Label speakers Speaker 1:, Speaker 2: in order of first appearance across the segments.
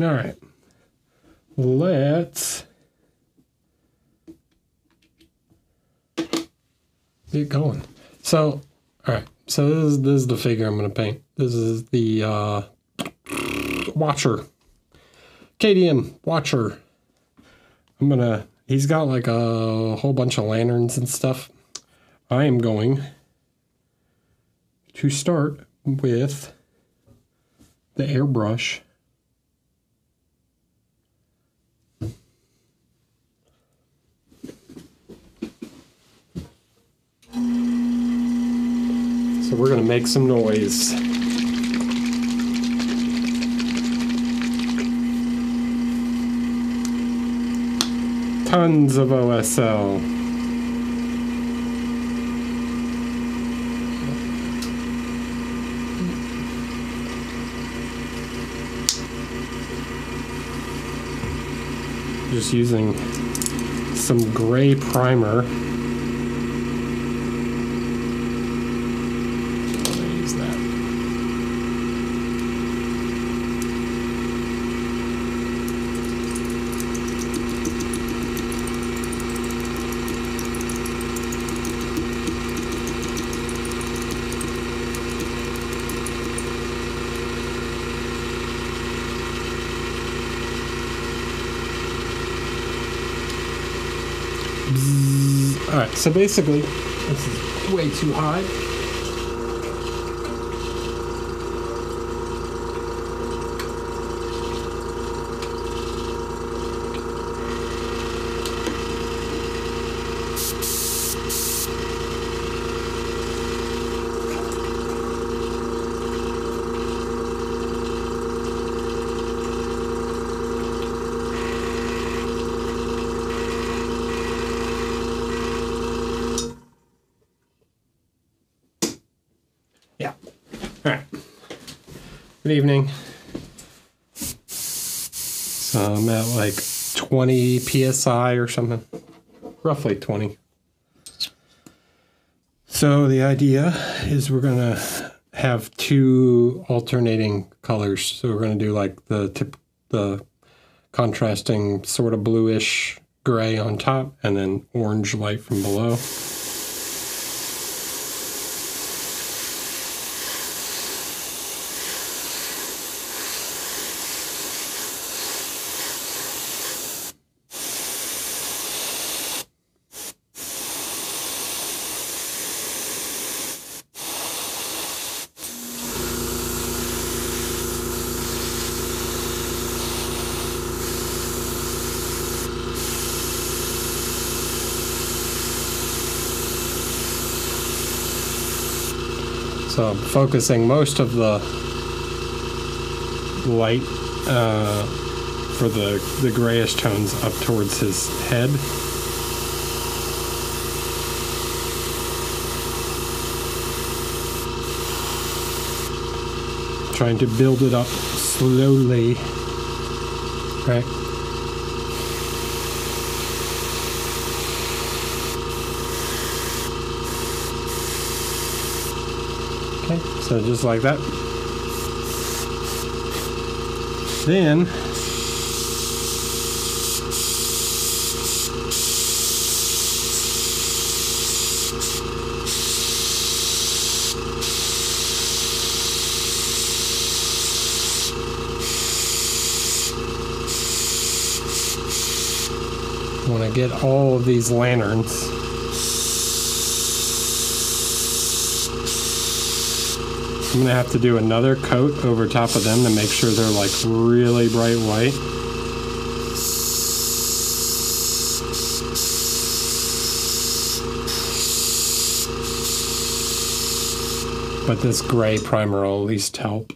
Speaker 1: All right. Let's get going. So, all right. So this is, this is the figure I'm going to paint. This is the uh, Watcher. KDM Watcher. I'm going to, he's got like a whole bunch of lanterns and stuff. I am going to start with the airbrush. We're going to make some noise. Tons of OSL. Just using some gray primer. So basically, this is way too high. Good evening. So I'm at like 20 psi or something, roughly 20. So the idea is we're gonna have two alternating colors. So we're gonna do like the tip, the contrasting sort of bluish gray on top, and then orange light from below. So I'm focusing most of the light uh, for the, the grayish tones up towards his head. Trying to build it up slowly. Right. Okay, so just like that. Then want to get all of these lanterns. I'm gonna have to do another coat over top of them to make sure they're like really bright white. But this gray primer will at least help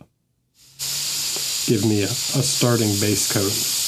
Speaker 1: give me a, a starting base coat.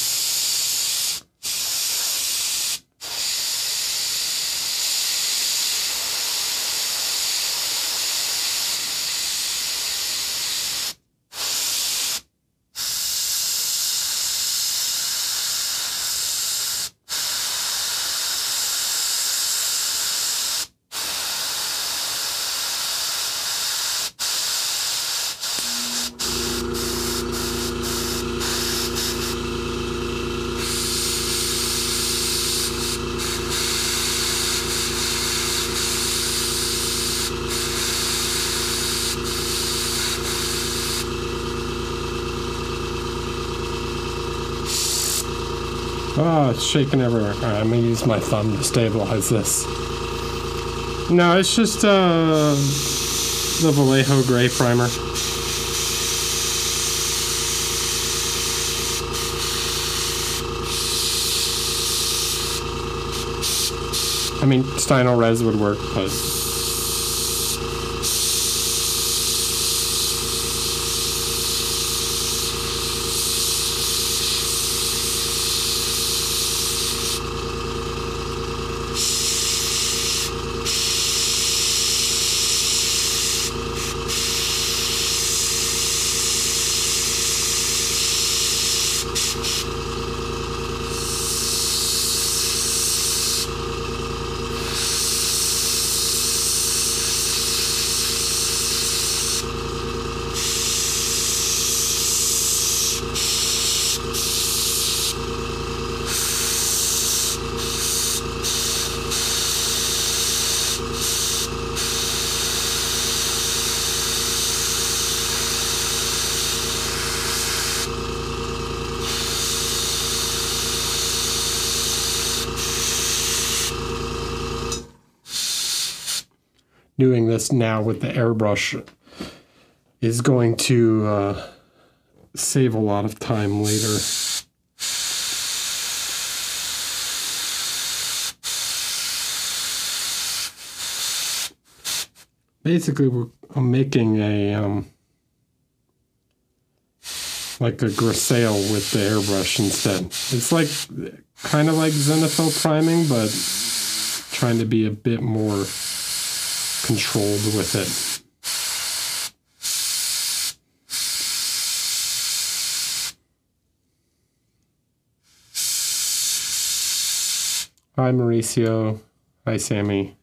Speaker 1: Shaking everywhere. Right, I'm gonna use my thumb to stabilize this. No, it's just uh, the Vallejo Gray Primer. I mean, Stynylrez Res would work, but doing this now with the airbrush is going to uh, save a lot of time later. Basically, I'm making a um, like a grisaille with the airbrush instead. It's like kind of like zenithal priming, but trying to be a bit more controlled with it. Hi, Mauricio. Hi, Sammy.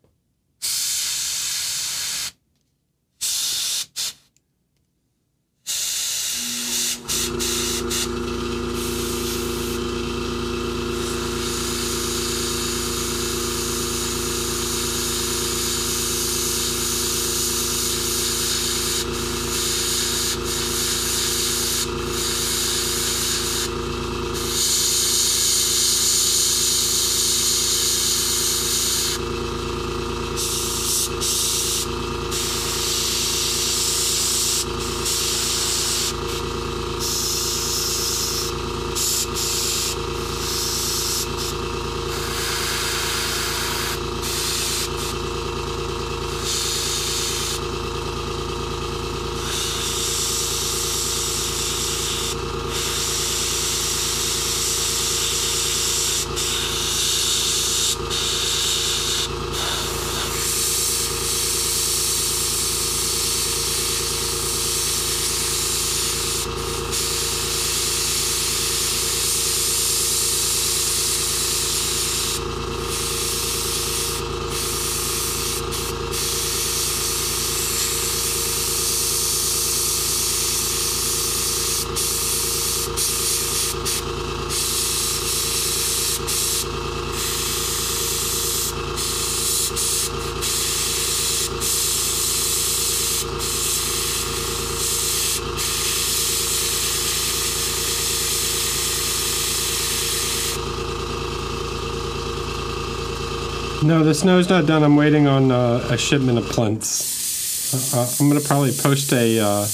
Speaker 1: No, the snow's not done. I'm waiting on uh, a shipment of plinths. Uh, uh I'm gonna probably post a. Uh,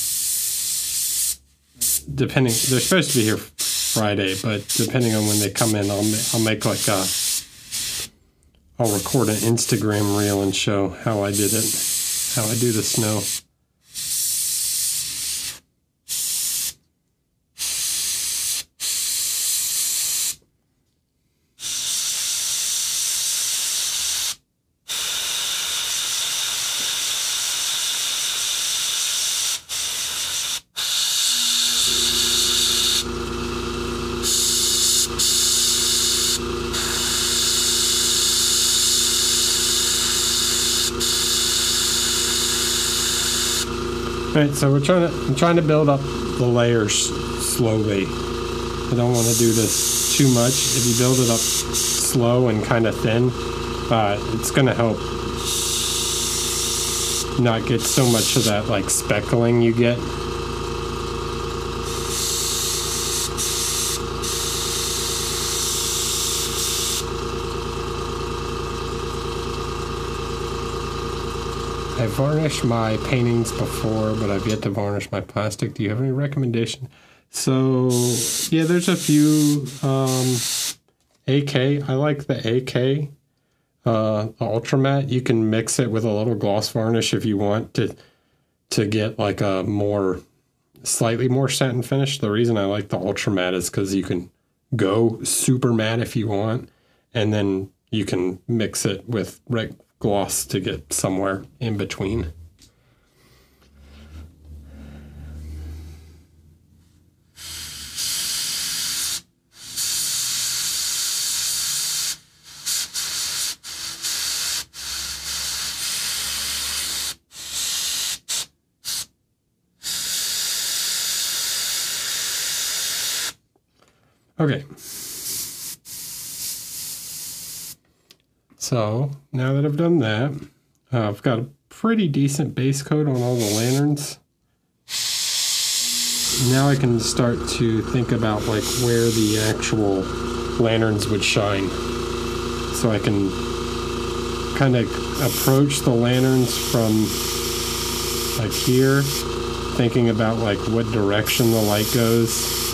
Speaker 1: depending, they're supposed to be here Friday, but depending on when they come in, I'll I'll make like a. I'll record an Instagram reel and show how I did it, how I do the snow. Right, so we're trying to I'm trying to build up the layers slowly. I don't want to do this too much. If you build it up slow and kind of thin, uh, it's going to help not get so much of that like speckling you get I varnished my paintings before, but I've yet to varnish my plastic. Do you have any recommendation? So yeah, there's a few um, AK. I like the AK, uh, the. You can mix it with a little gloss varnish if you want to to get like a more slightly more satin finish. The reason I like the Ultramat is because you can go super matte if you want, and then you can mix it with gloss to get somewhere in between. Okay. So now that I've done that, uh, I've got a pretty decent base coat on all the lanterns. Now I can start to think about like where the actual lanterns would shine. So I can kind of approach the lanterns from like here, thinking about like what direction the light goes.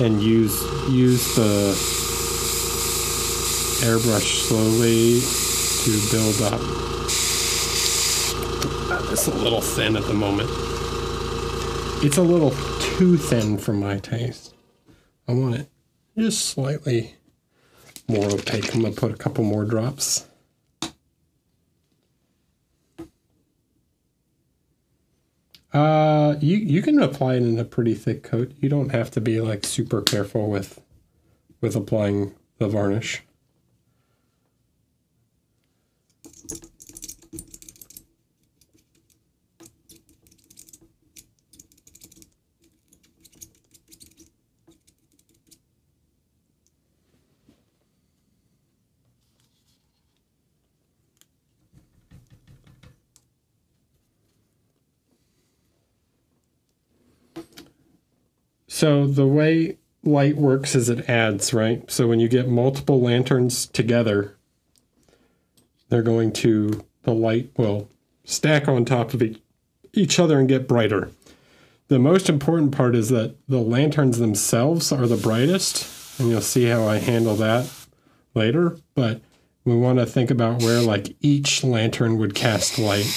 Speaker 1: And use use the airbrush slowly to build up. It's a little thin at the moment. It's a little too thin for my taste. I want it just slightly more opaque. I'm gonna put a couple more drops. Uh, you you can apply it in a pretty thick coat. You don't have to be like super careful with with applying the varnish. So the way light works is it adds, right? So when you get multiple lanterns together, they're going to, the light will stack on top of each other and get brighter. The most important part is that the lanterns themselves are the brightest, and you'll see how I handle that later, but we want to think about where like each lantern would cast light.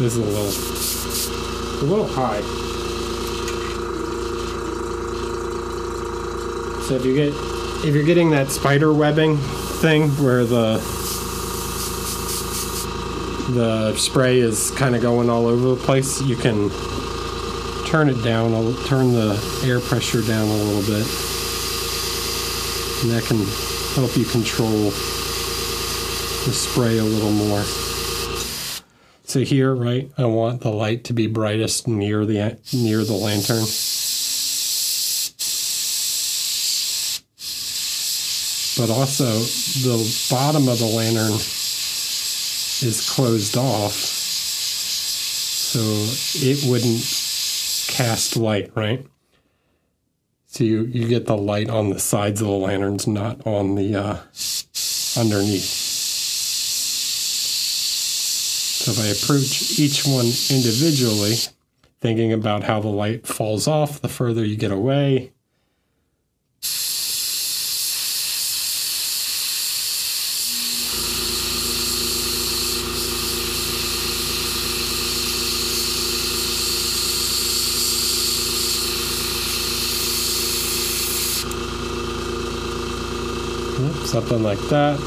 Speaker 1: This is a little, a little high. So if you get, if you're getting that spider webbing thing where the the spray is kind of going all over the place, you can turn it down, turn the air pressure down a little bit. And that can help you control the spray a little more. So here, right, I want the light to be brightest near the near the lantern. But also the bottom of the lantern is closed off. So it wouldn't cast light, right? So you, you get the light on the sides of the lanterns, not on the uh, underneath. So if I approach each one individually, thinking about how the light falls off the further you get away, something like that.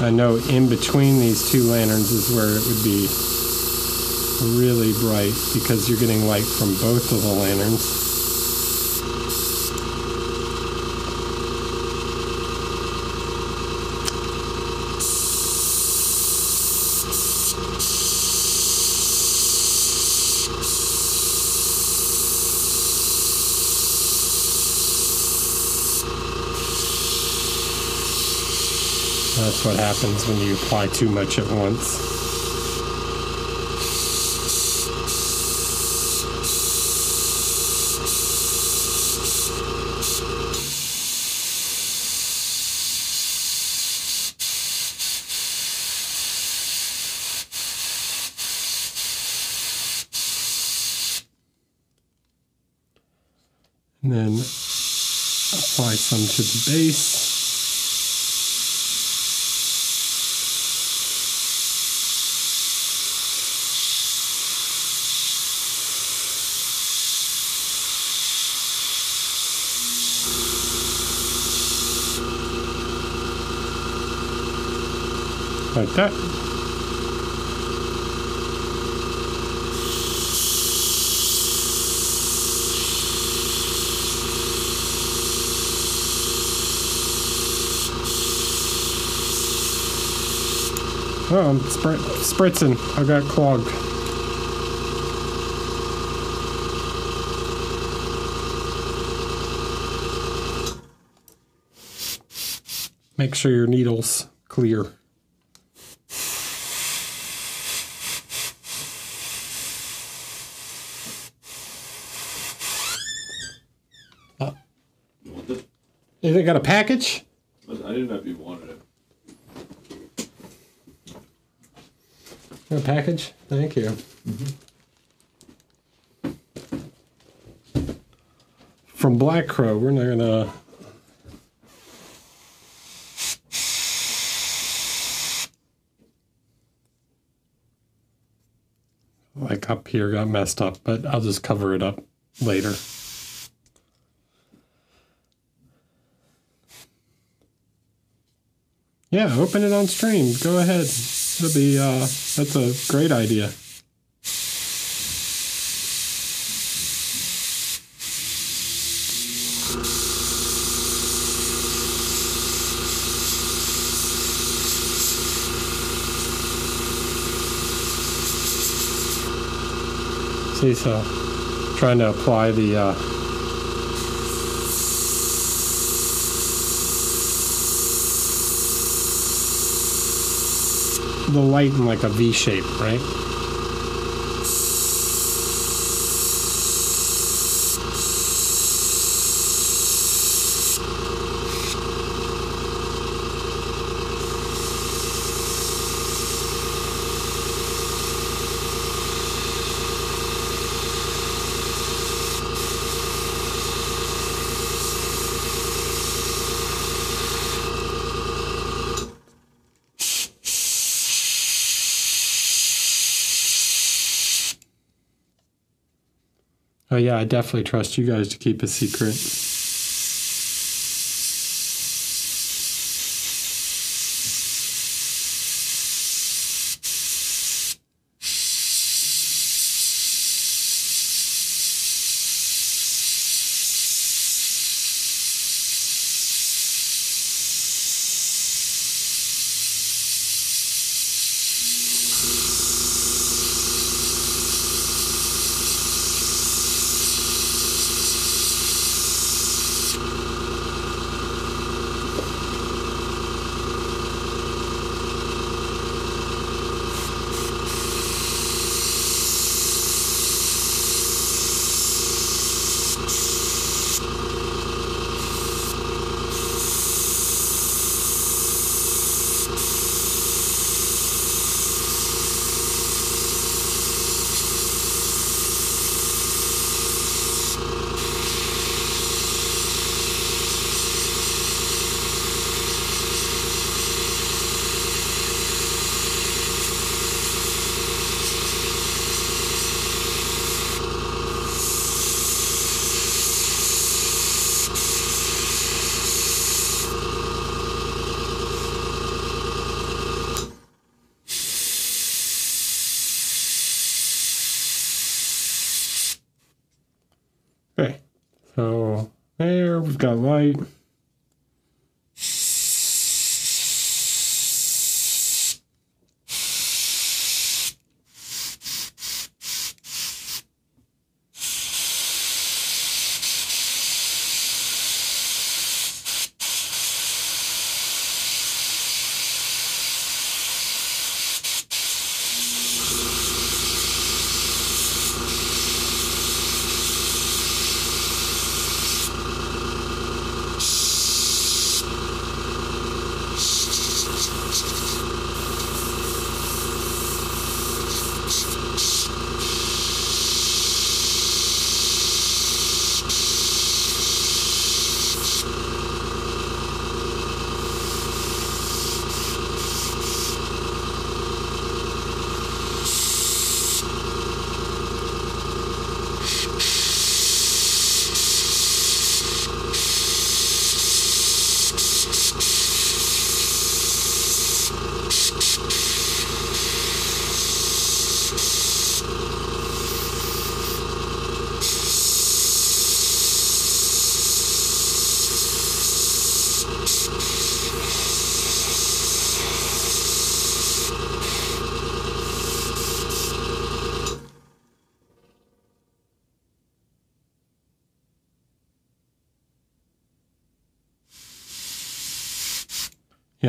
Speaker 1: I know in between these two lanterns is where it would be really bright because you're getting light from both of the lanterns. What happens when you apply too much at once. And then apply some to the base. That. Oh, I'm sprit spritzing. I got clogged. Make sure your needle's clear. They got a package?
Speaker 2: I didn't know if you wanted it.
Speaker 1: A package? Thank you. Mm-hmm. From Black Crow, we're not gonna. Like up here got messed up, but I'll just cover it up later. Yeah, open it on stream. Go ahead. That'll be uh that's a great idea. See, so trying to apply the uh, the light in like a V shape, right? Oh yeah, I definitely trust you guys to keep a secret. Okay, so there we've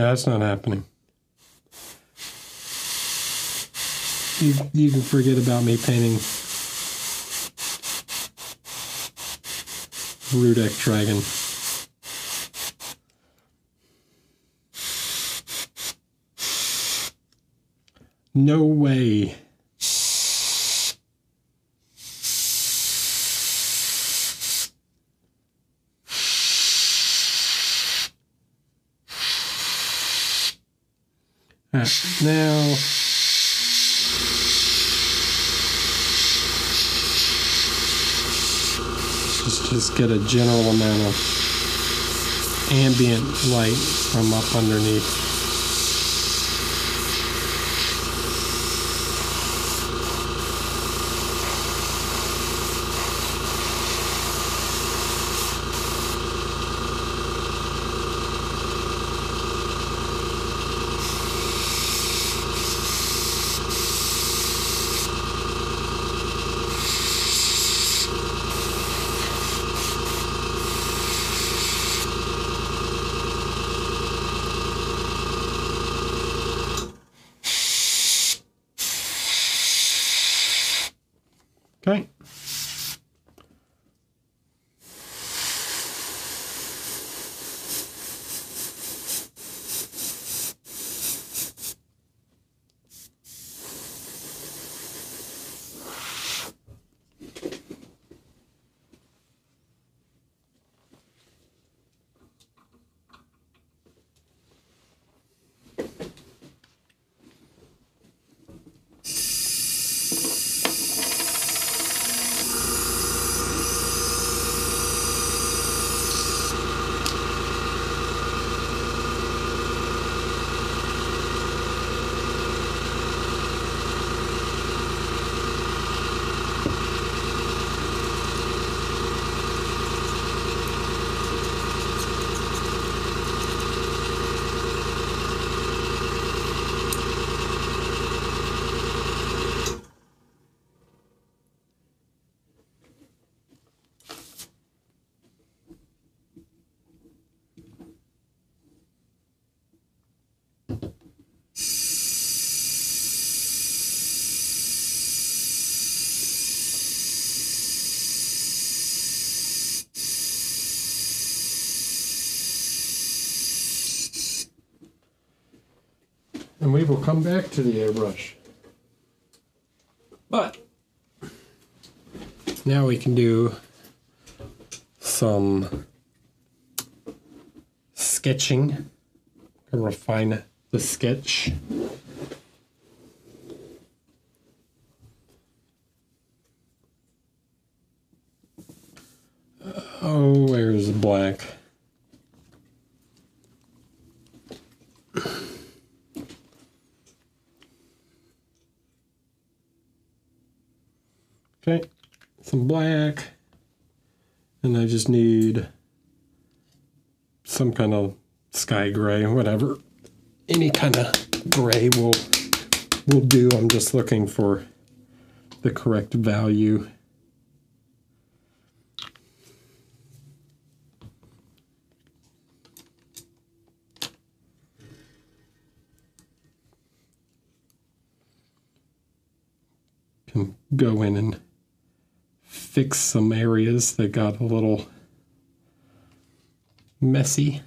Speaker 1: Yeah, that's not happening. You, you can forget about me painting Rudek Dragon. No way. Now just get a general amount of ambient light from up underneath. We will come back to the airbrush. But now we can do some sketching to refine the sketch. Oh, where's the black? Okay, some black. And I just need some kind of sky gray, whatever. Any kind of gray will will do. I'm just looking for the correct value. Can go in and fix some areas that got a little messy.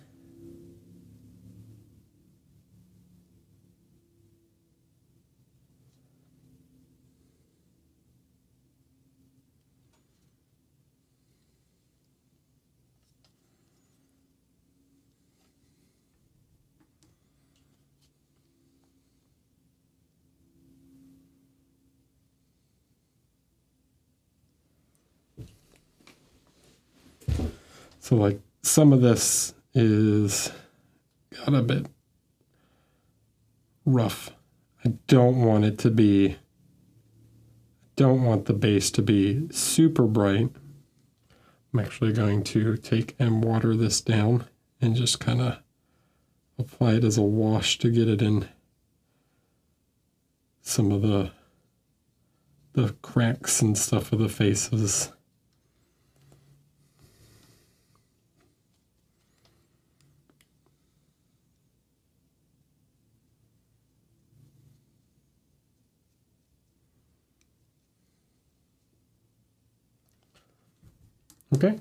Speaker 1: So like some of this is got a bit rough. I don't want it to be don't want the base to be super bright. I'm actually going to take and water this down and just kind of apply it as a wash to get it in some of the the cracks and stuff of the faces. Okay.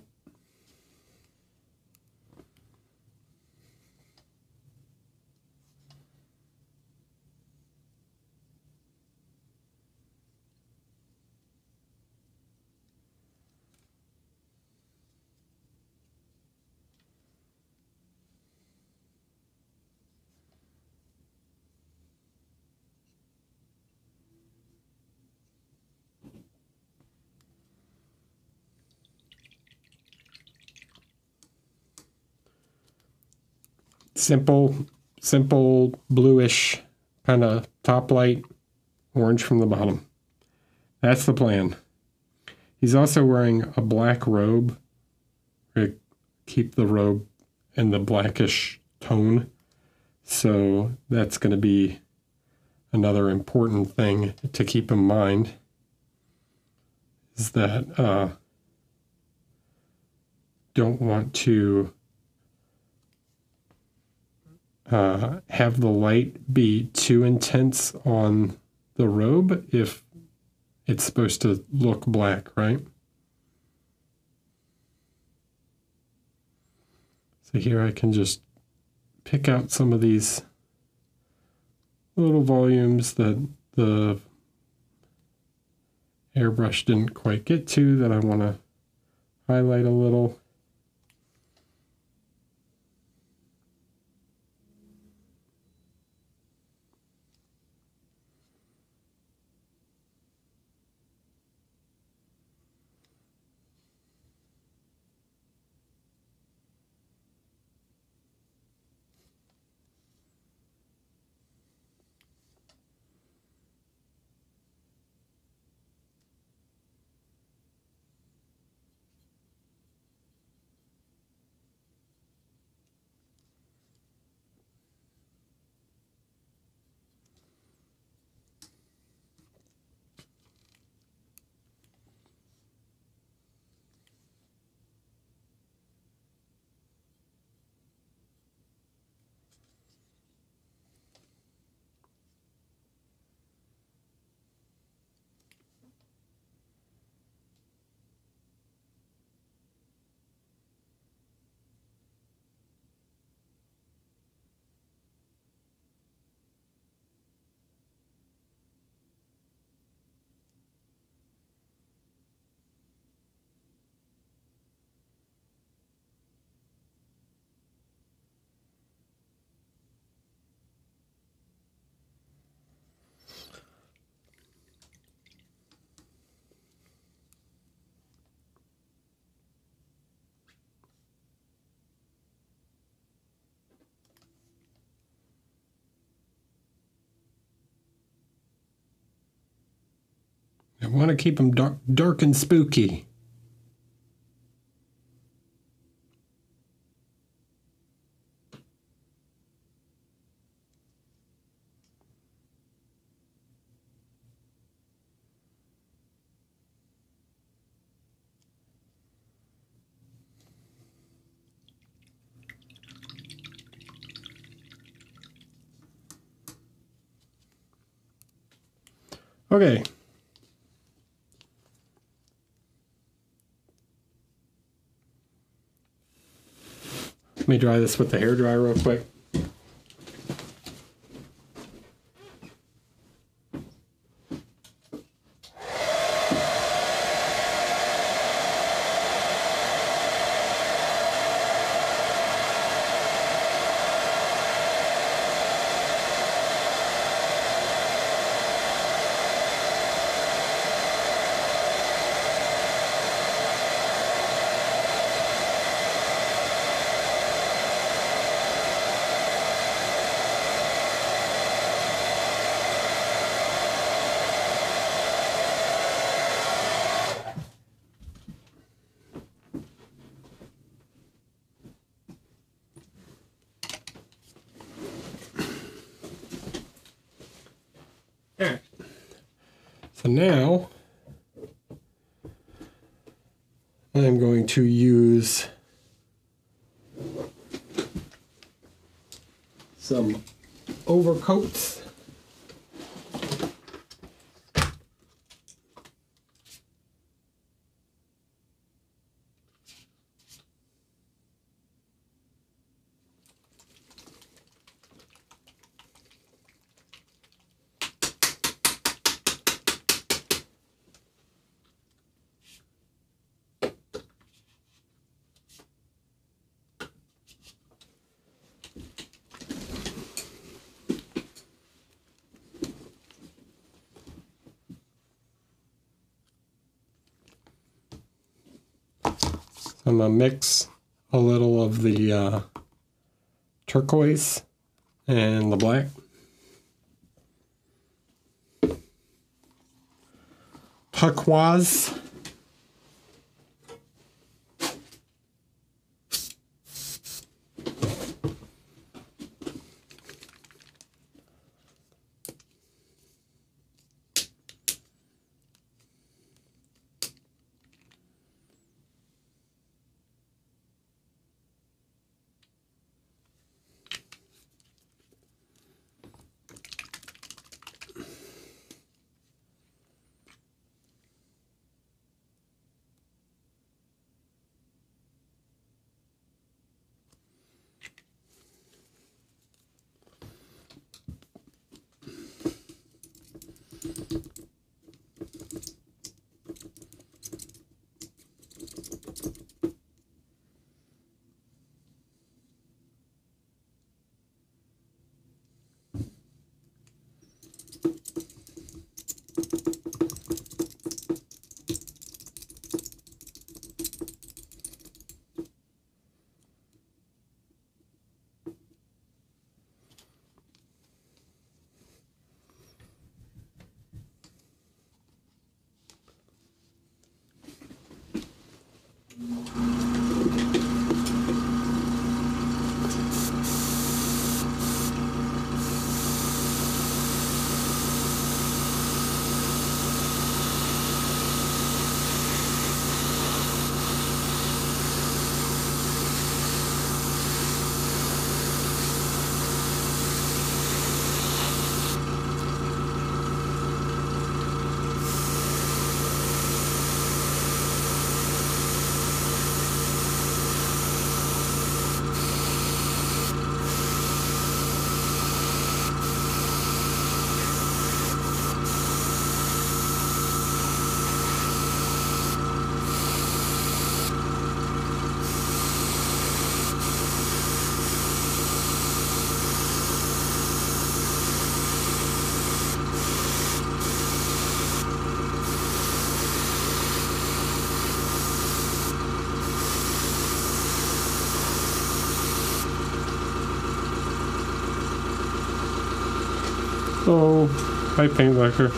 Speaker 1: Simple, simple bluish kind of top light, orange from the bottom. That's the plan. He's also wearing a black robe. Keep the robe in the blackish tone. So that's going to be another important thing to keep in mind is that uh, don't want to uh, have the light be too intense on the robe if it's supposed to look black, right? So here I can just pick out some of these little volumes that the airbrush didn't quite get to that I want to highlight a little. Want to keep them dark, dark and spooky. Okay. Let me dry this with the hair dryer real quick. All right. So now I'm going to use some overcoats. I'm going to mix a little of the uh, turquoise and the black. Turquoise. Paint lacquer.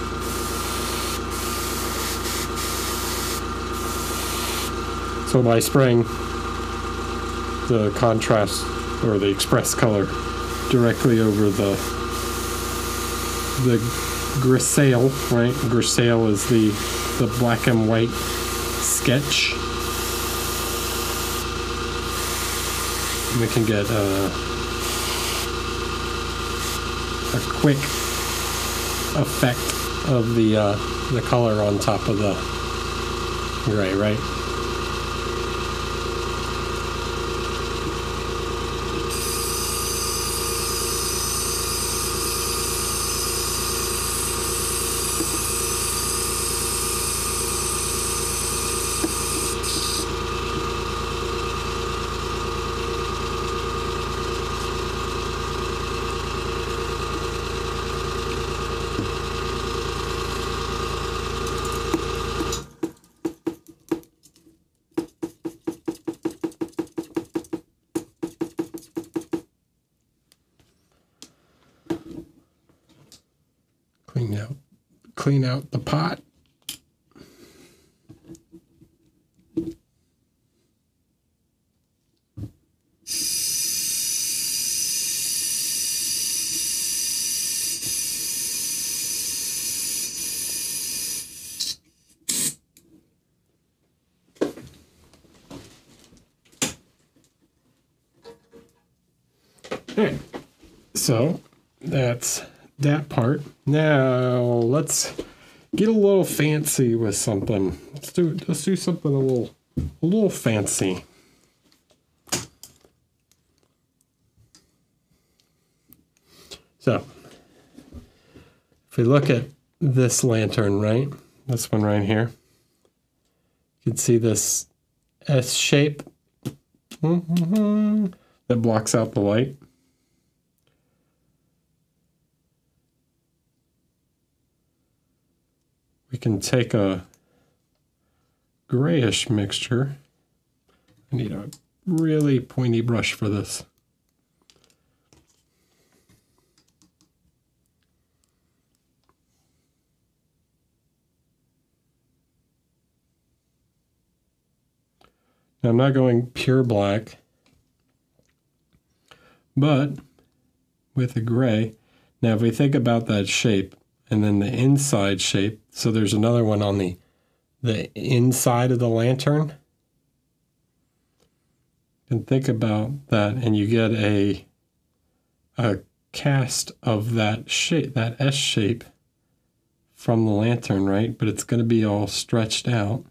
Speaker 1: So by spraying the contrast or the express color directly over the the grisaille, right? Grisaille is the the black and white sketch. We can get a, a quick effect of the uh, the color on top of the gray, right? Clean out, clean out the pot. Okay, so that's that part. Now let's get a little fancy with something. Let's do let's do something a little a little fancy. So if we look at this lantern, right? This one right here. You can see this S shape mm-hmm. that blocks out the light. Can take a grayish mixture I need a really pointy brush for this. Now, I'm not going pure black, but with a gray. Now, if we think about that shape and then the inside shape, so there's another one on the the inside of the lantern. And think about that, and you get a a cast of that shape, that S shape from the lantern, right? But it's going to be all stretched out.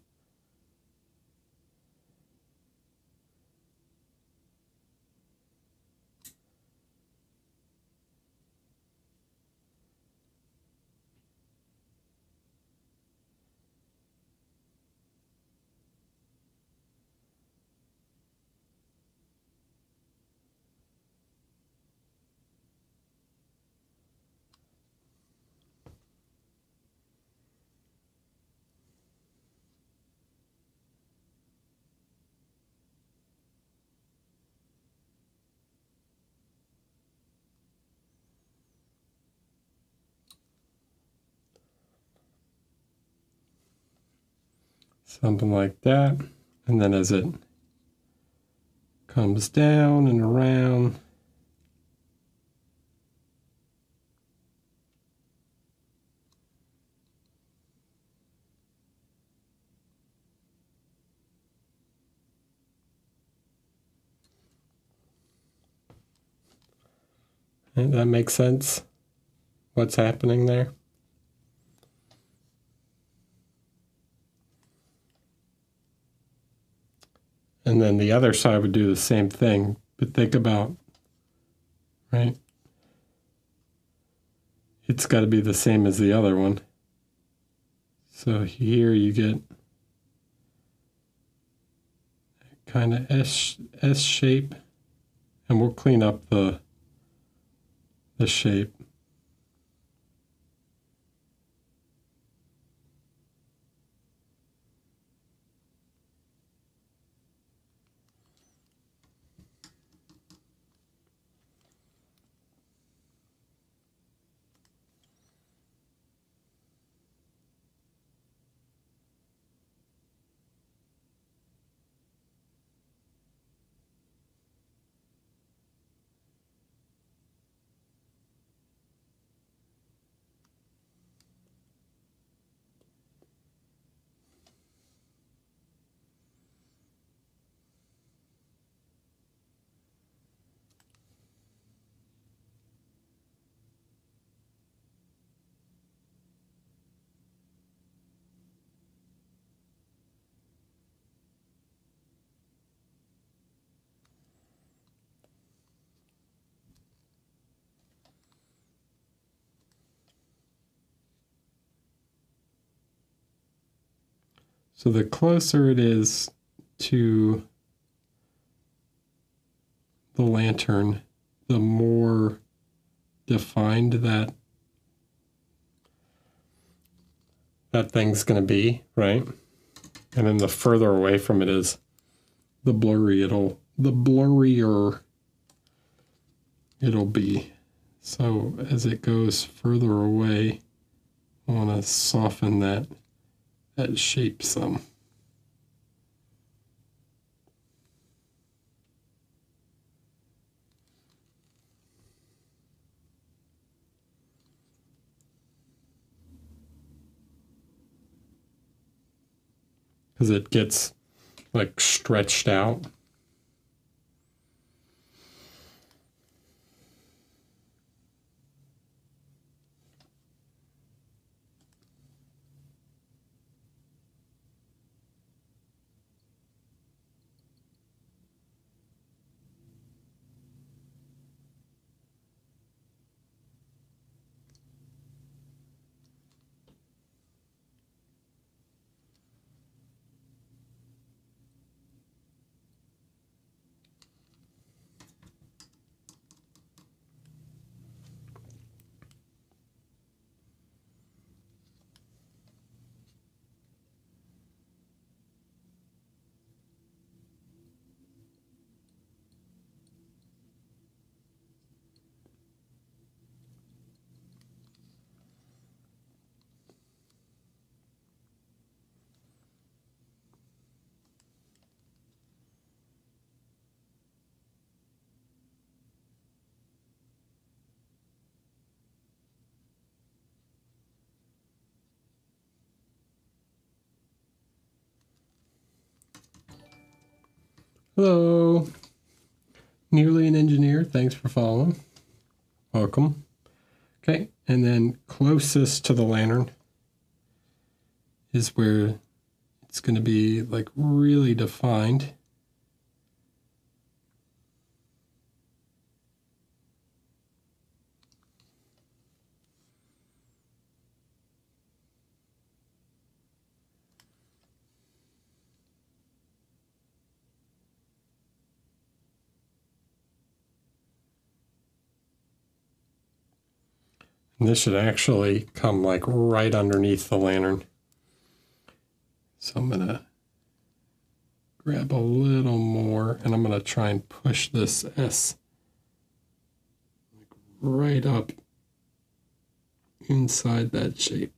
Speaker 1: Something like that. And then as it comes down and around, that makes sense? What's happening there? And then the other side would do the same thing. But think about, right? It's got to be the same as the other one. So here you get kind of S, S shape. And we'll clean up the, the shape. So the closer it is to the lantern, the more defined that that thing's going to be, right? And then the further away from it is, the blurry it'll the blurrier it'll be. So as it goes further away, I want to soften that that shape some. Because it gets like stretched out. Hello. Nearly an engineer. Thanks for following. Welcome. Okay, and then closest to the lantern is where it's going to be like really defined. This should actually come like right underneath the lantern. So I'm going to grab a little more and I'm going to try and push this S right up inside that shape.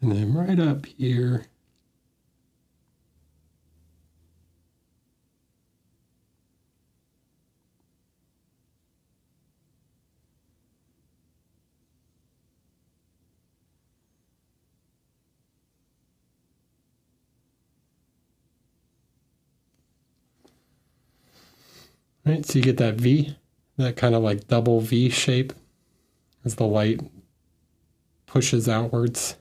Speaker 1: And then right up here, Right, so you get that V, that kind of like double V shape as the light pushes outwards.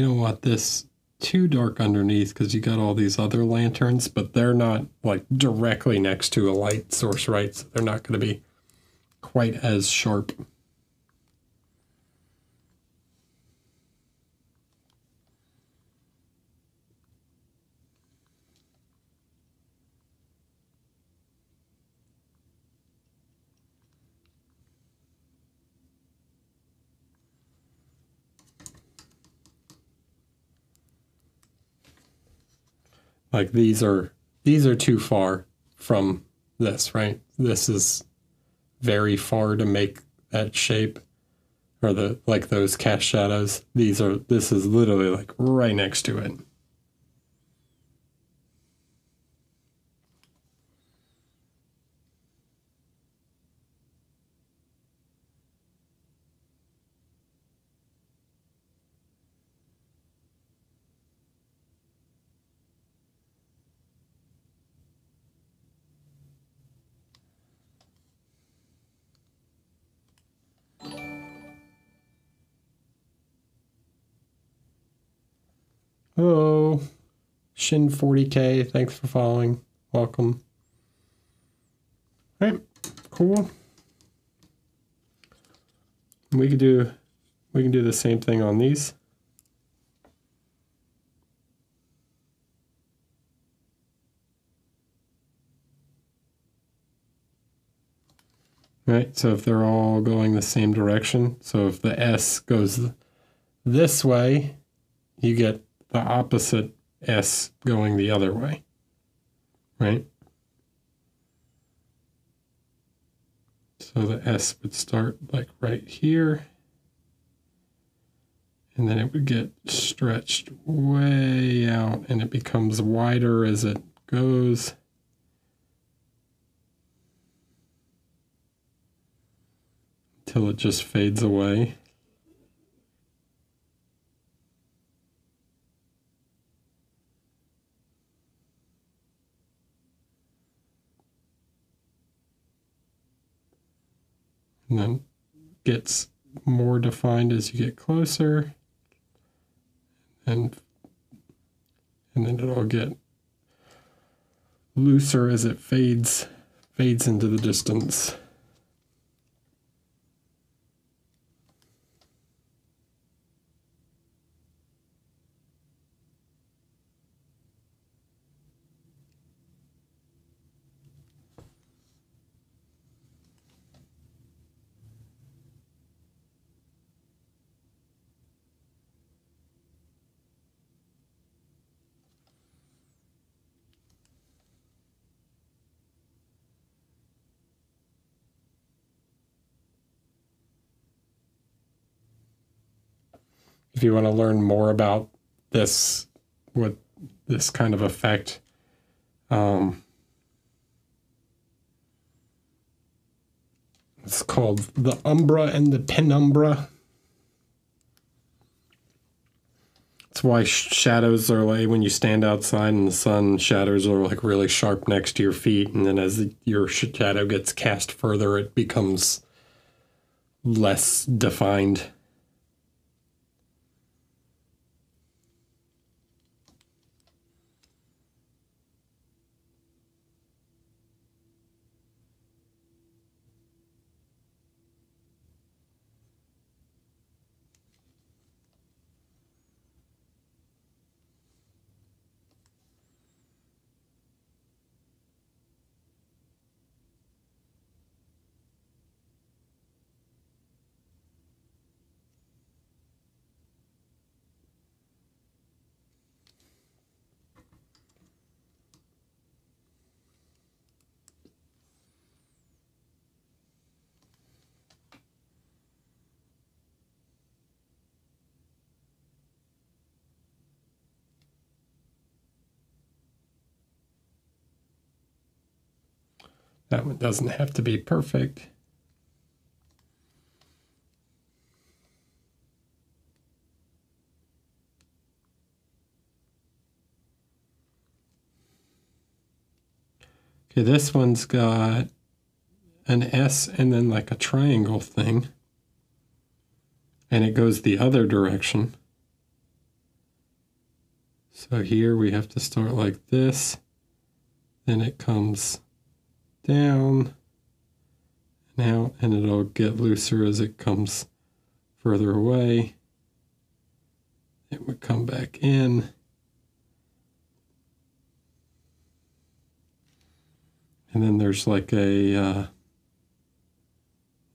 Speaker 1: We don't want this too dark underneath because you got all these other lanterns, but they're not like directly next to a light source, right? So they're not going to be quite as sharp. Like these are these are too far from this right? This is very far to make that shape. Or the like those cast shadows. These are this is literally like right next to it Hello. Shin 40k. Thanks for following. Welcome. All right. Cool. We can do we can do the same thing on these. All right, so if they're all going the same direction, so if the S goes this way, you get the opposite S going the other way. Right? So the S would start like right here. And then it would get stretched way out and it becomes wider as it goes. Until it just fades away. And then gets more defined as you get closer. And and then it'll get looser as it fades fades into the distance if you want to learn more about this, what this kind of effect, um, it's called the umbra and the penumbra. That's why shadows are like when you stand outside in the sun, shadows are like really sharp next to your feet, and then as your shadow gets cast further, it becomes less defined. That one doesn't have to be perfect. Okay, this one's got an S and then like a triangle thing. And it goes the other direction. So here we have to start like this. Then it comes down and out, and it'll get looser as it comes further away. It would come back in. And then there's like a uh,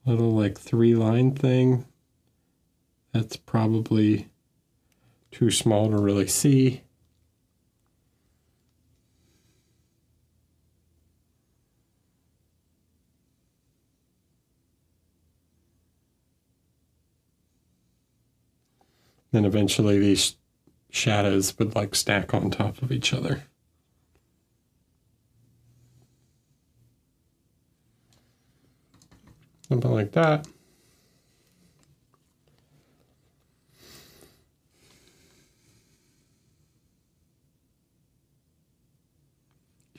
Speaker 1: little like three line thing. That's probably too small to really see. Then eventually these shadows would like stack on top of each other. Something like that.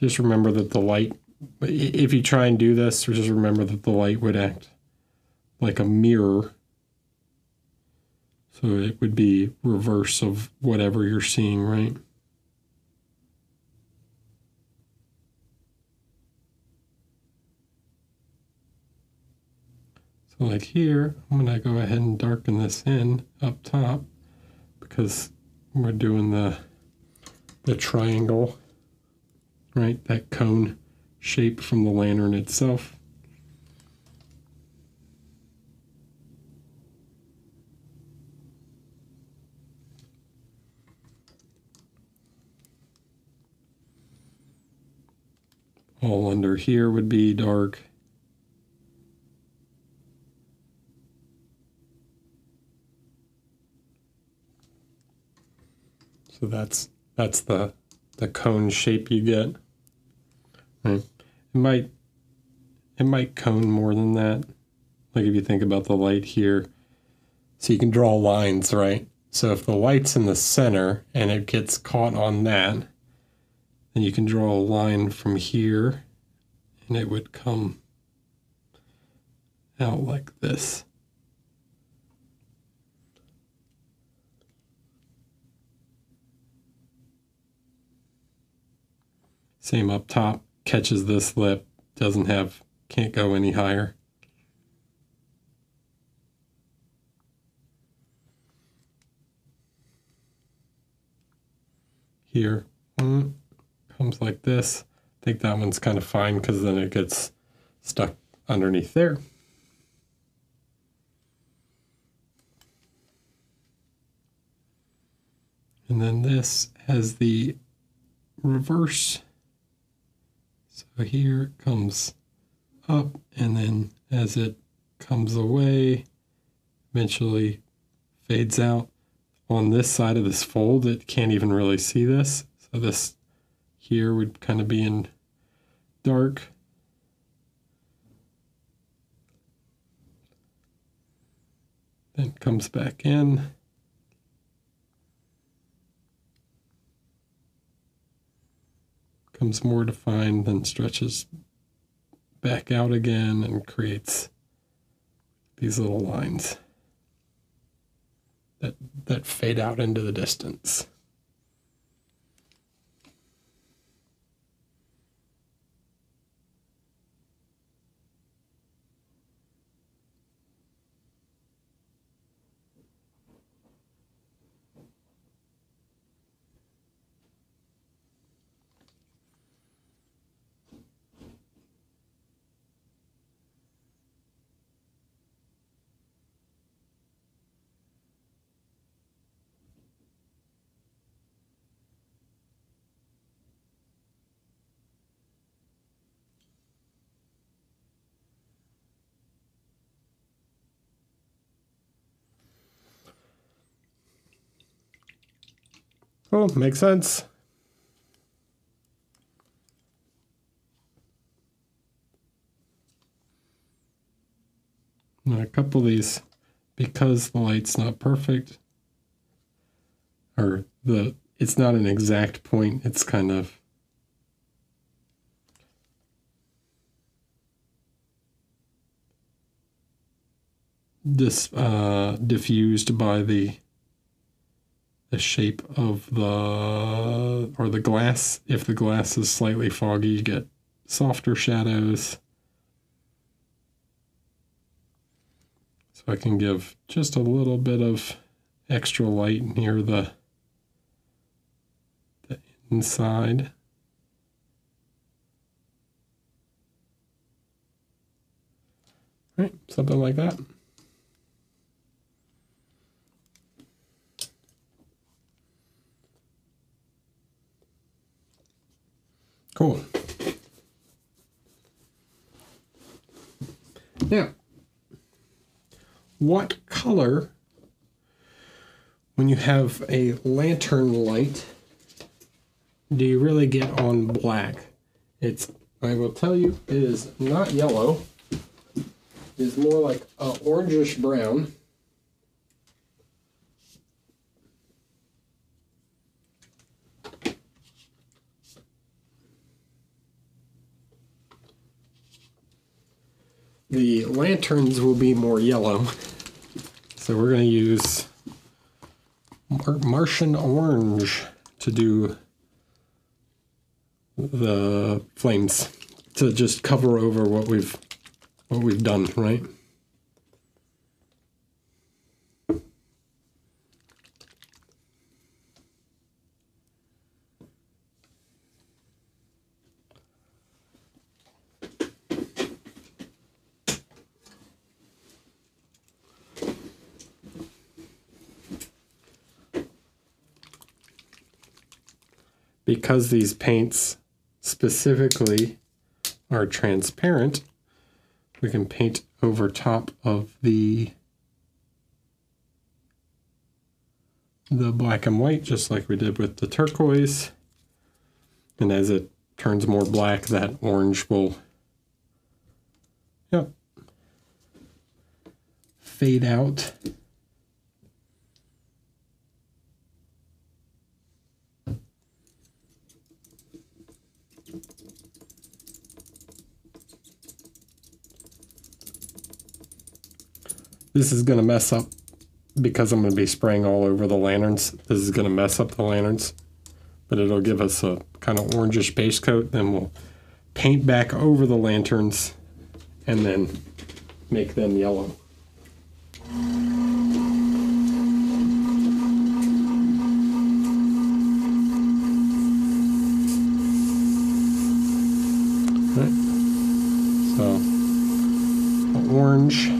Speaker 1: Just remember that the light, if you try and do this, just remember that the light would act like a mirror so it would be reverse of whatever you're seeing, right? So like here, I'm to go ahead and darken this in up top because we're doing the the triangle, right? That cone shape from the lantern itself. All under here would be dark. So that's that's the the cone shape you get. Right. It might it might cone more than that. Like if you think about the light here. So you can draw lines, right? So if the light's in the center and it gets caught on that, then you can draw a line from here and it would come out like this. Same up top, catches this lip, doesn't have, can't go any higher. Here, mm, comes like this. I think that one's kind of fine because then it gets stuck underneath there. And then this has the reverse so here it comes up, and then as it comes away, eventually fades out. On this side of this fold, it can't even really see this. So this here would kind of be in dark. Then comes back in. Comes more defined, then stretches back out again and creates these little lines that that fade out into the distance. Oh, makes sense. A couple of these, because the light's not perfect, or the it's not an exact point, it's kind of dis, uh, diffused by the the shape of the or the glass. If the glass is slightly foggy, you get softer shadows. So I can give just a little bit of extra light near the, the inside. Right, something like that. Cool. Now, what color, when you have a lantern light, do you really get on black? It's, I will tell you, it is not yellow. It is more like a orangish brown. The lanterns will be more yellow. So we're going to use Mar Martian Orange to do the flames to just cover over what we've what we've done, right? Because these paints specifically are transparent, we can paint over top of the the black and white just like we did with the turquoise. And as it turns more black, that orange will yep, fade out. This is going to mess up because I'm going to be spraying all over the lanterns. This is going to mess up the lanterns, but it'll give us a kind of orangish base coat. Then we'll paint back over the lanterns and then make them yellow. Right. So, orange.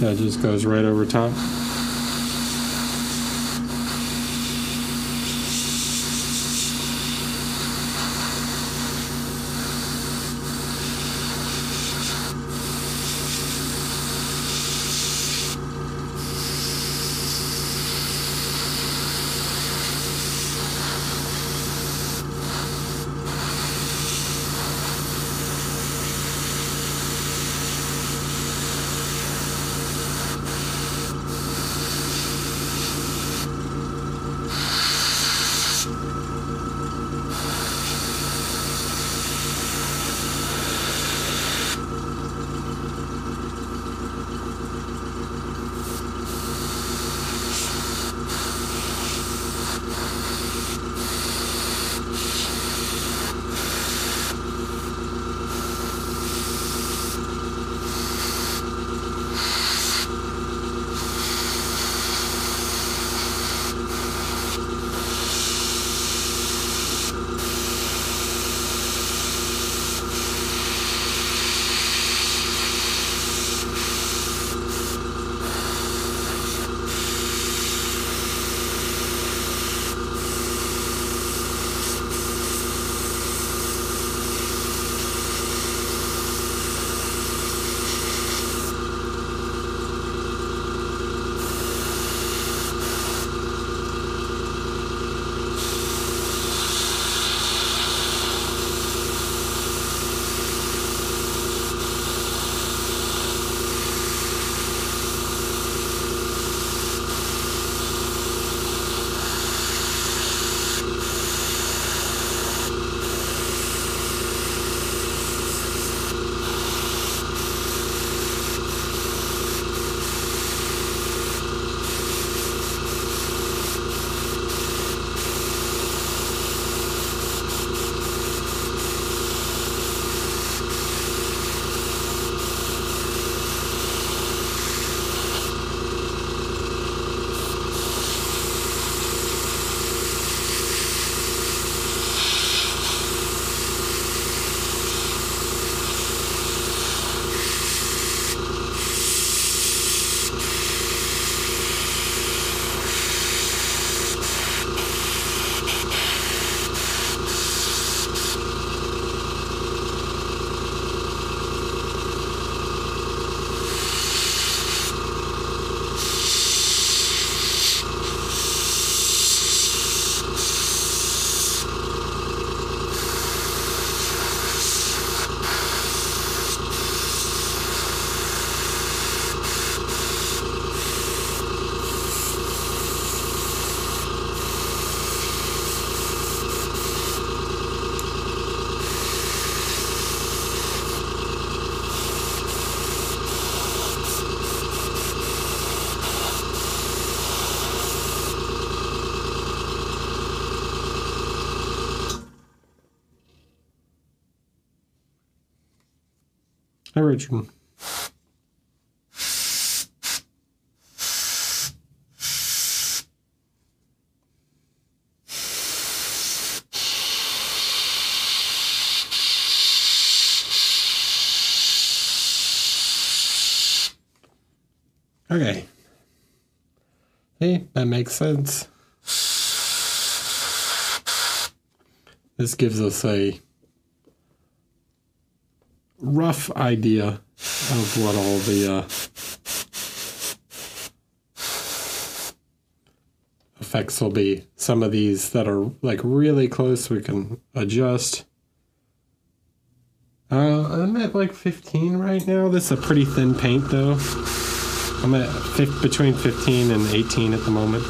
Speaker 1: So it just goes right over top. Okay. See, that makes sense. This gives us a rough idea of what all the uh, effects will be. Some of these that are like really close, we can adjust. Uh, I'm at like 15 right now. This is a pretty thin paint though. I'm at between 15 and 18 at the moment.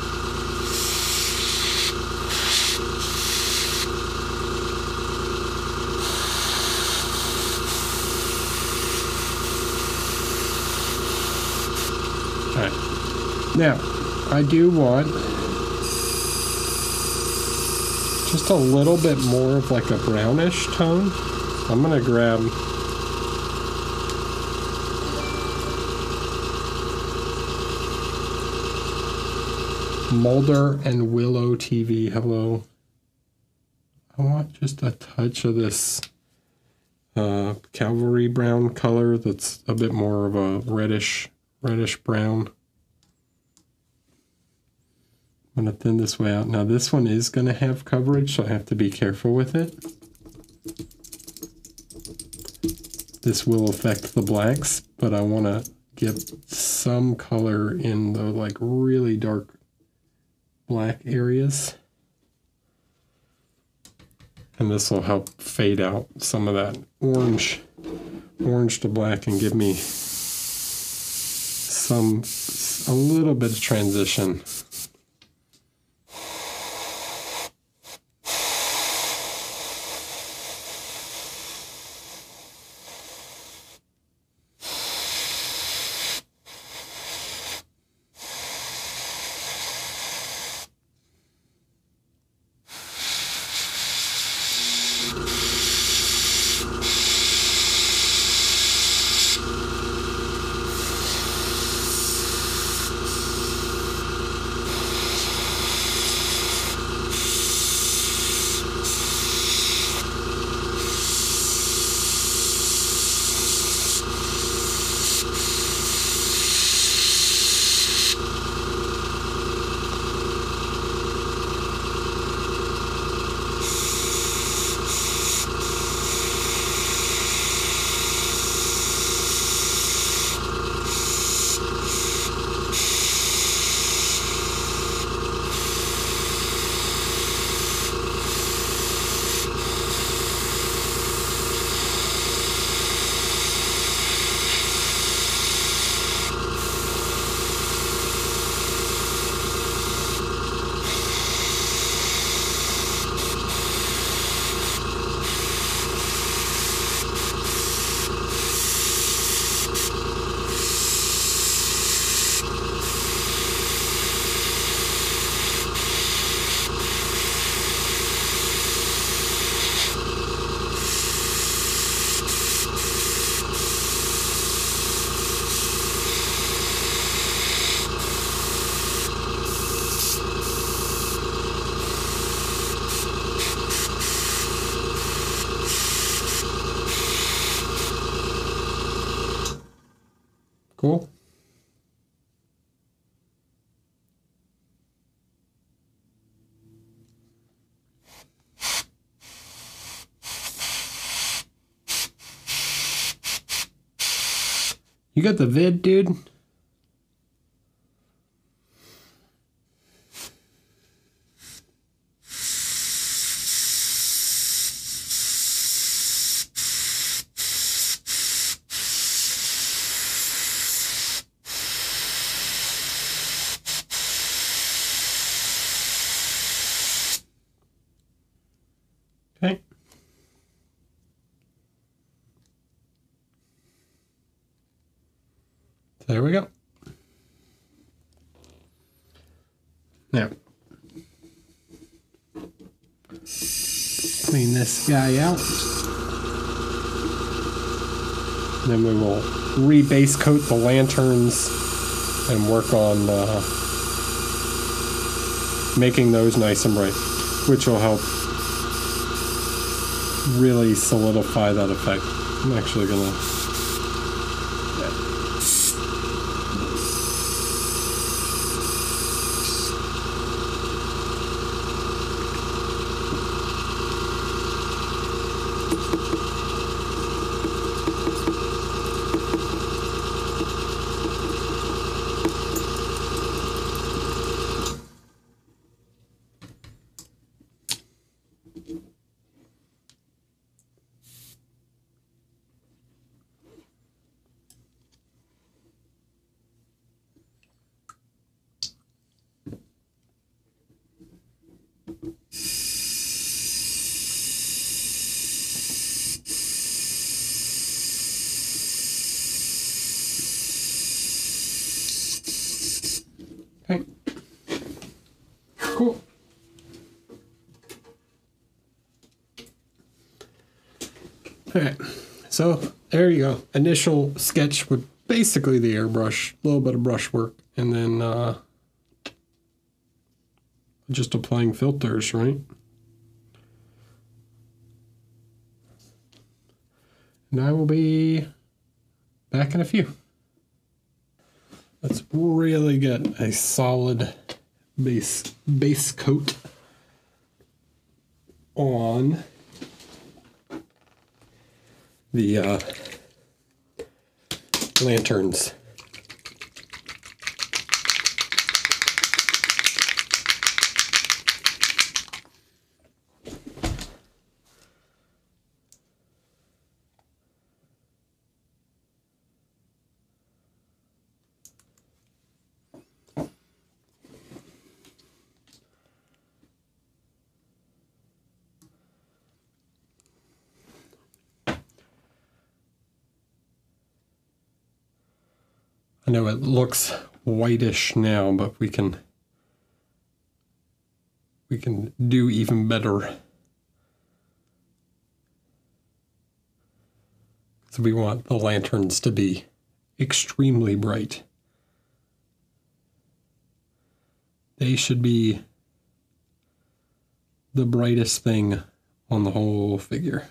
Speaker 1: Now, I do want just a little bit more of like a brownish tone. I'm gonna grab Mulder and Willow TV. Hello. I want just a touch of this uh, Cavalry brown color that's a bit more of a reddish, reddish brown. I'm going to thin this way out. Now this one is going to have coverage, so I have to be careful with it. This will affect the blacks, but I want to get some color in the like really dark black areas. And this will help fade out some of that orange, orange to black and give me some, a little bit of transition. You got the vid, dude? Okay. There we go. Now, clean this guy out. Then we will re-base coat the lanterns and work on uh, making those nice and bright, which will help really solidify that effect. I'm actually gonna Cool. All right. So there you go. Initial sketch with basically the airbrush, a little bit of brush work, and then uh, just applying filters, right? And I will be back in a few. Let's really get a solid base base coat on the uh, lanterns. I know it looks whitish now, but we can we can do even better. So we want the lanterns to be extremely bright. They should be the brightest thing on the whole figure.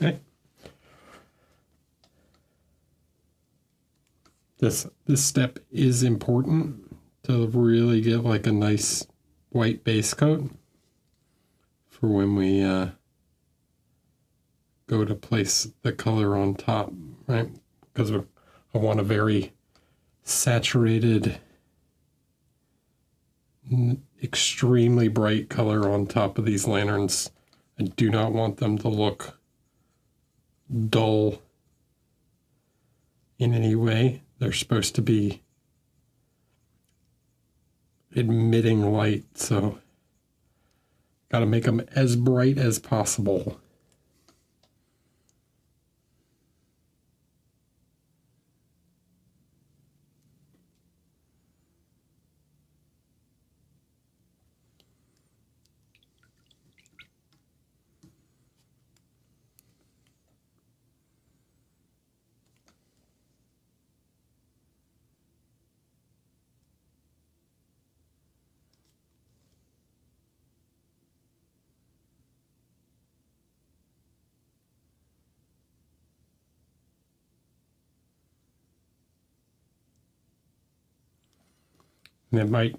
Speaker 1: Okay. This this step is important to really get like a nice white base coat for when we uh, go to place the color on top, right? Because I want a very saturated, extremely bright color on top of these lanterns. I do not want them to look dull in any way. They're supposed to be admitting light, so got to make them as bright as possible. It might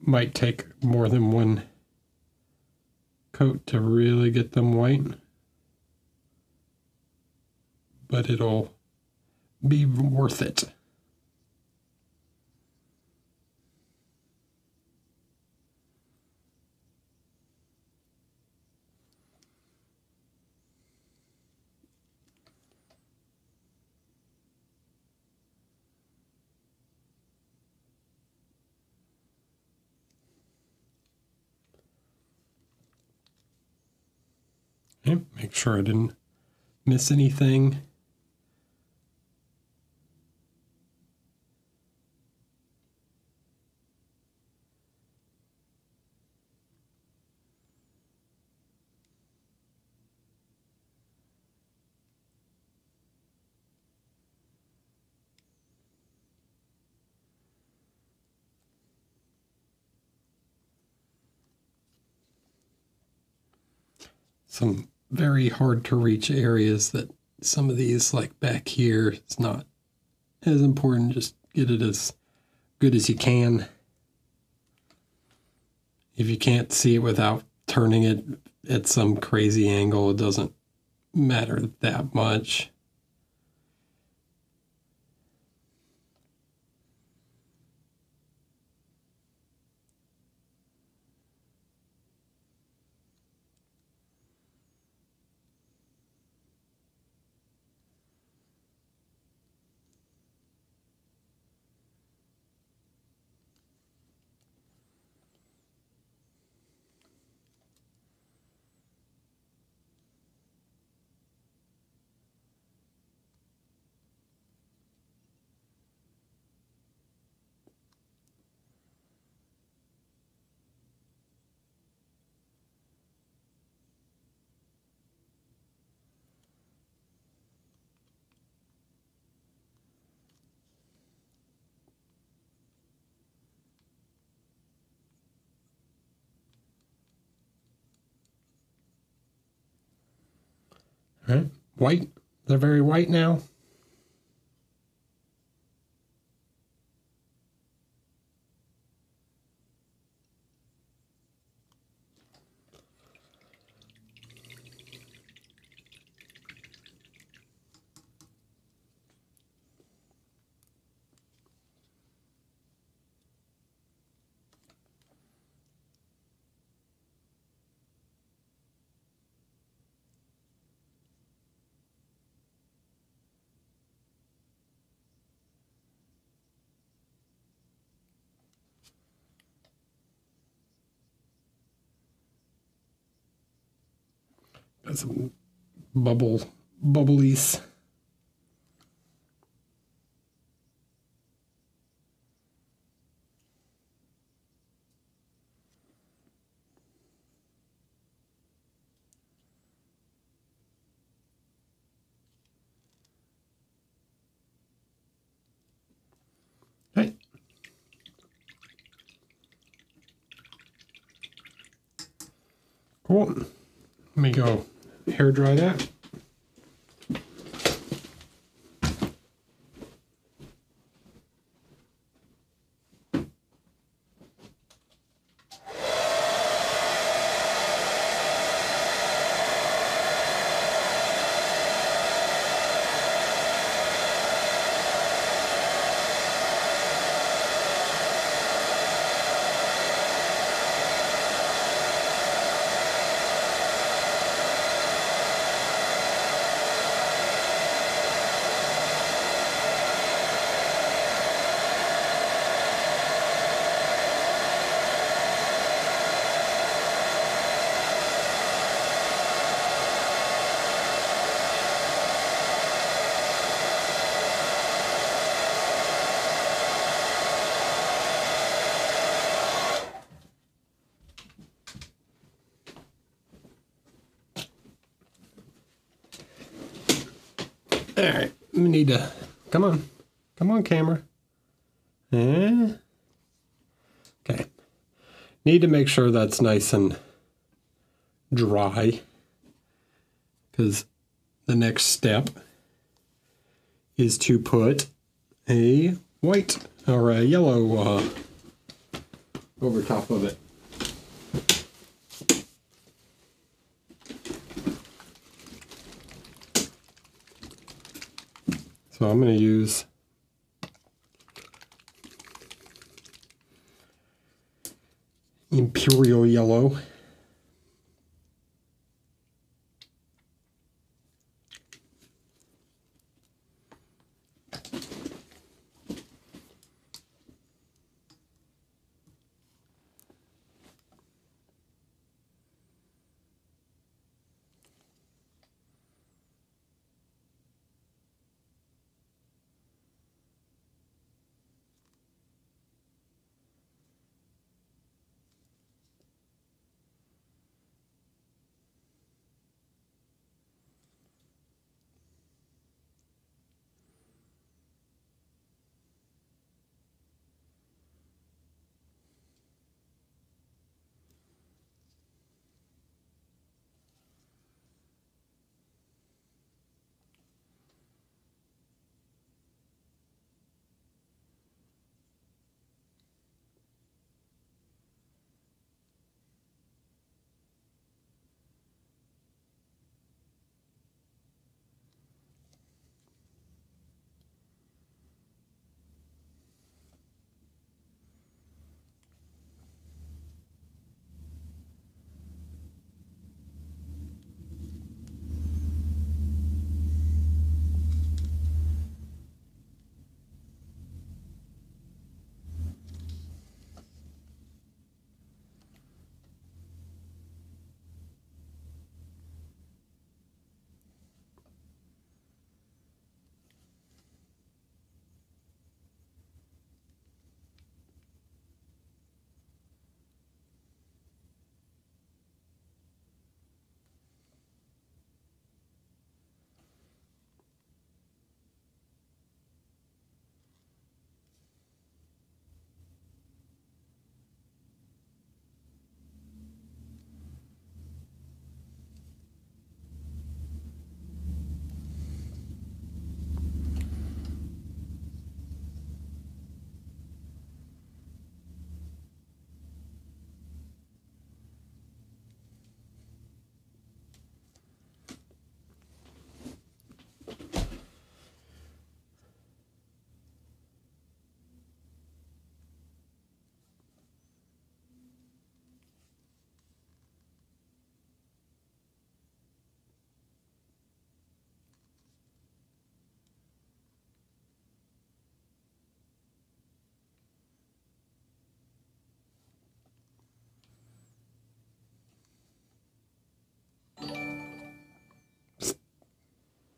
Speaker 1: might take more than one coat to really get them white. But it'll be worth it. Okay, make sure I didn't miss anything. Some very hard to reach areas that some of these, like back here, it's not as important. Just get it as good as you can. If you can't see it without turning it at some crazy angle, it doesn't matter that much. All right, white. They're very white now. Some bubble bubblies. Need to make sure that's nice and dry because the next step is to put a white or a yellow uh, over top of it. So I'm going to use Imperial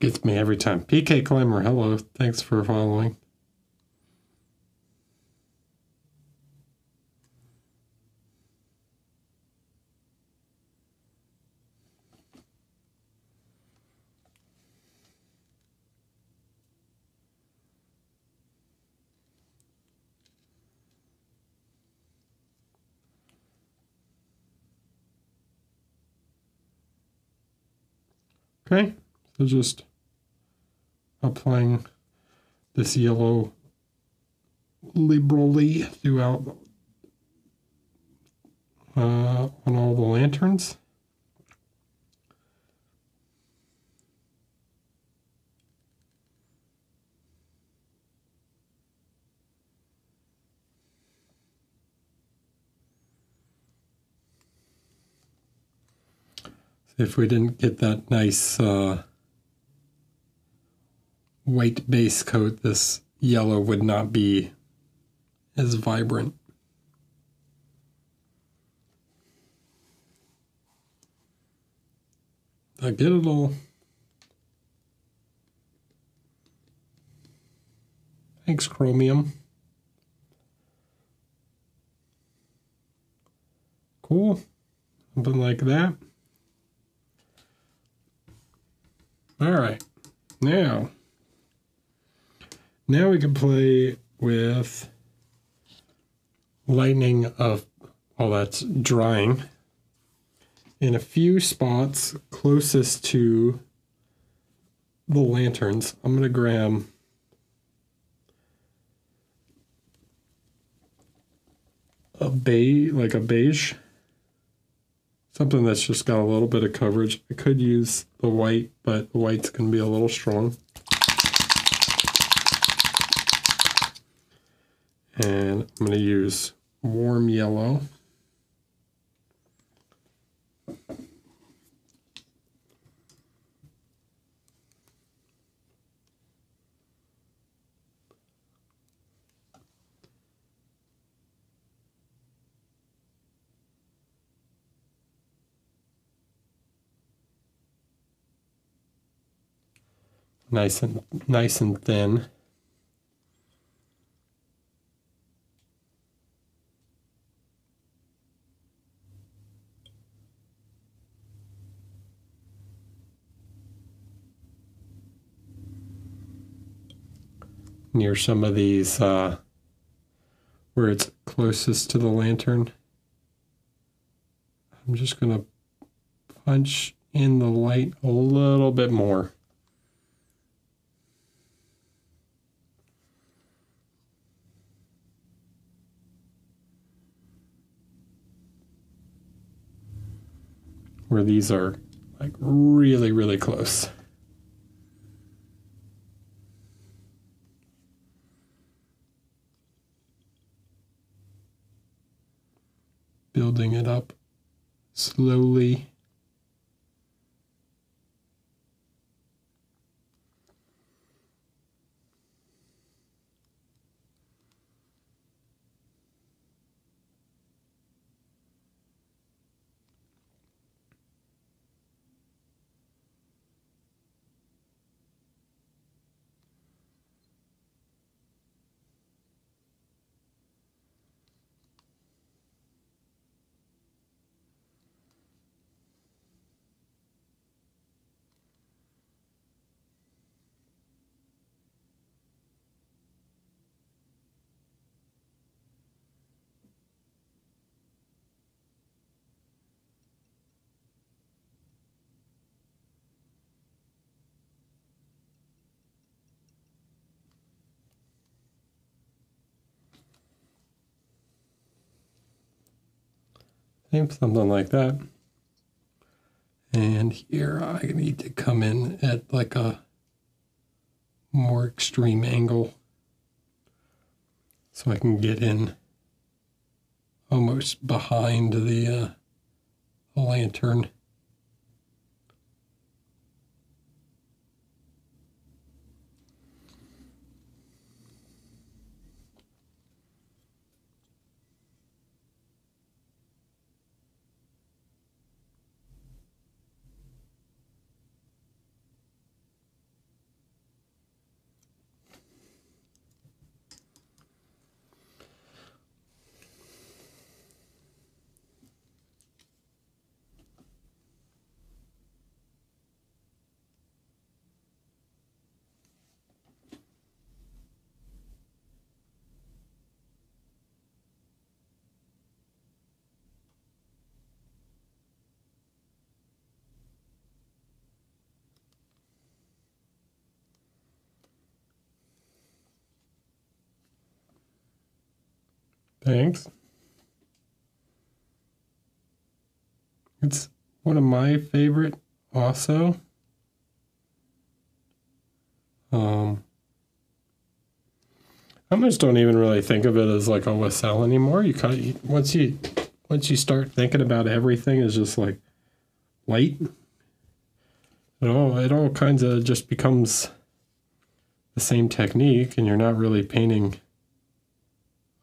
Speaker 1: Gets me every time. PK Climber, hello. Thanks for following. Okay, so just applying this yellow liberally throughout uh, on all the lanterns. If we didn't get that nice uh, white base coat, this yellow would not be as vibrant. I get it all. Thanks, Chromium. Cool. Something like that. All right. Now, Now we can play with lightning of all that's drying in a few spots closest to the lanterns. I'm going to grab a beige, like a beige, something that's just got a little bit of coverage. I could use the white, but the white's going to be a little strong. And I'm going to use warm yellow. nice and nice and thin. Near some of these, uh, where it's closest to the lantern, I'm just going to punch in the light a little bit more. where these are like really, really close. Building it up slowly. Something like that. And here I need to come in at like a more extreme angle so I can get in almost behind the, uh, the lantern. Thanks. It's one of my favorite also. Um, I almost don't even really think of it as like a OSL anymore. You kind of, once you once you start thinking about everything as just like light, it all it all kinds of just becomes the same technique, and you're not really painting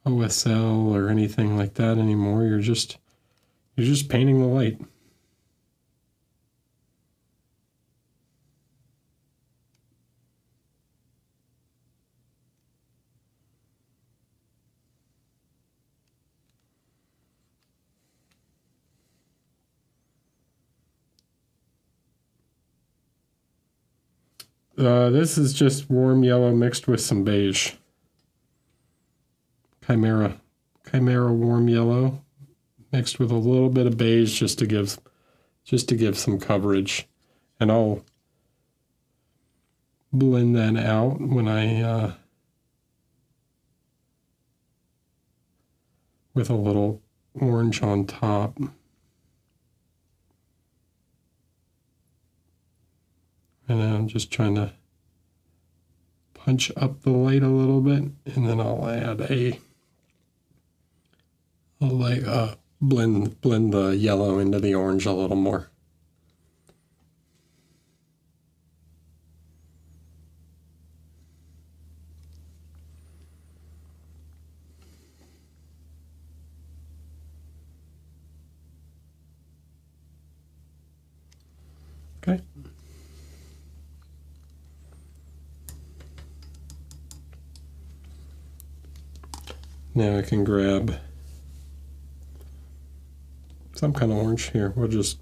Speaker 1: OSL or anything like that anymore. You're just you're just painting the light. uh, this is just warm yellow mixed with some beige. Kimera, Kimera warm yellow mixed with a little bit of beige just to give, just to give some coverage, and I'll blend that out when I uh, with a little orange on top. And I'm just trying to punch up the light a little bit, and then I'll add a, light, uh, blend blend the yellow into the orange a little more. Okay. Now I can grab some kind of orange here. We'll just.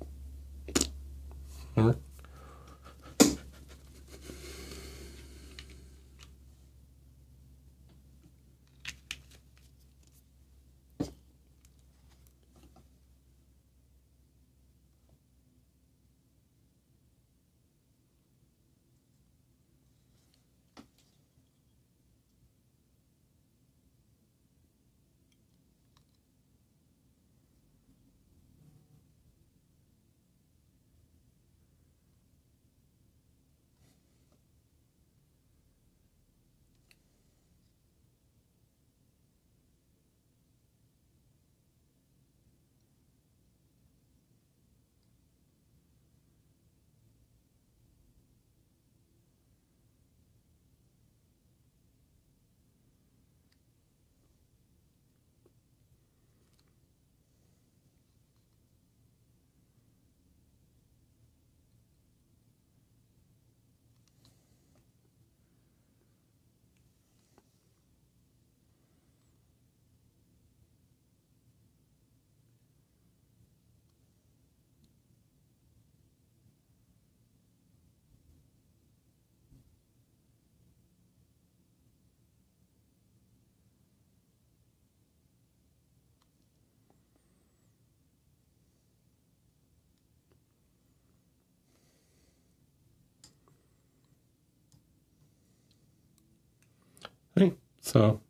Speaker 1: So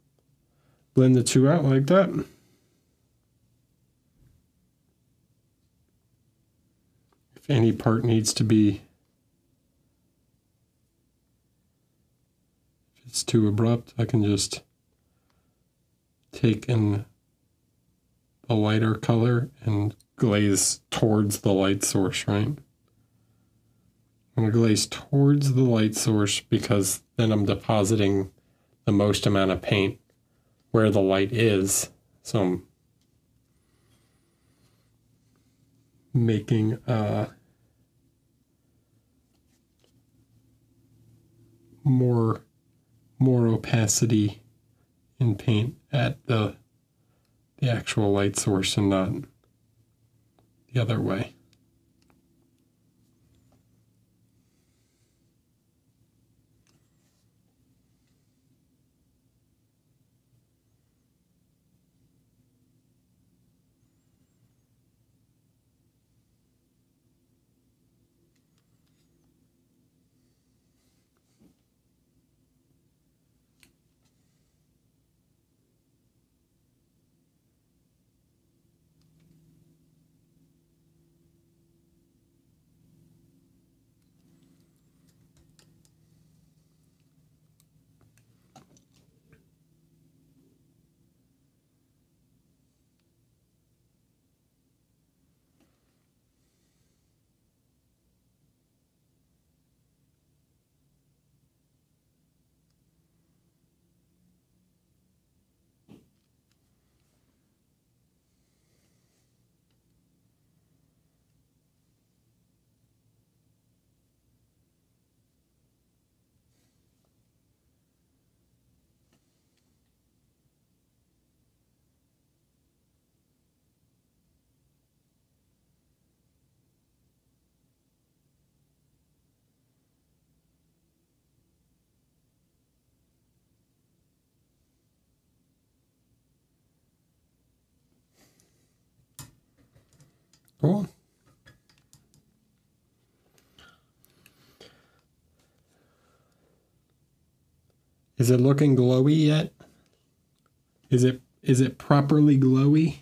Speaker 1: blend the two out like that. If any part needs to be, if it's too abrupt, I can just take in a lighter color and glaze towards the light source, right? I'm going to glaze towards the light source because then I'm depositing the most amount of paint where the light is. So I'm making uh, more more opacity in paint at the the actual light source and not the other way. Go on. Is it looking glowy yet? Is it is it properly glowy?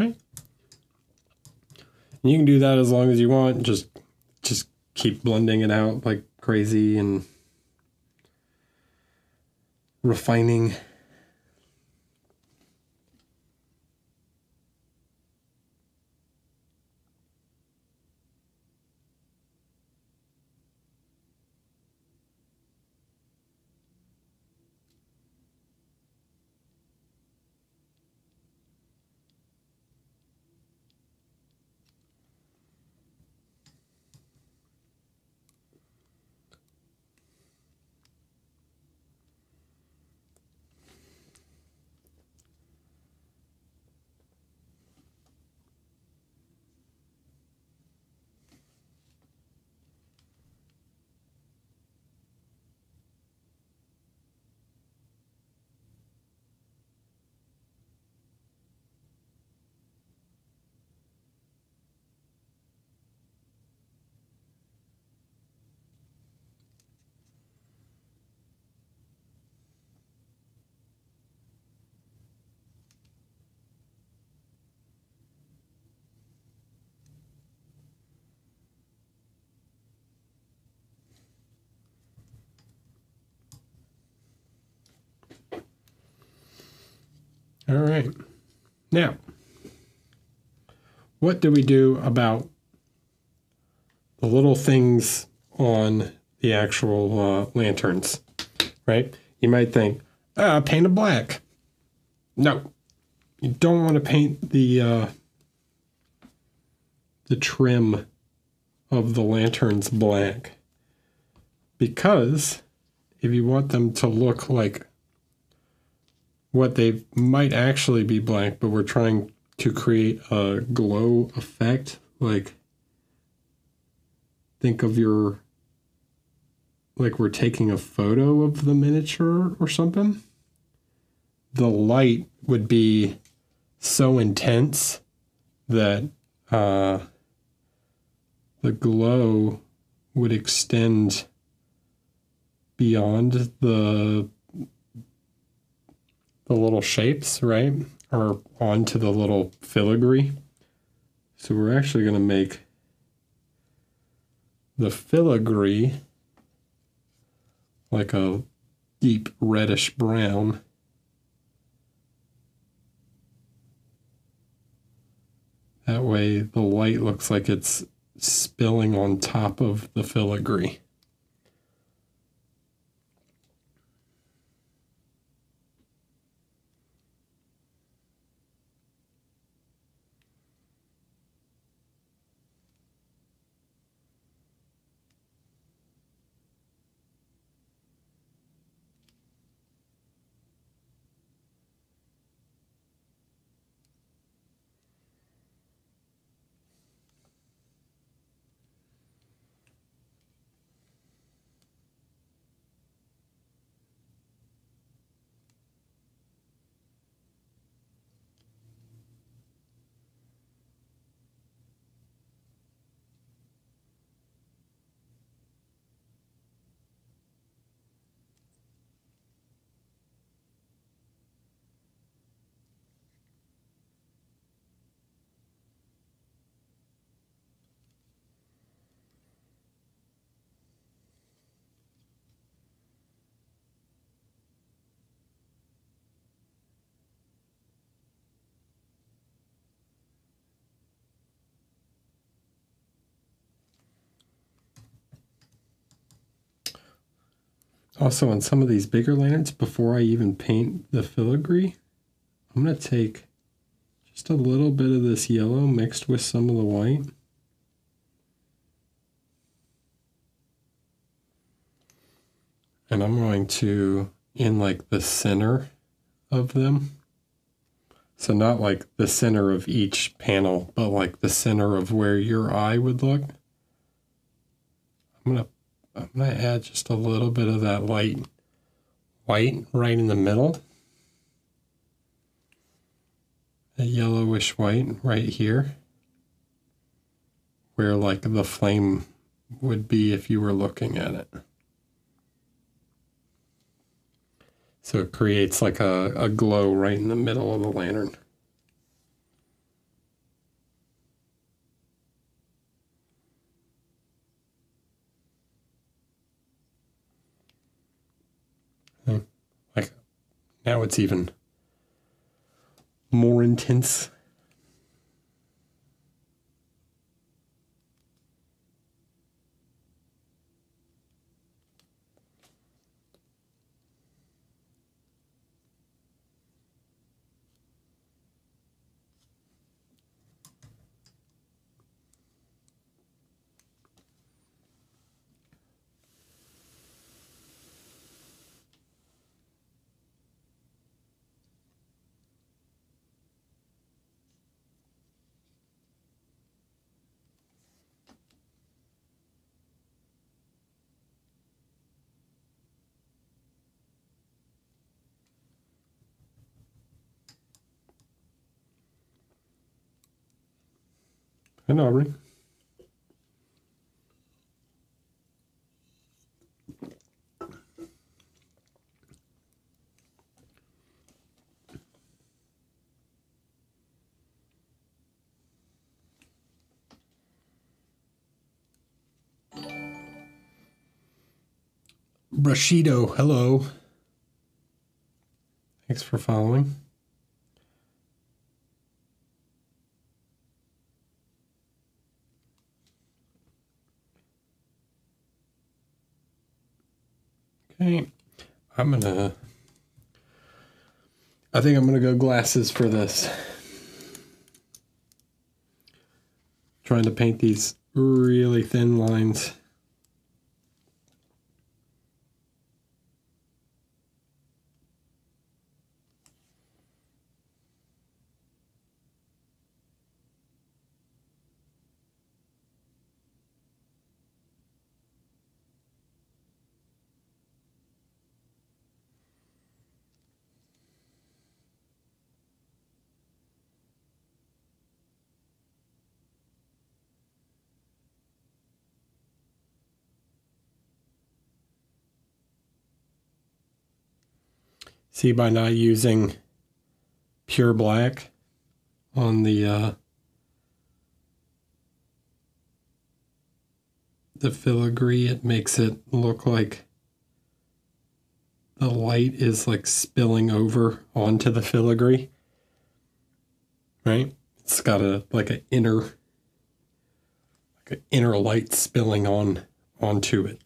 Speaker 1: Okay. You can do that as long as you want. Just just keep blending it out like crazy and refining. All right. Now, what do we do about the little things on the actual uh, lanterns? Right? You might think, ah, paint it black. No, you don't want to paint the uh, the trim of the lanterns black because if you want them to look like what they might actually be blank, but we're trying to create a glow effect. Like, think of your, like we're taking a photo of the miniature or something. The light would be so intense that uh, the glow would extend beyond the the little shapes, right, are onto the little filigree. So we're actually going to make the filigree like a deep reddish brown. That way the light looks like it's spilling on top of the filigree. Also, on some of these bigger lanterns, before I even paint the filigree, I'm going to take just a little bit of this yellow mixed with some of the white. And I'm going to, in like the center of them, so not like the center of each panel, but like the center of where your eye would look. I'm going to I'm going to add just a little bit of that light white right in the middle. A yellowish white right here. Where like the flame would be if you were looking at it. So it creates like a, a glow right in the middle of the lantern. Like now it's even more intense. And Aubrey. Brashido, hello. Thanks for following. Okay, I'm gonna. I think I'm gonna go glasses for this. Trying to paint these really thin lines. See, by not using pure black on the uh, the filigree, it makes it look like the light is like spilling over onto the filigree. Right? it's got a like an inner like an inner light spilling on onto it.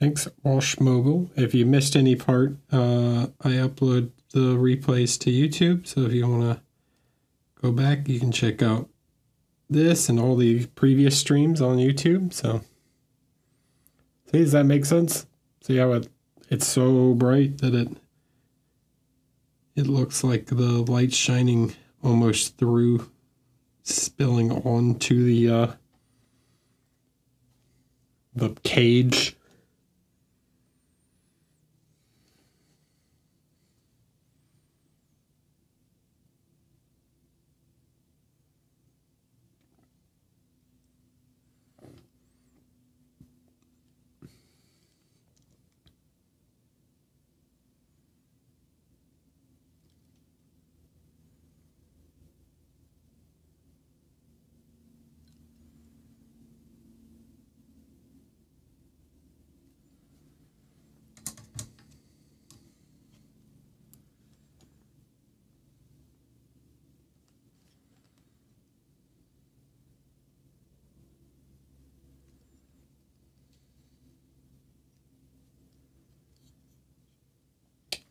Speaker 1: Thanks, Walsh Mogul. If you missed any part, uh, I upload the replays to YouTube. So if you want to go back, you can check out this and all the previous streams on YouTube. So, see, does that make sense? See how it it's so bright that it it looks like the light shining almost through, spilling onto the uh, the cage.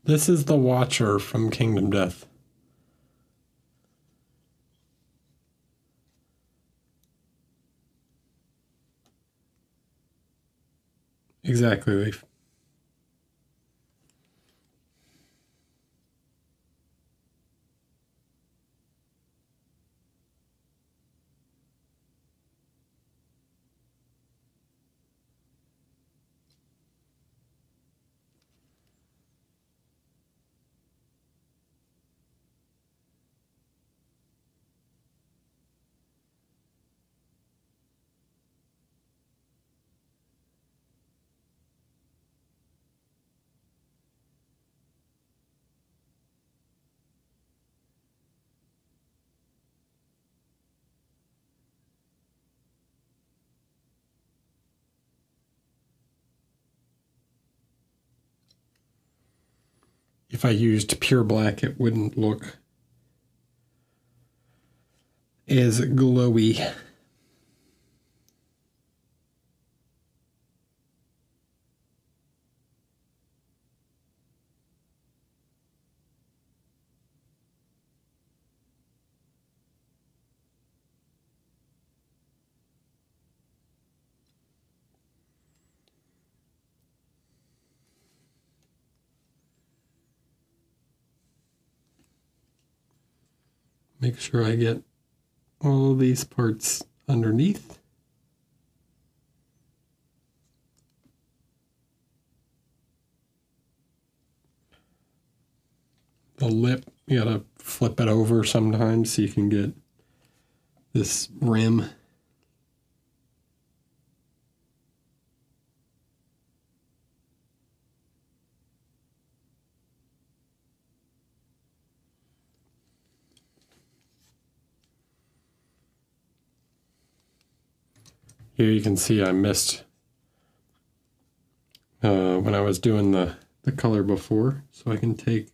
Speaker 1: This is the Watcher from Kingdom Death. Exactly, Leaf. If I used pure black, it wouldn't look as glowy. Make sure I get all these parts underneath. The lip, you gotta flip it over sometimes so you can get this rim. Here you can see I missed uh, when I was doing the, the color before. So I can take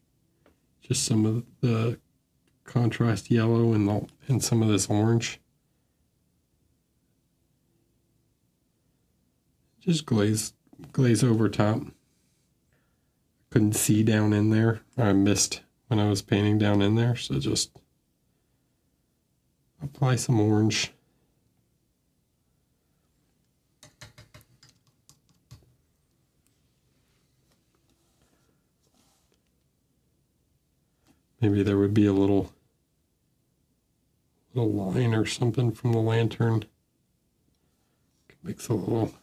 Speaker 1: just some of the contrast yellow and, the, and some of this orange. Just glaze, glaze over top. Couldn't see down in there. I missed when I was painting down in there. So just apply some orange. Maybe there would be a little little line or something from the lantern. Mix a little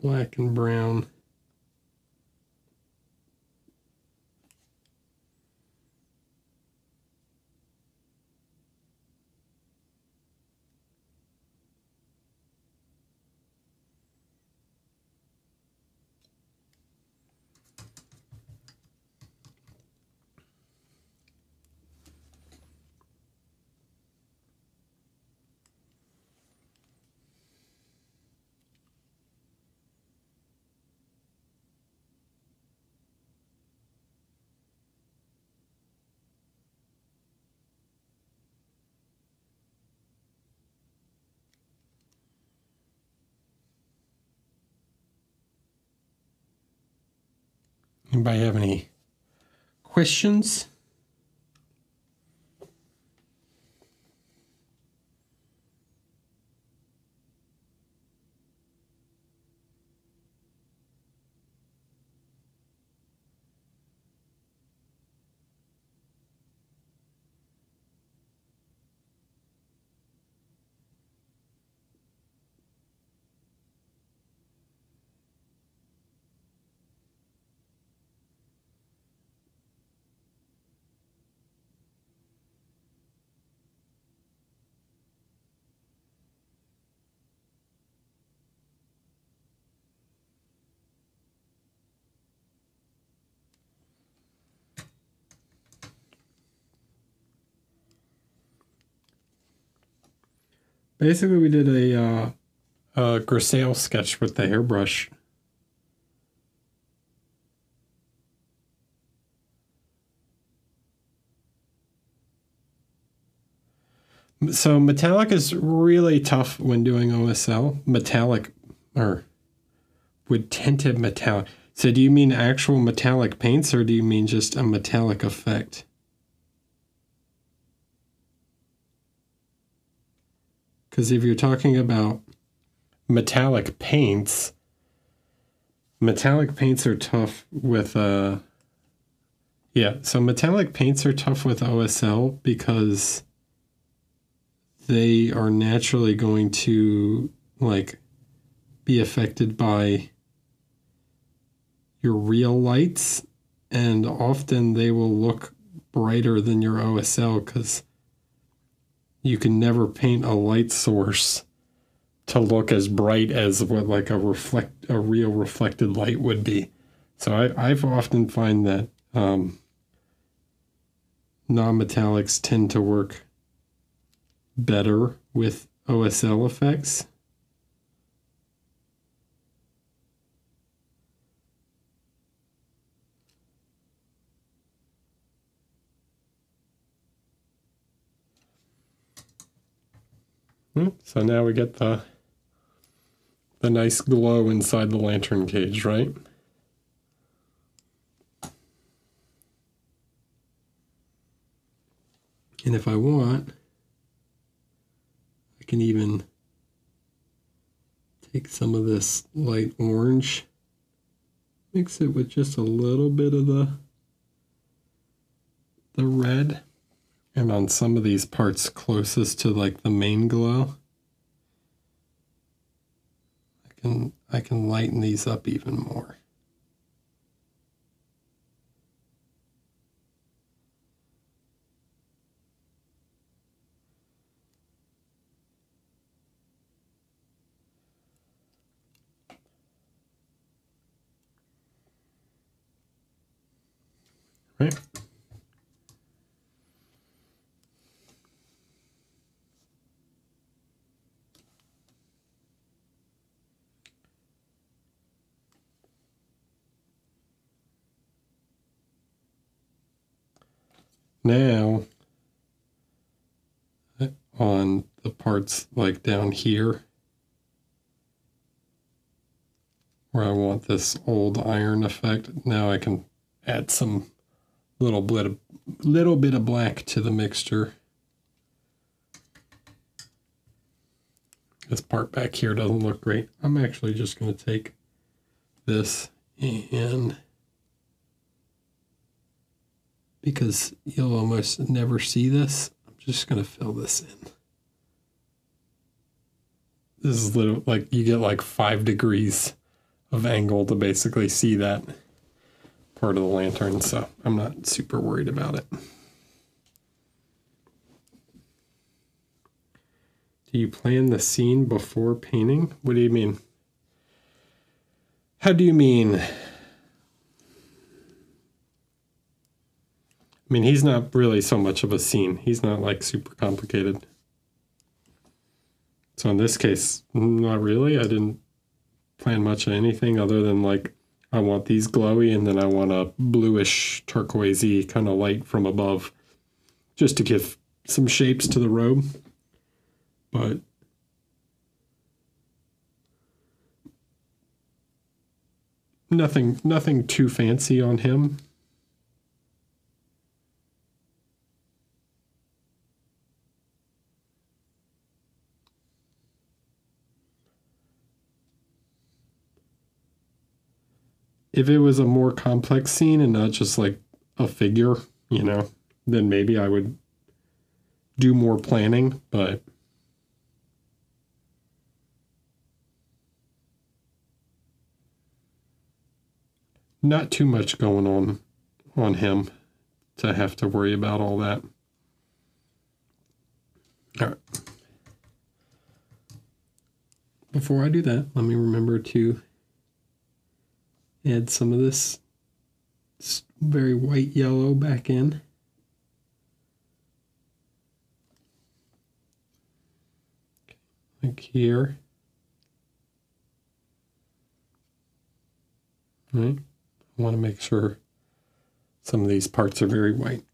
Speaker 1: black and brown. Anybody have any questions? Basically, we did a, uh, a grisaille sketch with the airbrush. So metallic is really tough when doing OSL. Metallic, or with tinted metallic. So do you mean actual metallic paints or do you mean just a metallic effect? Because if you're talking about metallic paints, metallic paints are tough with uh yeah, so metallic paints are tough with OSL because they are naturally going to like be affected by your real lights and often they will look brighter than your OSL cuz you can never paint a light source to look as bright as what like a reflect a real reflected light would be. So I I've often find that um, non-metallics tend to work better with OSL effects. Hmm? so now we get the the nice glow inside the lantern cage, right? And if I want, I can even take some of this light orange, mix it with just a little bit of the the red and on some of these parts closest to like the main glow, I can I can lighten these up even more. Right. Now, on the parts like down here, where I want this old iron effect, now I can add some little bit of little bit of black to the mixture. This part back here doesn't look great. I'm actually just going to take this and because you'll almost never see this. I'm just going to fill this in. This is little like you get like five degrees of angle to basically see that part of the lantern, so I'm not super worried about it. Do you plan the scene before painting? What do you mean? How do you mean? I mean, he's not really so much of a scene. He's not like super complicated. So in this case, not really. I didn't plan much of anything other than like I want these glowy and then I want a bluish turquoisey kind of light from above just to give some shapes to the robe. But nothing nothing too fancy on him. If it was a more complex scene and not just like a figure, you know, then maybe I would do more planning, but not too much going on on him to have to worry about all that. All right. Before I do that, let me remember to add some of this very white yellow back in. Like here. Right. I want to make sure some of these parts are very white.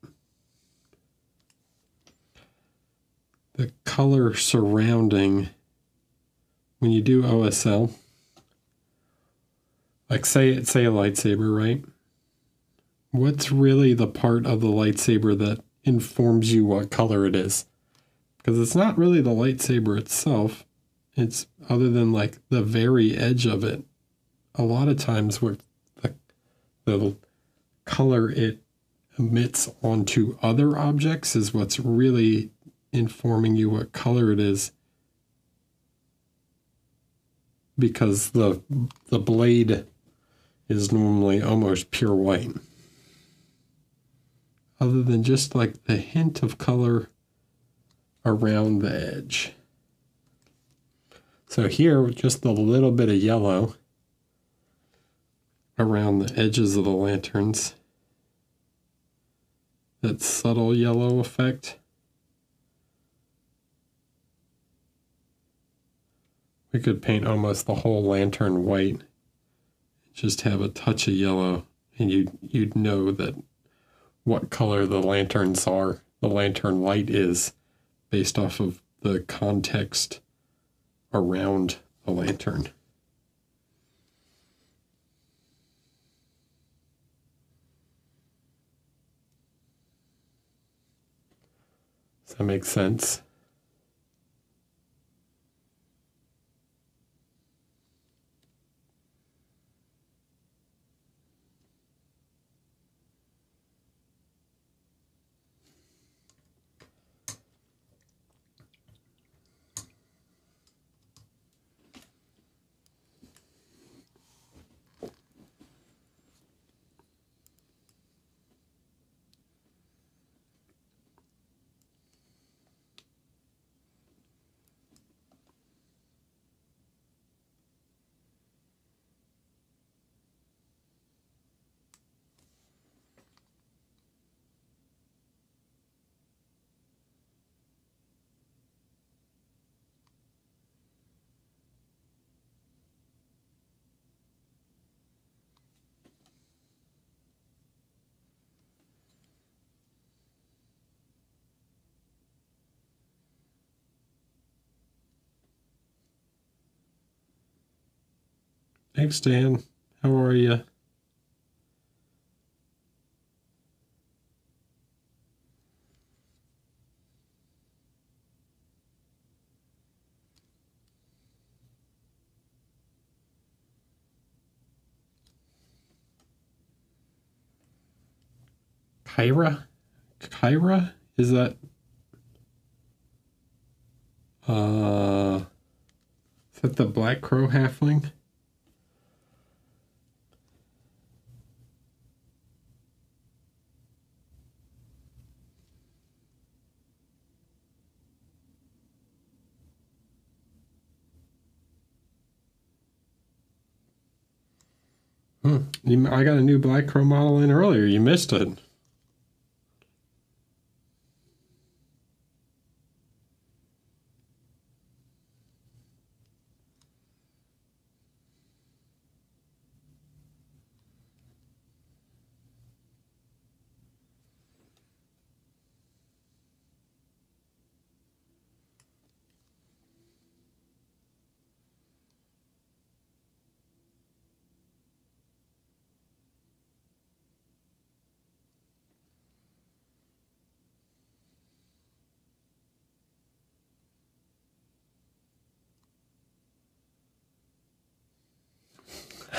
Speaker 1: The color surrounding when you do OSL like say say a lightsaber, right? What's really the part of the lightsaber that informs you what color it is? Because it's not really the lightsaber itself. It's other than like the very edge of it. A lot of times with the the color it emits onto other objects is what's really informing you what color it is because the the blade is normally almost pure white. Other than just like the hint of color around the edge. So here, just a little bit of yellow around the edges of the lanterns. That subtle yellow effect. We could paint almost the whole lantern white just have a touch of yellow and you you'd know that what color the lanterns are the lantern light is based off of the context around the lantern. Does that make sense Thanks, Dan. How are you? Kyra? Kyra? Is that uh is that the black crow halfling? Hmm. I got a new black crow model in earlier. You missed it.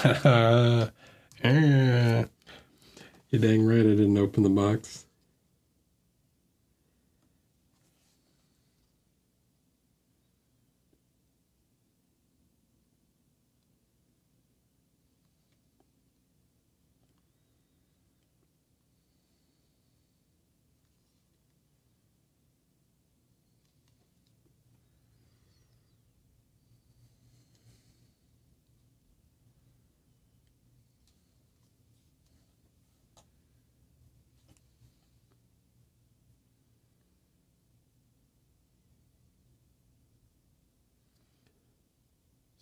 Speaker 1: uh, you dang right I didn't open the box.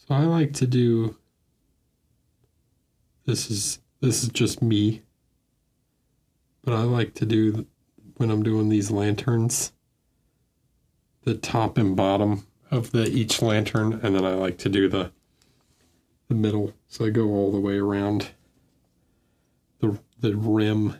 Speaker 1: So I like to do this is this is just me. But I like to do when I'm doing these lanterns the top and bottom of the each lantern and then I like to do the the middle. So I go all the way around the the rim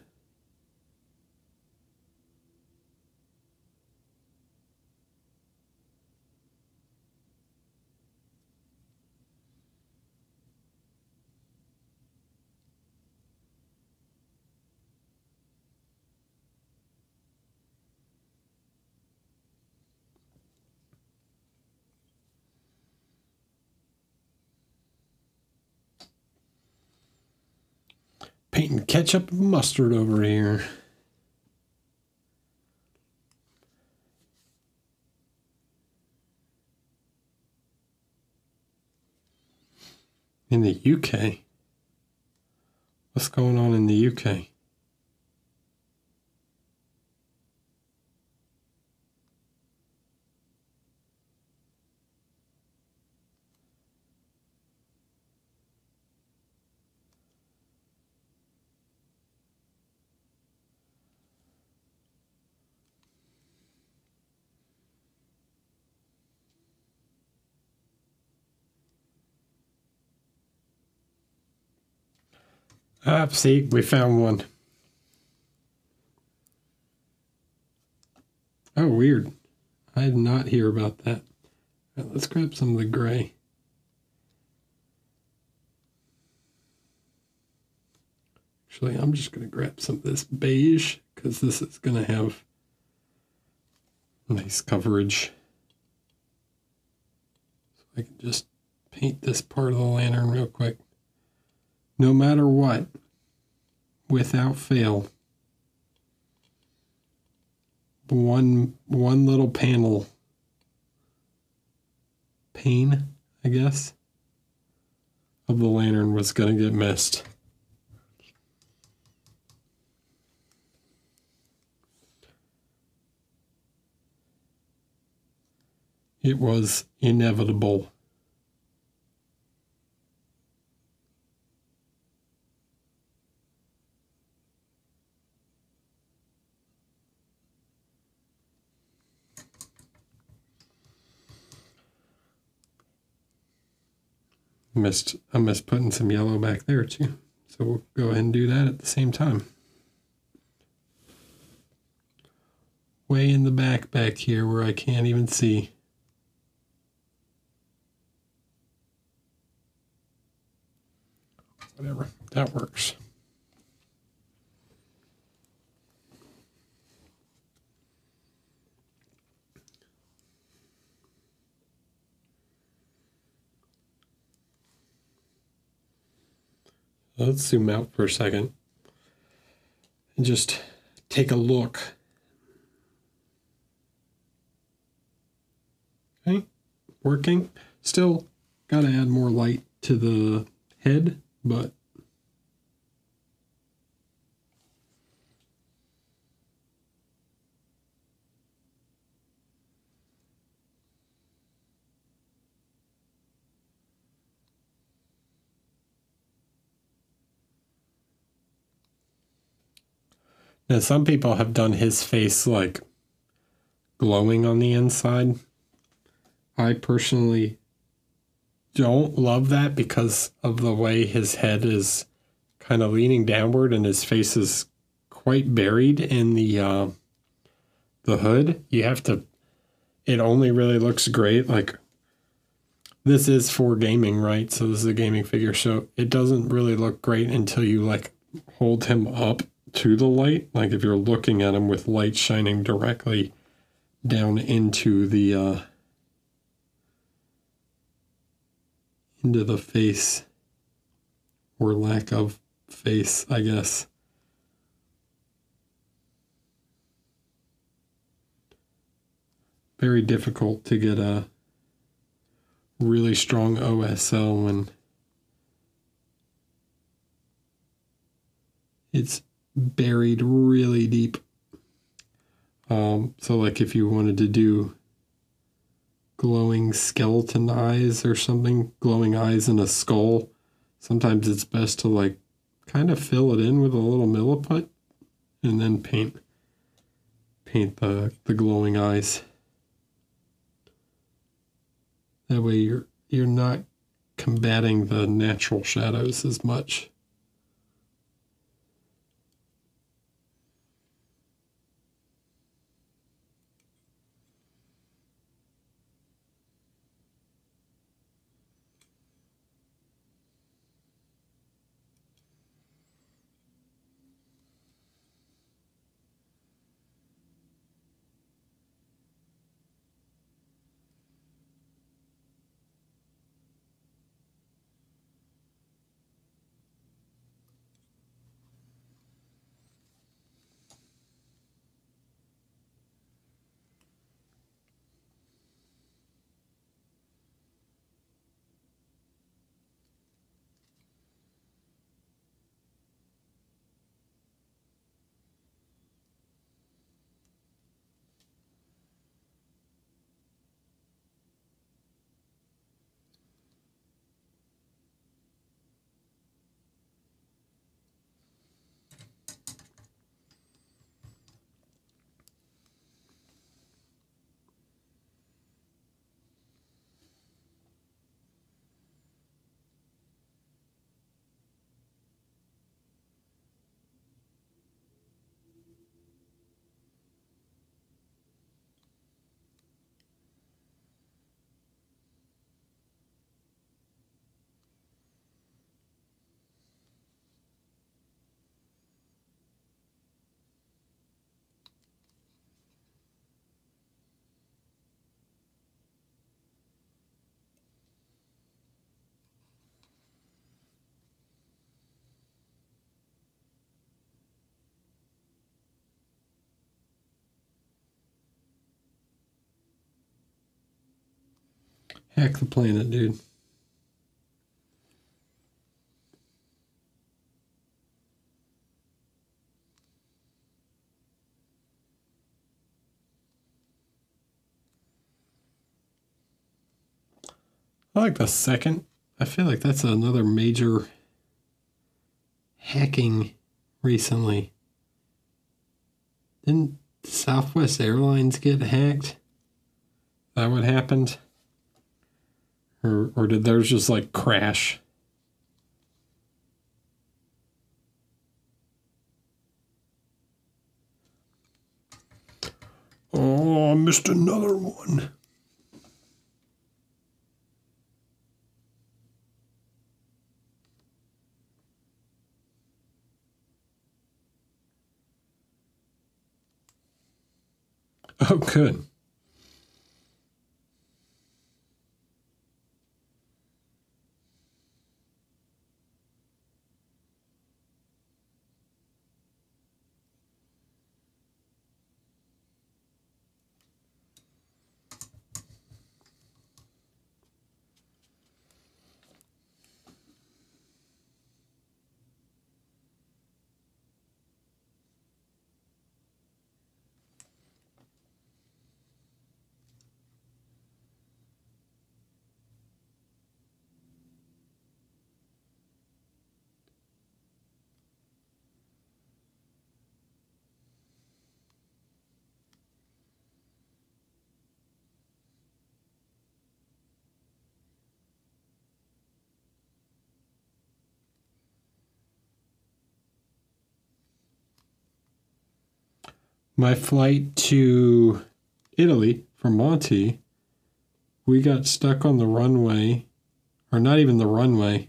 Speaker 1: painting ketchup and mustard over here. In the UK? What's going on in the UK? Ah, see, we found one. Oh, weird. I did not hear about that. Right, let's grab some of the gray. Actually, I'm just going to grab some of this beige because this is going to have nice coverage. So I can just paint this part of the lantern real quick no matter what, without fail, one one little panel pane, I guess, of the lantern was going to get missed. It was inevitable. Missed I missed putting some yellow back there too. So we'll go ahead and do that at the same time. Way in the back back here where I can't even see. Whatever, that works. Let's zoom out for a second and just take a look. Okay, working. Still got to add more light to the head, but Now, some people have done his face like glowing on the inside. I personally don't love that because of the way his head is kind of leaning downward and his face is quite buried in the uh, the hood. You have to. It only really looks great like this is for gaming, right? So this is a gaming figure, so it doesn't really look great until you like hold him up to the light. Like if you're looking at them with light shining directly down into the uh, into the face or lack of face, I guess. Very difficult to get a really strong OSL when it's buried really deep. Um, so, like if you wanted to do glowing skeleton eyes or something, glowing eyes in a skull, sometimes it's best to like kind of fill it in with a little milliput and then paint paint the, the glowing eyes. That way you're you're not combating the natural shadows as much. Hack the planet, dude. I like the second. I feel like that's another major hacking recently. Didn't Southwest Airlines get hacked? Is that what happened? Or or did theirs just like crash? Oh, I missed another one. Oh, good. My flight to Italy from Monty, we got stuck on the runway, or not even the runway,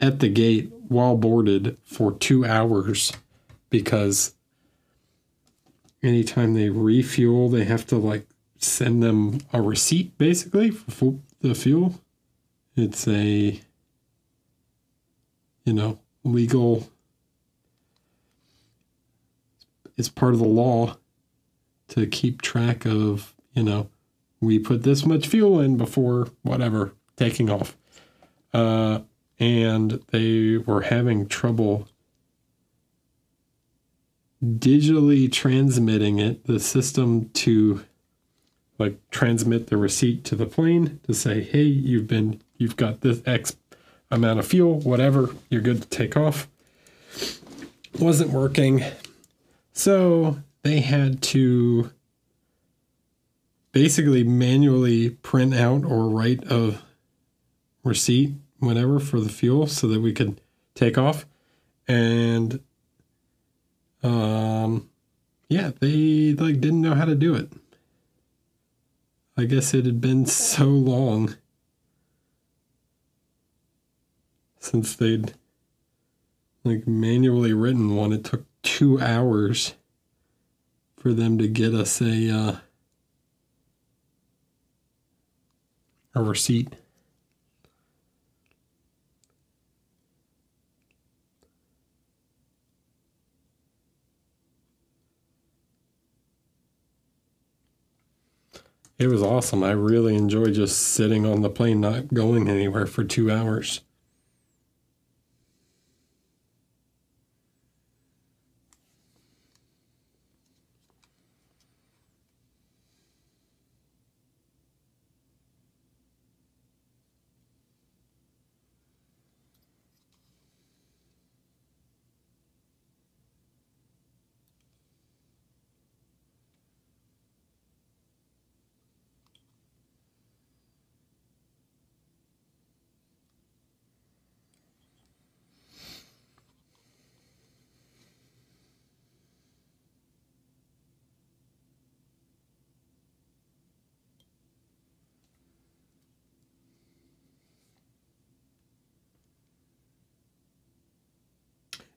Speaker 1: at the gate while boarded for two hours because anytime they refuel, they have to like send them a receipt basically for the fuel. It's a, you know, legal, it's part of the law to keep track of, you know, we put this much fuel in before whatever taking off. Uh, and they were having trouble digitally transmitting it, the system to like transmit the receipt to the plane to say, hey, you've been, you've got this X amount of fuel, whatever, you're good to take off. Wasn't working. So they had to basically manually print out or write a receipt, whatever, for the fuel so that we could take off. And um yeah, they like didn't know how to do it. I guess it had been so long since they'd like manually written one. It took two hours for them to get us a uh, a receipt. It was awesome. I really enjoyed just sitting on the plane, not going anywhere for two hours.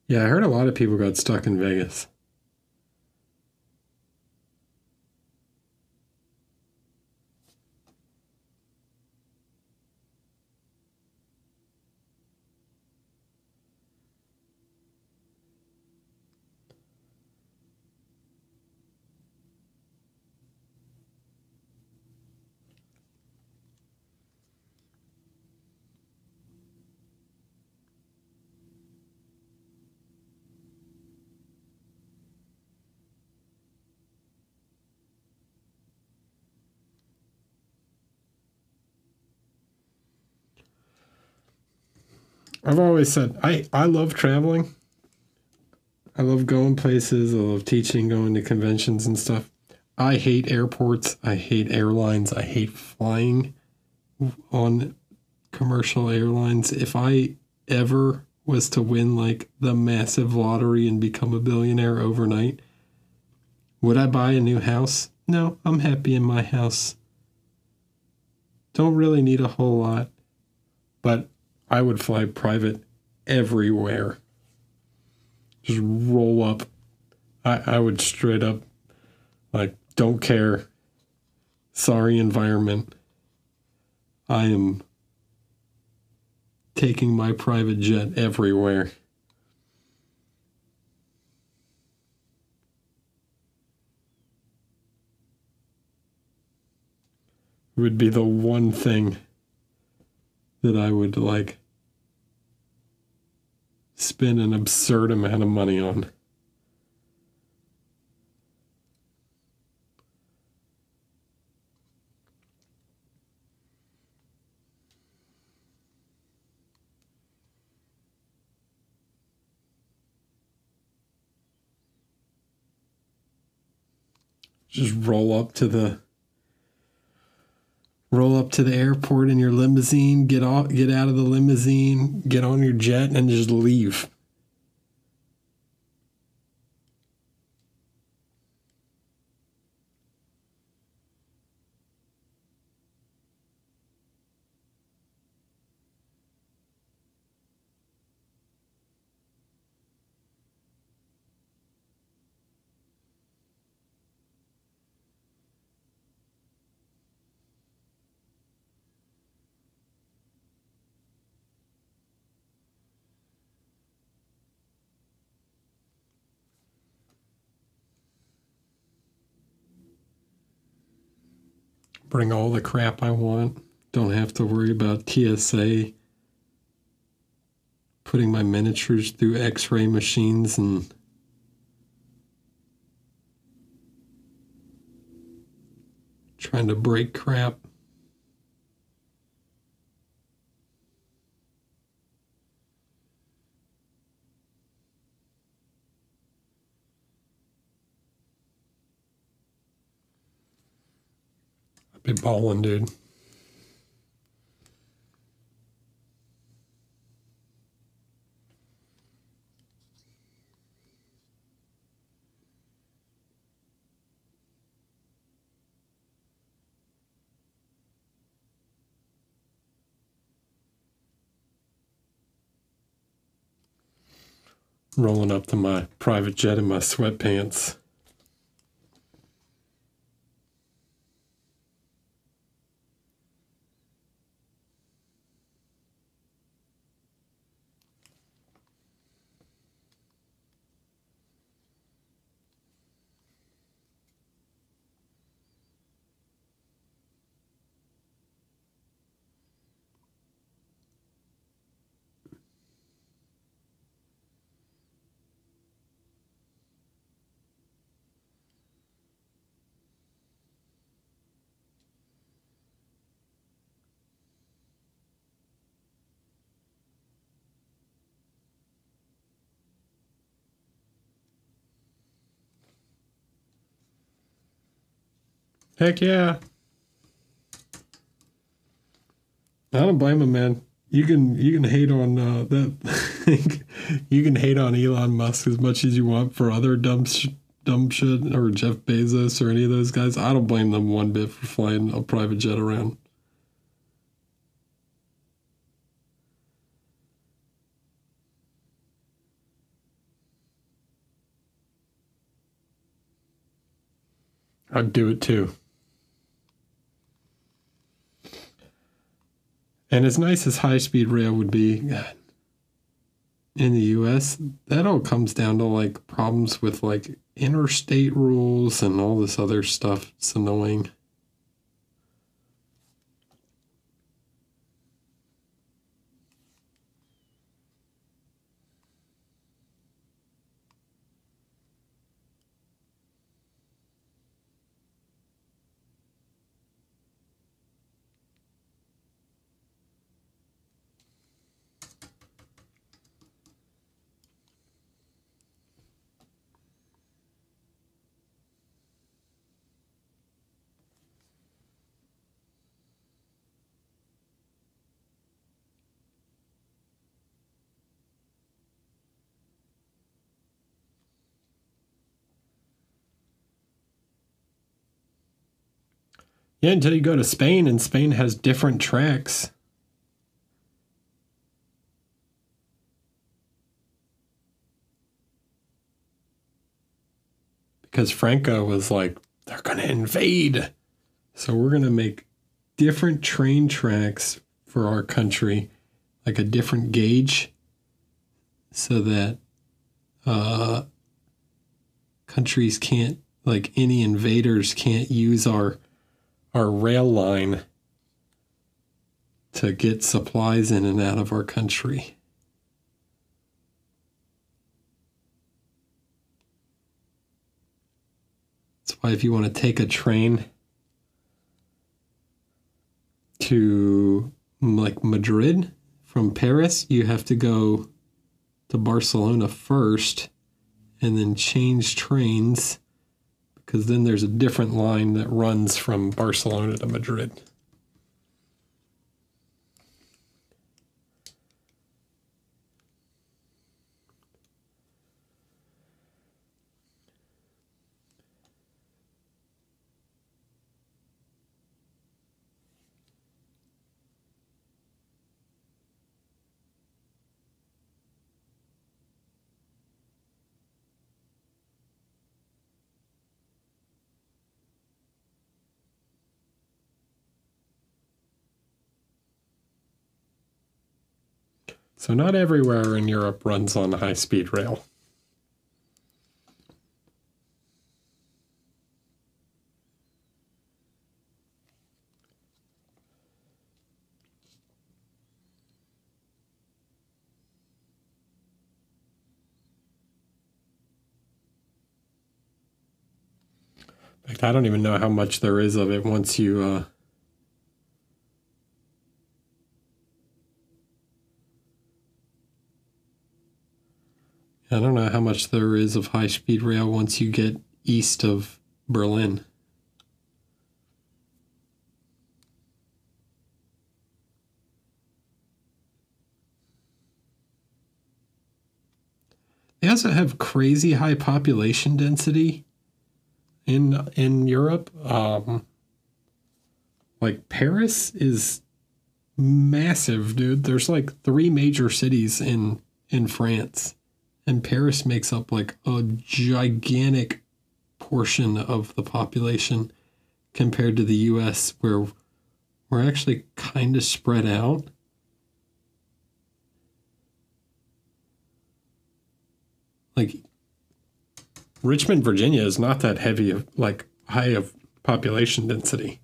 Speaker 1: Yeah, I heard a lot of people got stuck in Vegas. I've always said I, I love traveling. I love going places. I love teaching, going to conventions and stuff. I hate airports. I hate airlines. I hate flying on commercial airlines. If I ever was to win like the massive lottery and become a billionaire overnight, would I buy a new house? No, I'm happy in my house. Don't really need a whole lot, but I would fly private everywhere. Just roll up. I, I would straight up, like, don't care. Sorry, environment. I am taking my private jet everywhere. Would be the one thing that I would like spend an absurd amount of money on. Just roll up to the roll up to the airport in your limousine, get off, get out of the limousine, get on your jet, and just leave. Bring all the crap I want. Don't have to worry about TSA putting my miniatures through x ray machines and trying to break crap. Balling, dude. rolling up to my private jet in my sweatpants. Heck yeah. I don't blame him, man. You can you can hate on uh, that. you can hate on Elon Musk as much as you want for other dumb sh- dumb shit, or Jeff Bezos, or any of those guys. I don't blame them one bit for flying a private jet around. I'd do it too. And as nice as high speed rail would be uh, in the US, that all comes down to like problems with like interstate rules and all this other stuff. It's annoying. Yeah, until you go to Spain, and Spain has different tracks. Because Franco was like, they're going to invade. So we're going to make different train tracks for our country, like a different gauge, so that uh, countries can't, like any invaders can't use our our rail line to get supplies in and out of our country. That's why if you want to take a train to like Madrid from Paris, you have to go to Barcelona first and then change trains because then there's a different line that runs from Barcelona to Madrid. So, not everywhere in Europe runs on high speed rail. In fact, I don't even know how much there is of it once you uh, I don't know how much there is of high speed rail once you get east of Berlin. They also have crazy high population density in in Europe. Um, like Paris is massive, dude. There's like three major cities in in France, and Paris makes up like a gigantic portion of the population compared to the U.S., where we're actually kind of spread out. like Richmond, Virginia is not that heavy of like high of population density.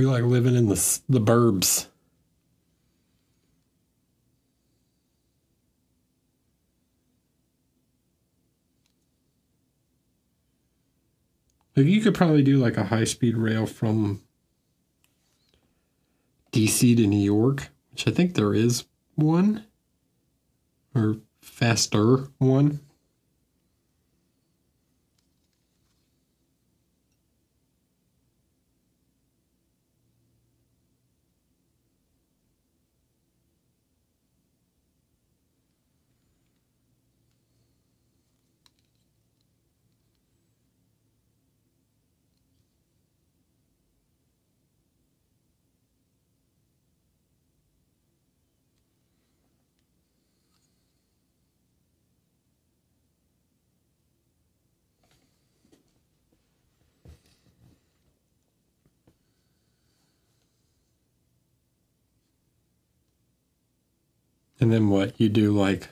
Speaker 1: We like living in the the burbs. Like you could probably do like a high speed rail from DC to New York, which I think there is one or faster one. And then what? You do like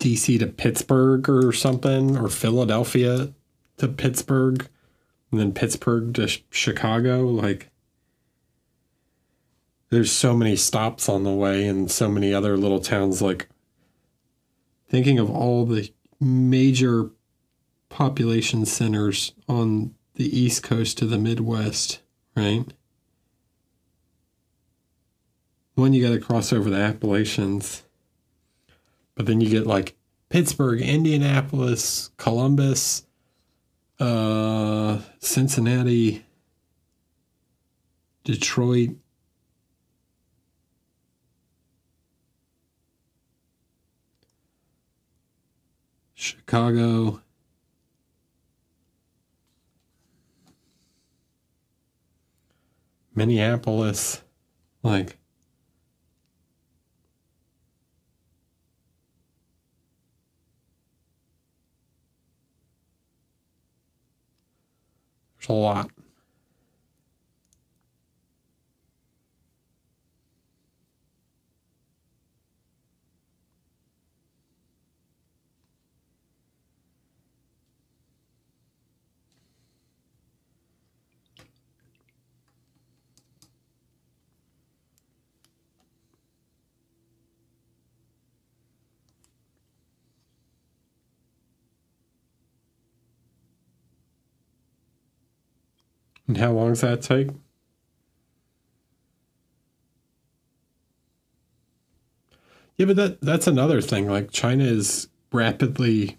Speaker 1: DC to Pittsburgh or something, or Philadelphia to Pittsburgh, and then Pittsburgh to Chicago. Like, there's so many stops on the way, and so many other little towns. Like, thinking of all the major population centers on the East Coast to the Midwest, right? One, you got to cross over the Appalachians, but then you get like Pittsburgh, Indianapolis, Columbus, uh, Cincinnati, Detroit. Chicago, Minneapolis, like there's a lot. And how long does that take? Yeah, but that that's another thing. Like China is rapidly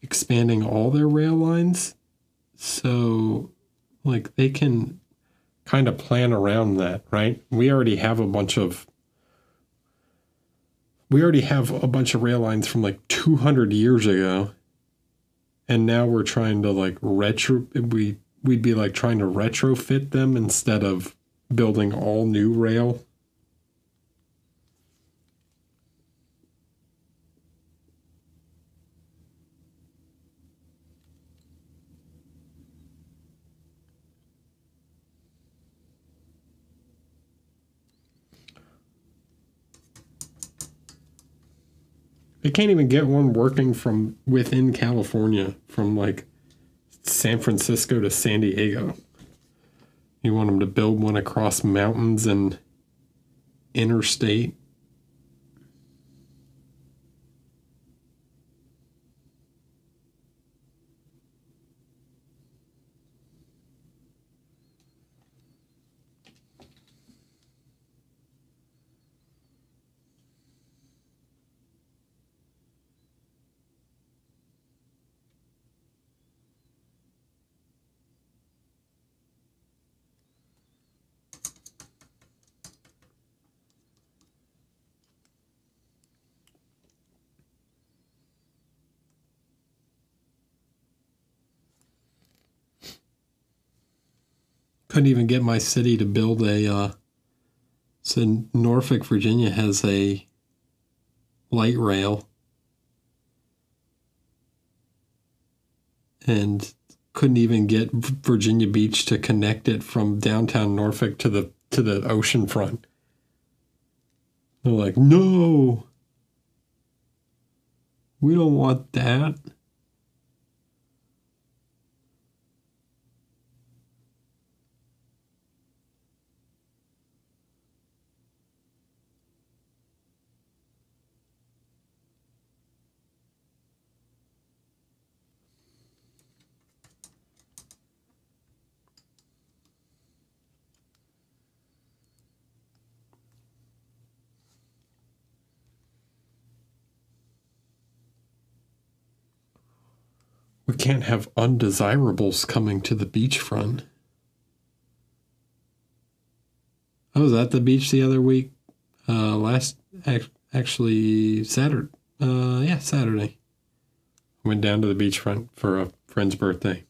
Speaker 1: expanding all their rail lines. So like they can kind of plan around that, right? We already have a bunch of we already have a bunch of rail lines from like 200 years ago. And now we're trying to like retro we we'd be like trying to retrofit them instead of building all new rail. They can't even get one working from within California from like San Francisco to San Diego. You want them to build one across mountains and interstate. Couldn't even get my city to build a. Uh, so Norfolk, Virginia has a light rail, and couldn't even get Virginia Beach to connect it from downtown Norfolk to the to the ocean front. They're like, no, we don't want that. We can't have undesirables coming to the beachfront. I was at the beach the other week. Uh, last, actually, Saturday. Uh, yeah, Saturday. Went down to the beachfront for a friend's birthday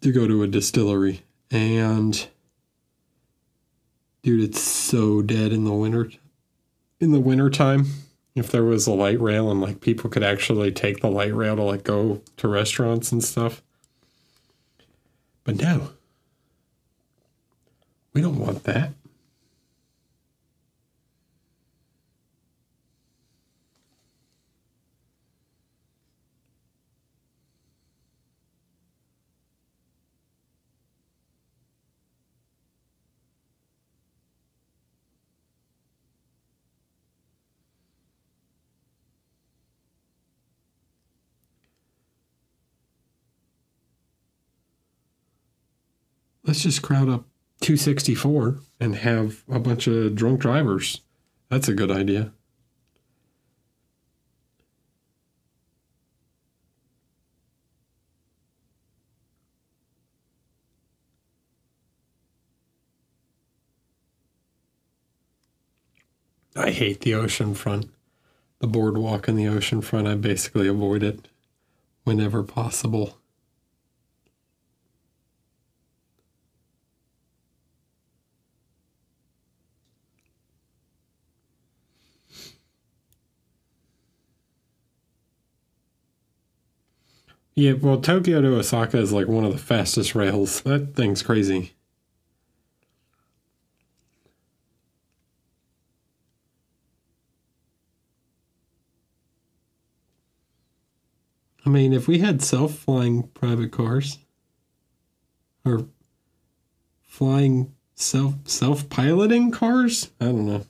Speaker 1: to go to a distillery. And, dude, it's so dead in the winter. In the winter time if there was a light rail and like people could actually take the light rail to like go to restaurants and stuff. But no, we don't want that. Let's just crowd up 264 and have a bunch of drunk drivers. That's a good idea. I hate the ocean front. The boardwalk and the ocean front, I basically avoid it whenever possible. Yeah, well, Tokyo to Osaka is like one of the fastest rails. That thing's crazy. I mean, if we had self flying private cars or flying self self piloting cars, I don't know.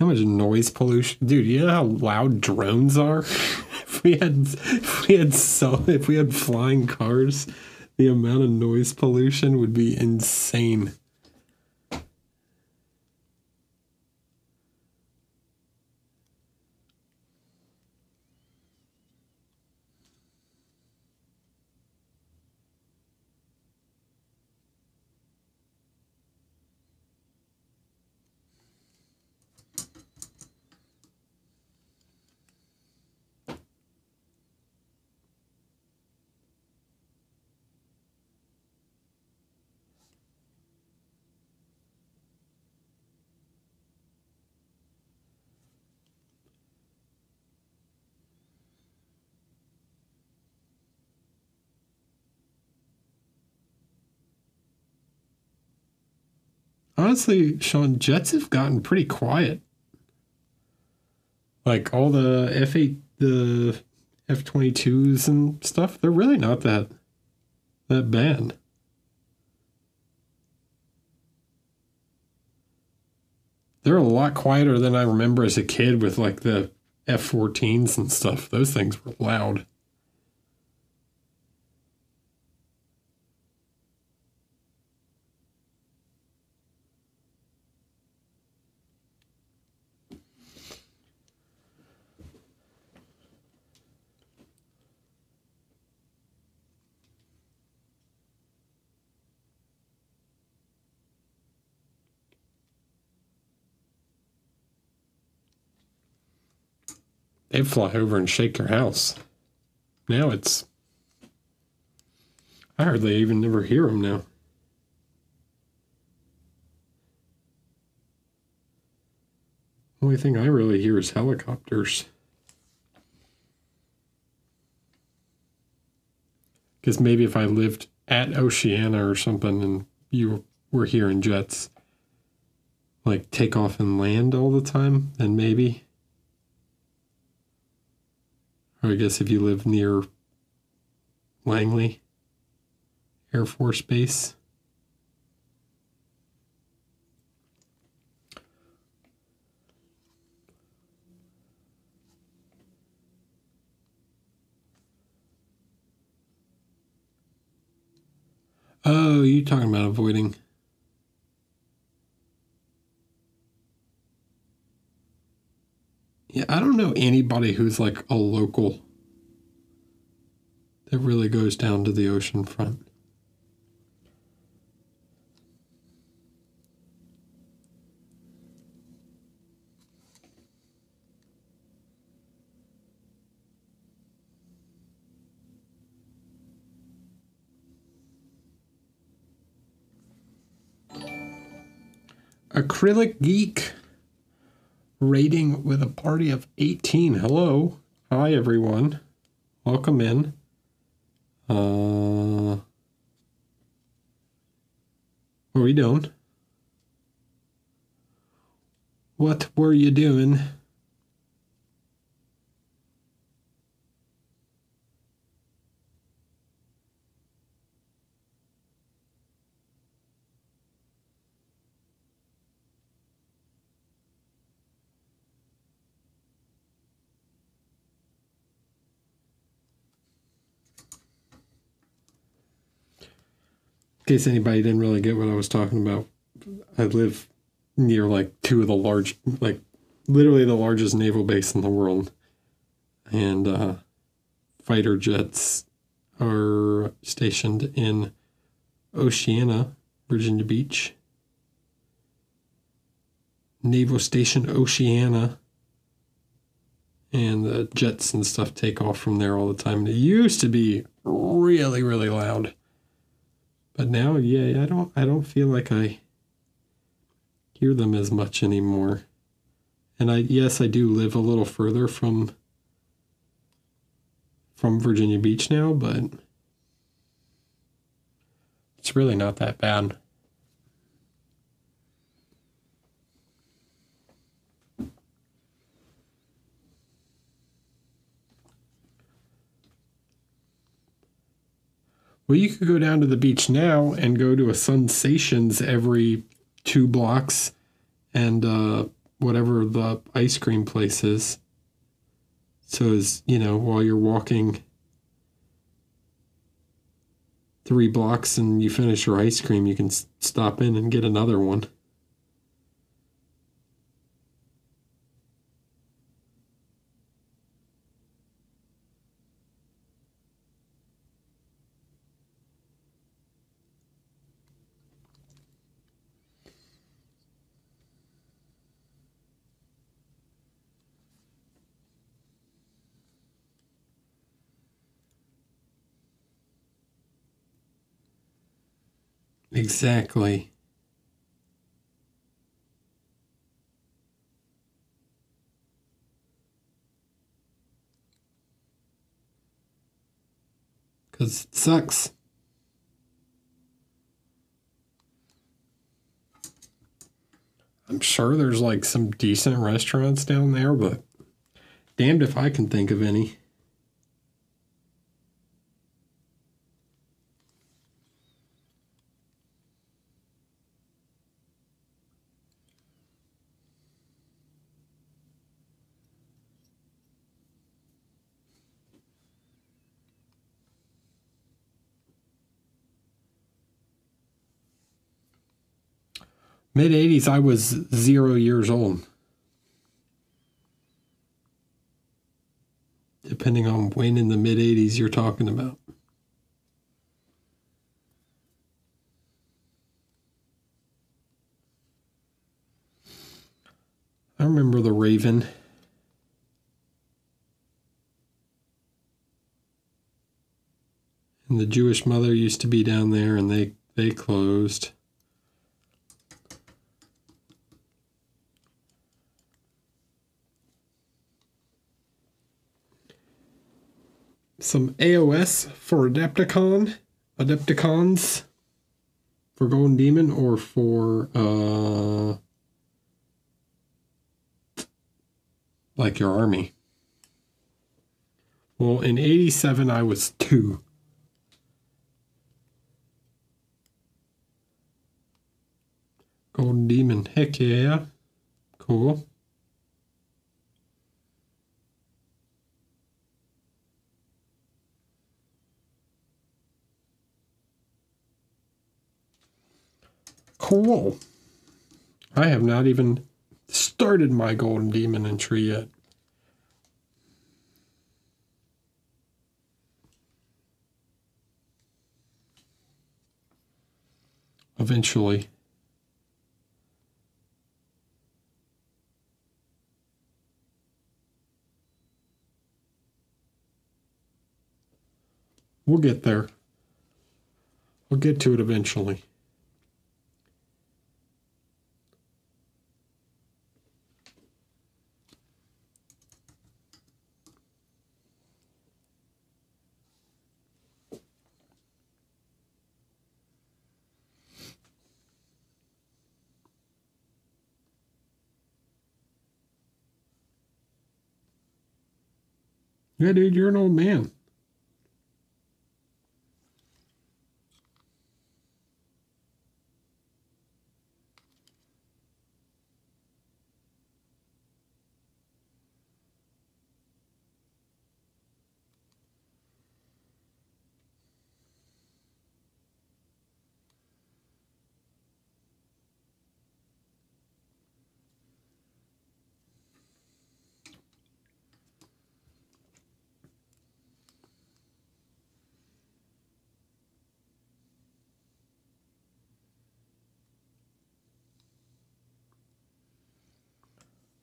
Speaker 1: How much noise pollution, dude? You know how loud drones are. if we had, if we had so, if we had flying cars, the amount of noise pollution would be insane. Honestly, Sean, Jets have gotten pretty quiet. Like all the F eight, the F twenty twos and stuff, they're really not that that bad. They're a lot quieter than I remember as a kid with like the F 14s and stuff. Those things were loud. They'd fly over and shake your house. Now it's. I hardly even never hear them now. Only thing I really hear is helicopters. Because maybe if I lived at Oceana or something and you were hearing jets like take off and land all the time, then maybe. I guess if you live near Langley Air Force Base. Oh, you talking about avoiding? Yeah, I don't know anybody who's like a local that really goes down to the ocean front. Acrylic Geek rating with a party of 18. Hello. Hi, everyone. Welcome in. Uh, what are we doing? What were you doing? Case anybody didn't really get what I was talking about, I live near like two of the large, like literally the largest naval base in the world. And uh, fighter jets are stationed in Oceana, Virginia Beach. Naval Station Oceana. And the jets and stuff take off from there all the time. It used to be really, really loud. But now, yeah, I don't I don't feel like I hear them as much anymore. And I yes, I do live a little further from from Virginia Beach now, but it's really not that bad. Well, you could go down to the beach now and go to a Sensations every two blocks and uh, whatever the ice cream place is. So, as you know, while you're walking three blocks and you finish your ice cream, you can stop in and get another one. Exactly. Because it sucks. I'm sure there's like some decent restaurants down there, but damned if I can think of any. Mid 80s, I was zero years old. Depending on when in the mid 80s you're talking about. I remember the Raven. And the Jewish mother used to be down there and they, they closed. Some AOS for Adepticon, Adepticons for Golden Demon, or for uh, like your army. Well, in 87, I was two. Golden Demon, heck yeah. Cool. Cool. I have not even started my golden demon entry yet. Eventually. We'll get there. We'll get to it eventually. Yeah, dude, you're an old man.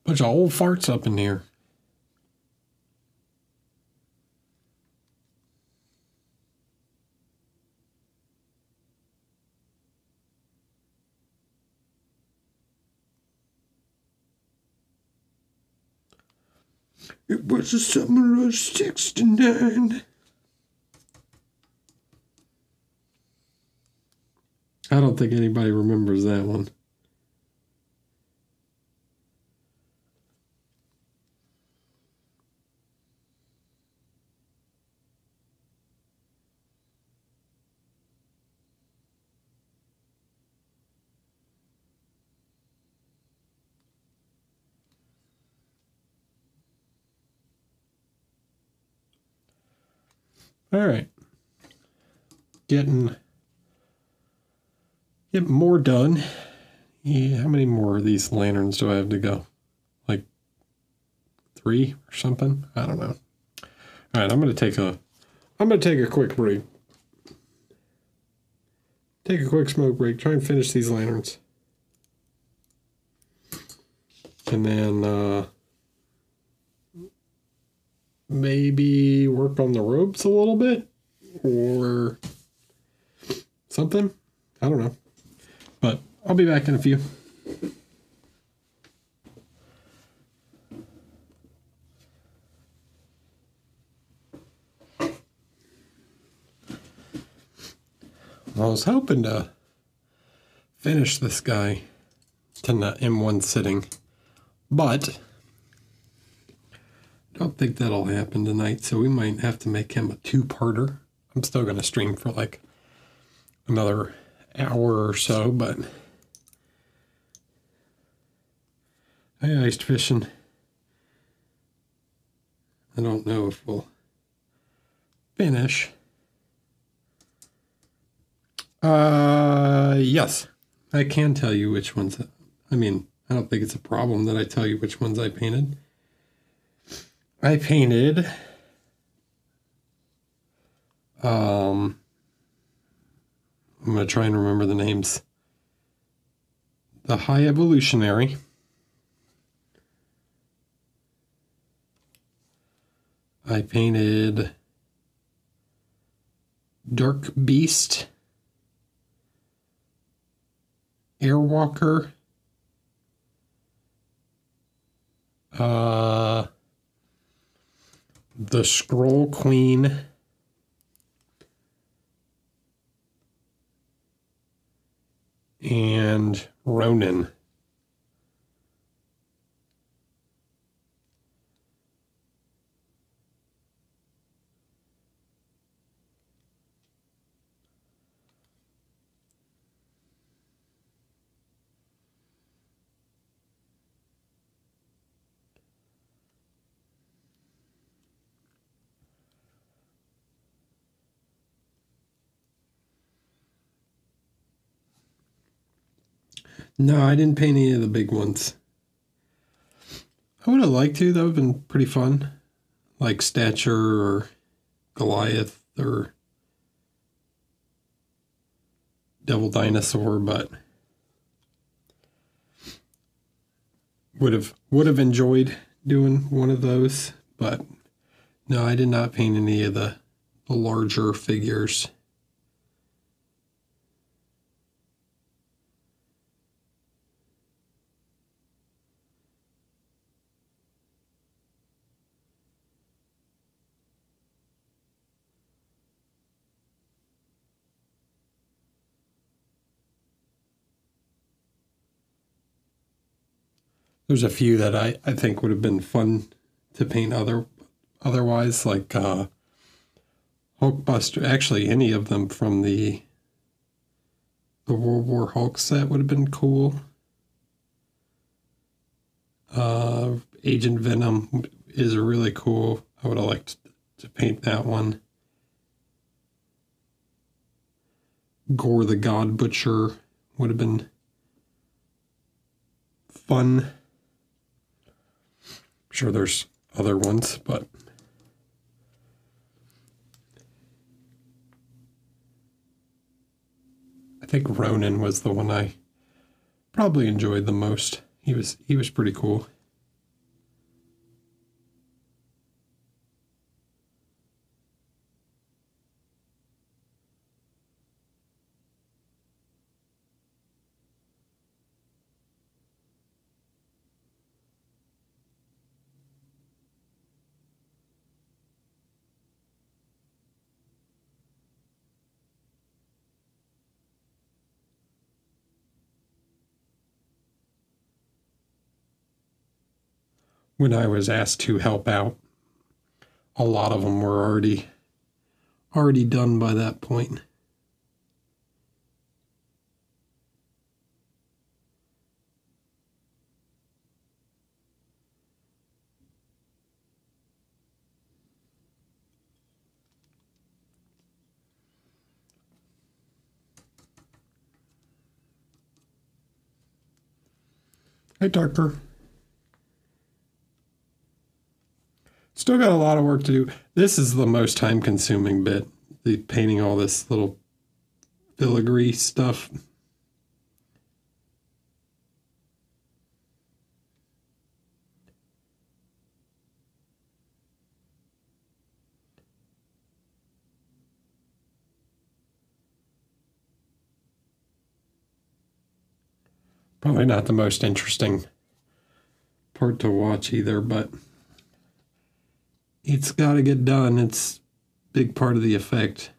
Speaker 1: Bunch of old farts up in here. It was the summer of 69. I don't think anybody remembers that one. All right. Getting get more done. Yeah, how many more of these lanterns do I have to go? Like three or something? I don't know. All right, I'm gonna take a I'm gonna take a quick break. Take a quick smoke break. Try and finish these lanterns. And then uh maybe work on the ropes a little bit or something. I don't know. But I'll be back in a few. I was hoping to finish this guy to not in one sitting. But don't think that'll happen tonight, so we might have to make him a two-parter. I'm still gonna stream for like another hour or so, but I iced fishing. I don't know if we'll finish. Uh, yes, I can tell you which ones. I mean, I don't think it's a problem that I tell you which ones I painted. I painted. Um, I'm gonna try and remember the names. The High Evolutionary. I painted Dark Beast, Airwalker, uh, the Skrull Queen, and Ronin. No, I didn't paint any of the big ones. I would have liked to. That would have been pretty fun. Like Stature or Goliath or Devil Dinosaur, but would have would have enjoyed doing one of those, but no, I did not paint any of the, the larger figures. There's a few that I, I think would have been fun to paint other otherwise, like uh, Hulkbuster. Actually, any of them from the the World War Hulk set would have been cool. Uh, Agent Venom is really cool. I would have liked to paint that one. Gorr the God Butcher would have been fun sure there's other ones, but I think Ronan was the one I probably enjoyed the most. He was he was pretty cool. When I was asked to help out, a lot of them were already already done by that point. Hi, Darker. Still got a lot of work to do. This is the most time consuming bit. The painting all this little filigree stuff. Probably not the most interesting part to watch either, but it's got to get done. It's big part of the effect.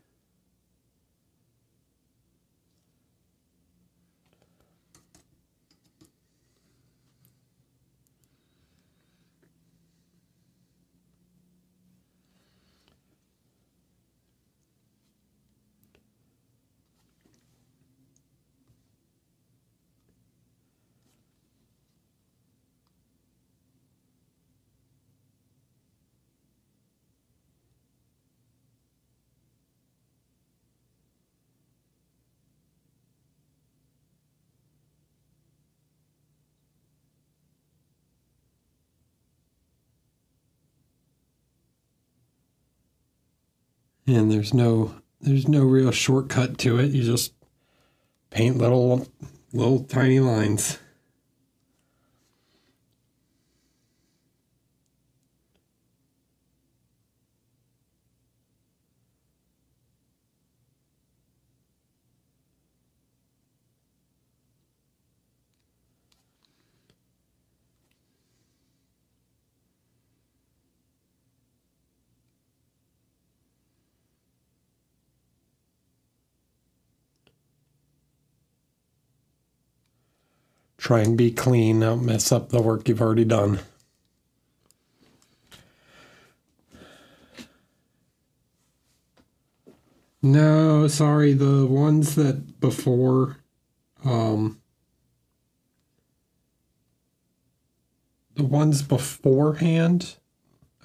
Speaker 1: And there's no there's no real shortcut to it. You just paint little little tiny lines. Try and be clean, don't mess up the work you've already done. No, sorry, the ones that before um the ones beforehand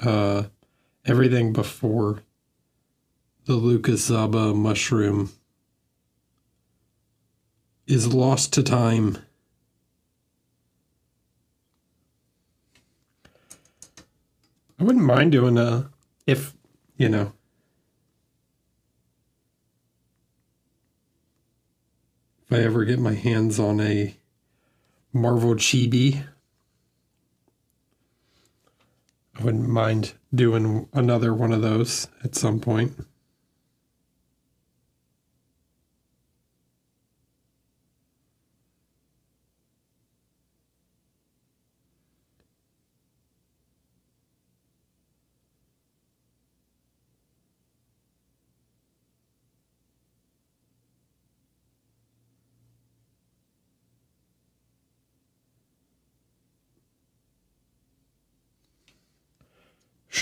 Speaker 1: uh everything before the Lucas Zaba mushroom is lost to time. I wouldn't mind doing a if you know if I ever get my hands on a Marvel Chibi. I wouldn't mind doing another one of those at some point.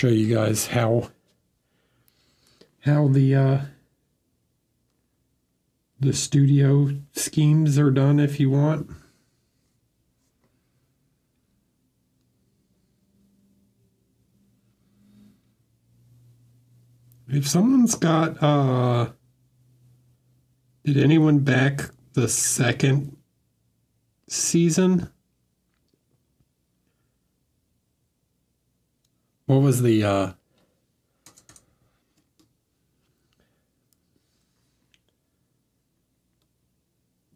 Speaker 1: Show you guys how how the uh, the studio schemes are done if you want. If someone's got uh did anyone back the second season? What was the uh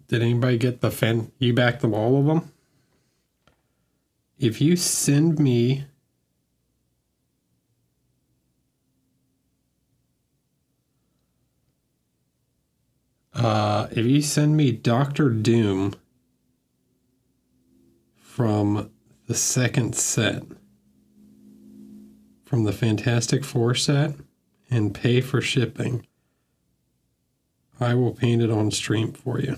Speaker 1: Did anybody get the fan you backed them all of them? If you send me uh if you send me Doctor Doom from the second set from the Fantastic Four set and pay for shipping, I will paint it on stream for you.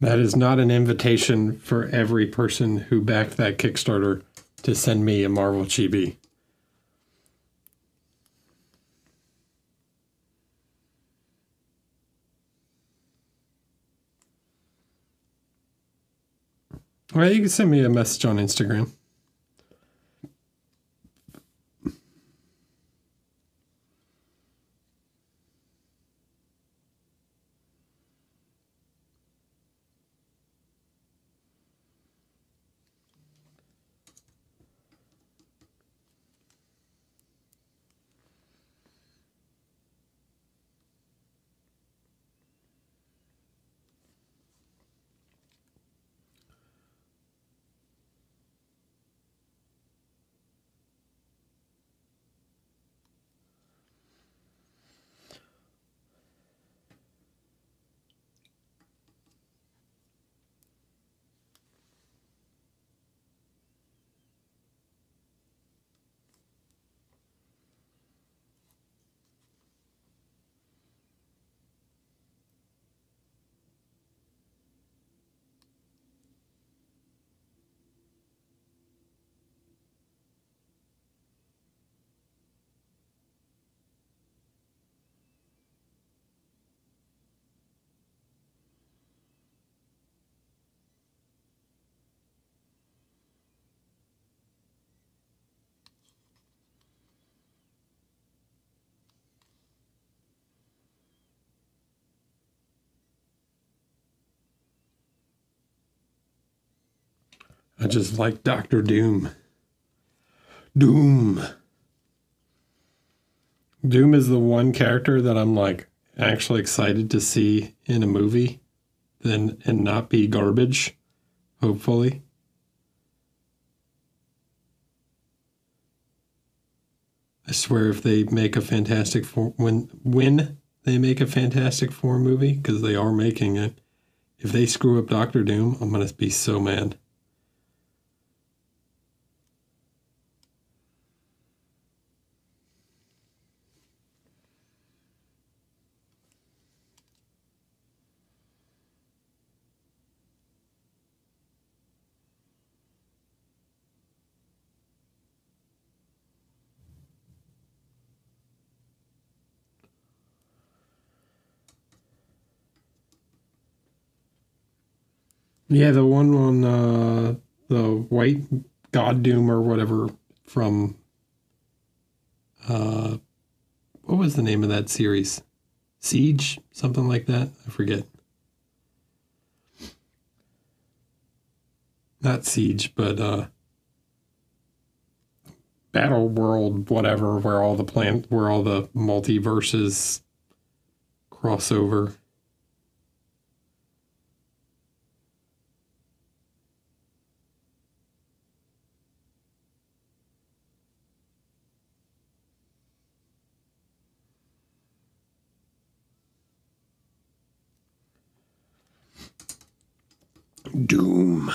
Speaker 1: That is not an invitation for every person who backed that Kickstarter to send me a Marvel Chibi. Well, you can send me a message on Instagram. Just like Doctor Doom. Doom. Doom is the one character that I'm like actually excited to see in a movie then and not be garbage, hopefully. I swear if they make a Fantastic Four when when they make a Fantastic Four movie because they are making it, if they screw up Doctor Doom, I'm gonna be so mad. Yeah, the one on uh, the White God Doom or whatever from uh, what was the name of that series? Siege, something like that. I forget. Not Siege, but uh, Battle World, whatever, where all the plant, where all the multiverses crossover. Doom.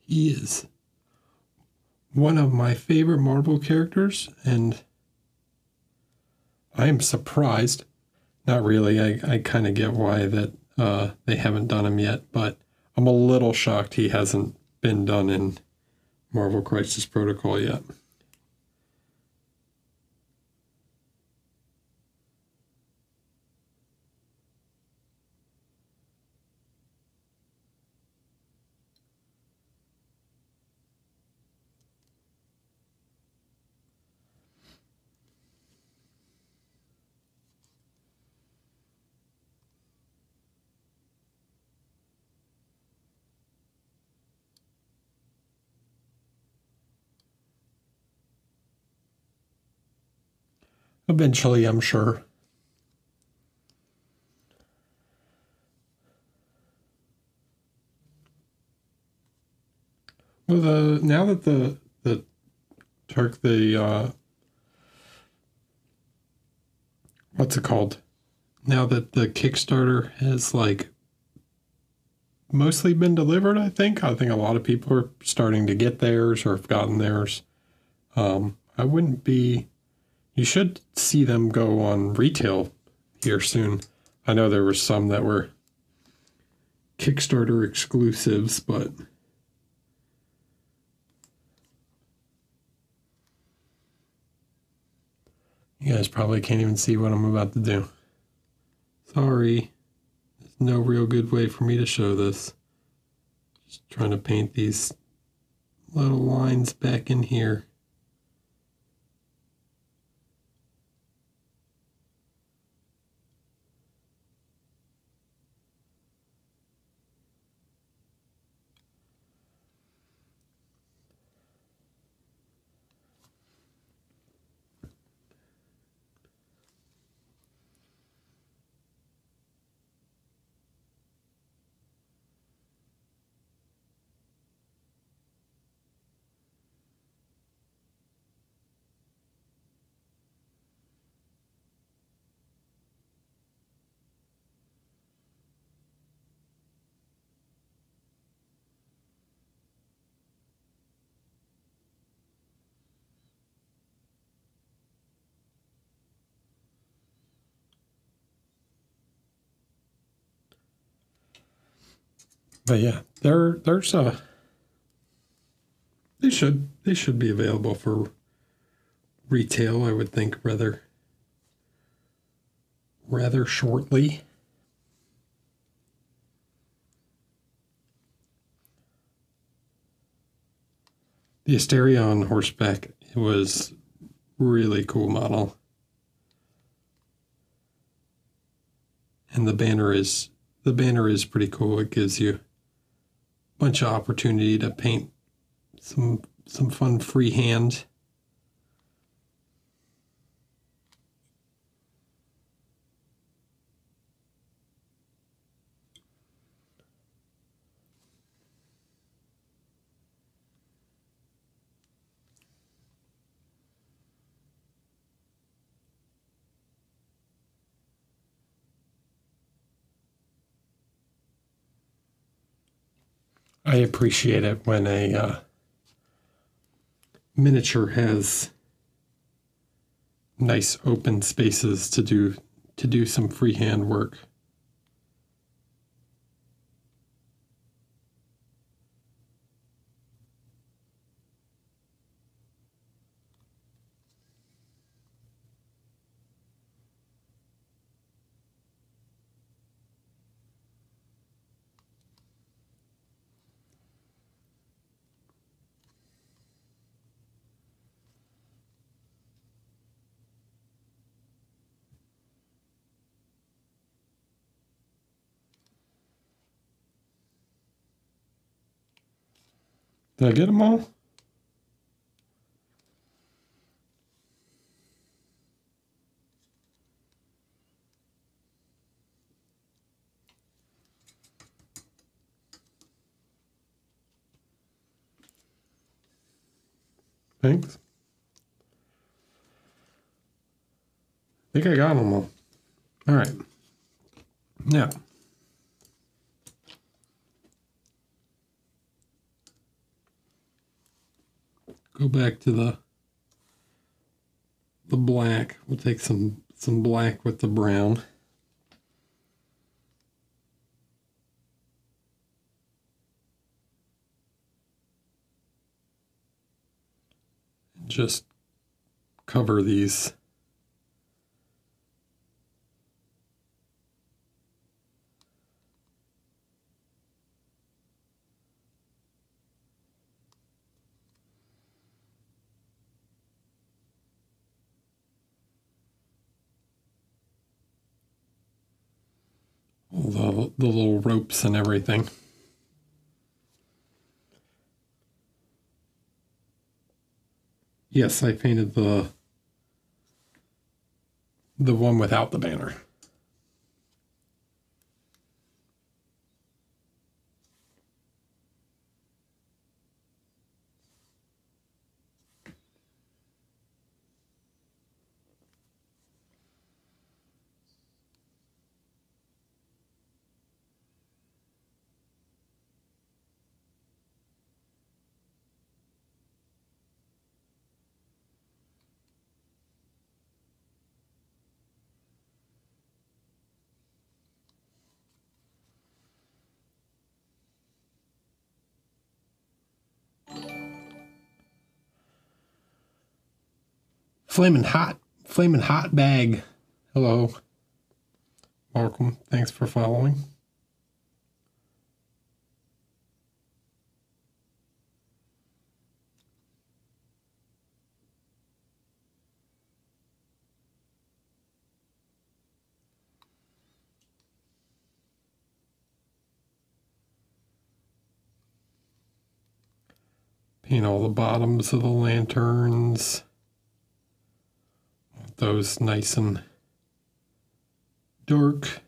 Speaker 1: He is one of my favorite Marvel characters, and I am surprised. Not really. I, I kind of get why that uh, they haven't done him yet, but I'm a little shocked he hasn't been done in Marvel Crisis Protocol yet. Eventually, I'm sure. Well, the now that the the Turk the uh, what's it called? Now that the Kickstarter has like mostly been delivered, I think. I think a lot of people are starting to get theirs or have gotten theirs. Um, I wouldn't be. You should see them go on retail here soon. I know there were some that were Kickstarter exclusives, but. You guys probably can't even see what I'm about to do. Sorry. There's no real good way for me to show this. Just trying to paint these little lines back in here. But yeah, there there's a they should they should be available for retail, I would think rather. rather shortly. The Asteria on horseback was really cool model. And the banner is the banner is pretty cool. It gives you bunch of opportunity to paint some some fun freehand. I appreciate it when a uh, miniature has nice open spaces to do to do some freehand work. Did I get them all? Thanks. I think I got them all. All right. Now. Go back to the the black. We'll take some some black with the brown. Just cover these the, the little ropes and everything. Yes, I painted the the one without the banner. Flaming hot, flaming hot bag. Hello. Welcome. Thanks for following. Paint all the bottoms of the lanterns those nice and dark.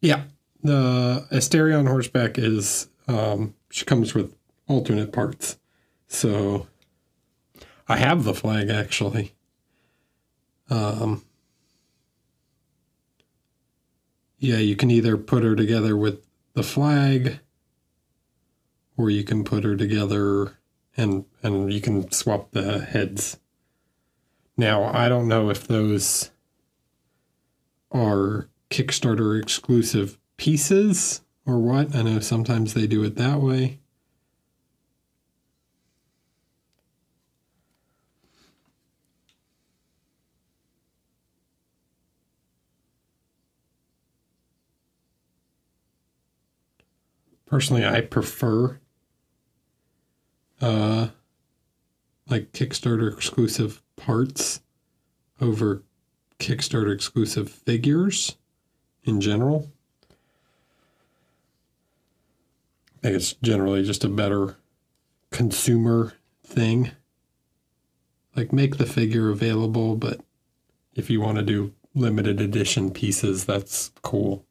Speaker 1: Yeah, the Asteria on horseback is um, she comes with alternate parts. So I have the flag actually. Um, yeah, you can either put her together with the flag, or you can put her together and and you can swap the heads. Now I don't know if those are Kickstarter exclusive pieces or what. I know sometimes they do it that way. Personally, I prefer uh like Kickstarter exclusive parts over Kickstarter exclusive figures in general. I think it's generally just a better consumer thing. Like make the figure available, but if you want to do limited edition pieces, that's cool.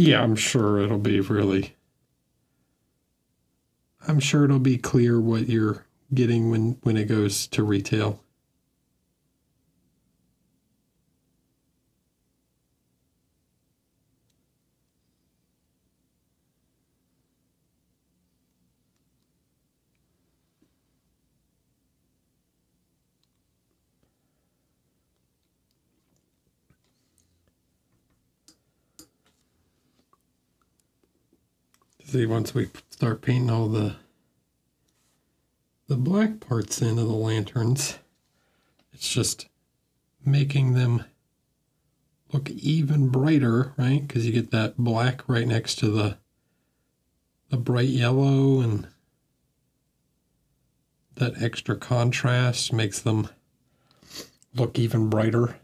Speaker 1: Yeah, I'm sure it'll be really. I'm sure it'll be clear what you're getting when when it goes to retail. See, once we start painting all the the black parts into the lanterns, it's just making them look even brighter, right? Because you get that black right next to the the bright yellow and that extra contrast makes them look even brighter.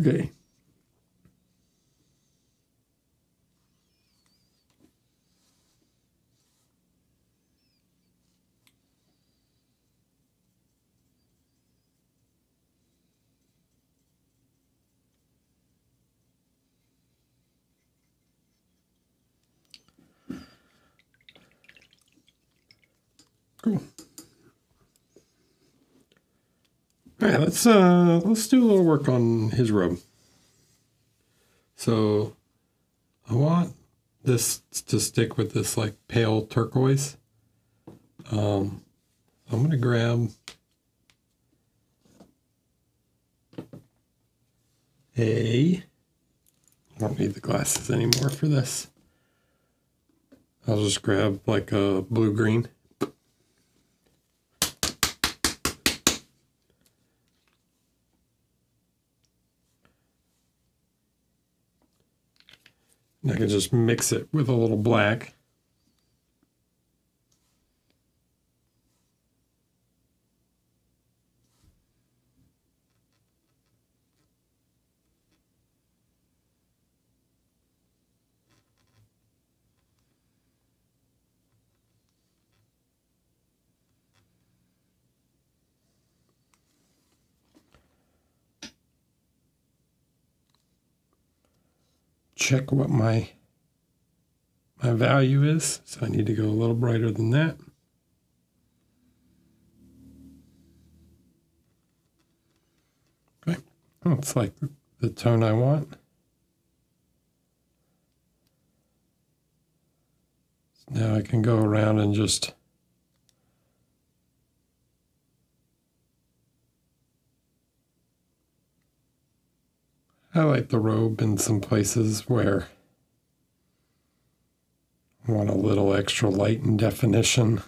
Speaker 1: Okay. Cool. All right, let's uh let's do a little work on his robe. So I want this to stick with this like pale turquoise. Um I'm gonna grab a I don't need the glasses anymore for this. I'll just grab like a blue green. I can just mix it with a little black. Check what my my value is. So I need to go a little brighter than that. Okay, that's like the tone I want. Now I can go around and just highlight the robe in some places where I want a little extra light and definition.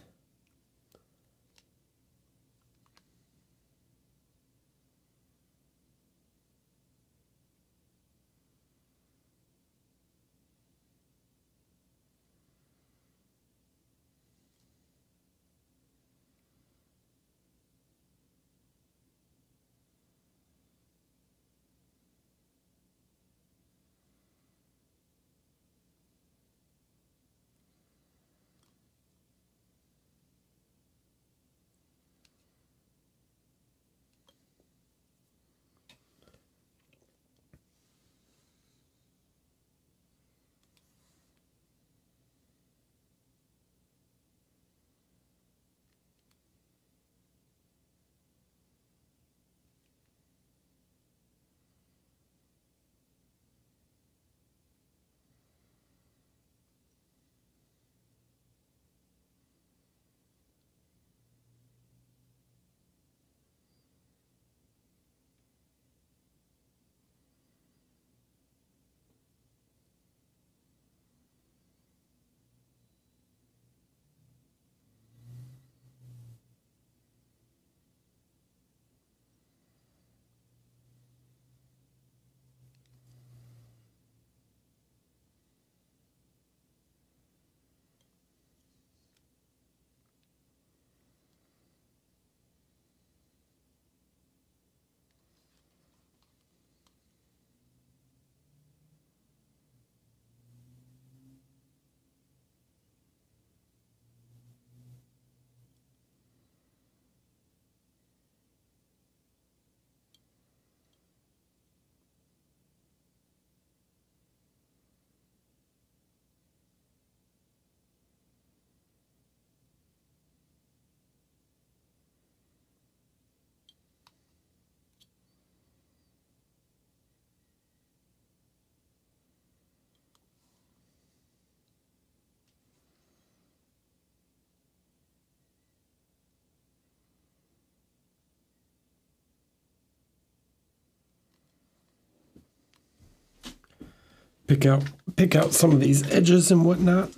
Speaker 1: Pick out pick out some of these edges and whatnot.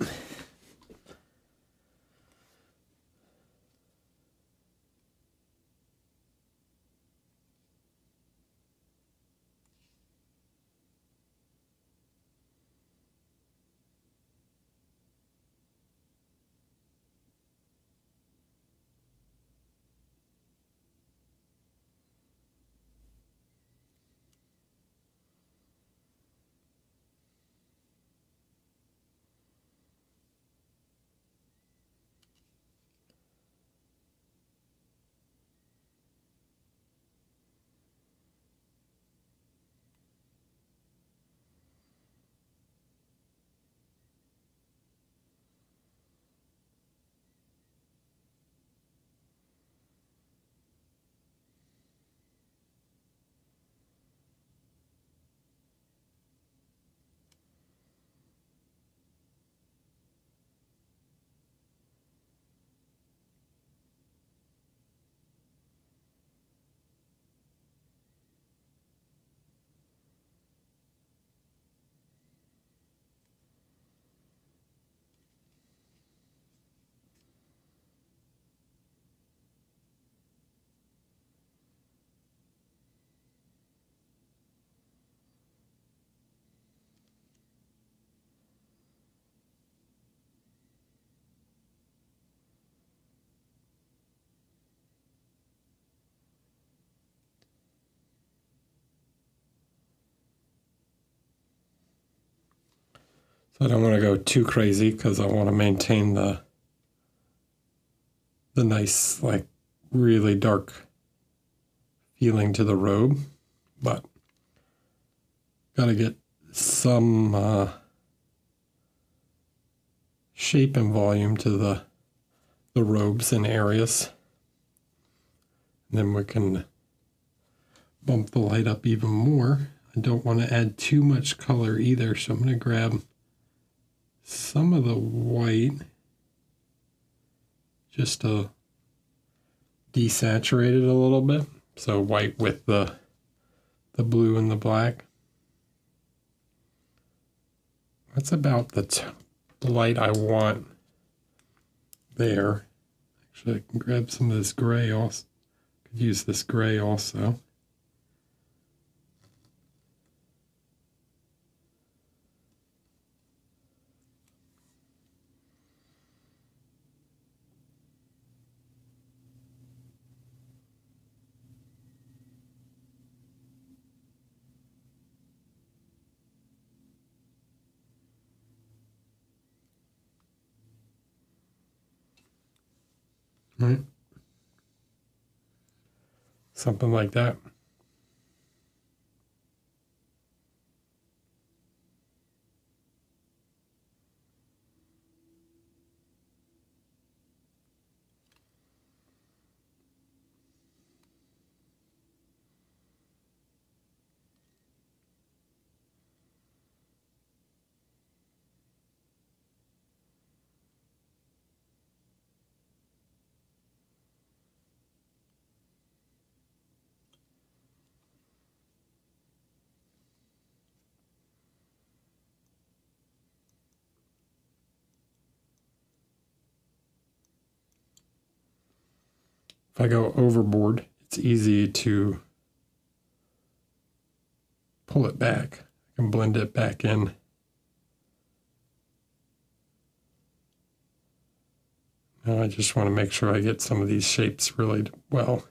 Speaker 1: So I don't want to go too crazy because I want to maintain the the nice, like really dark feeling to the robe, but got to get some uh, shape and volume to the the robes and areas. And then we can bump the light up even more. I don't want to add too much color either, so I'm going to grab some of the white just uh, to desaturate it a little bit. So white with the the blue and the black. That's about the light I want there. Actually, I can grab some of this gray also. Could use this gray also. Right? Something like that. If I go overboard, it's easy to pull it back. I can blend it back in. Now I just want to make sure I get some of these shapes really well.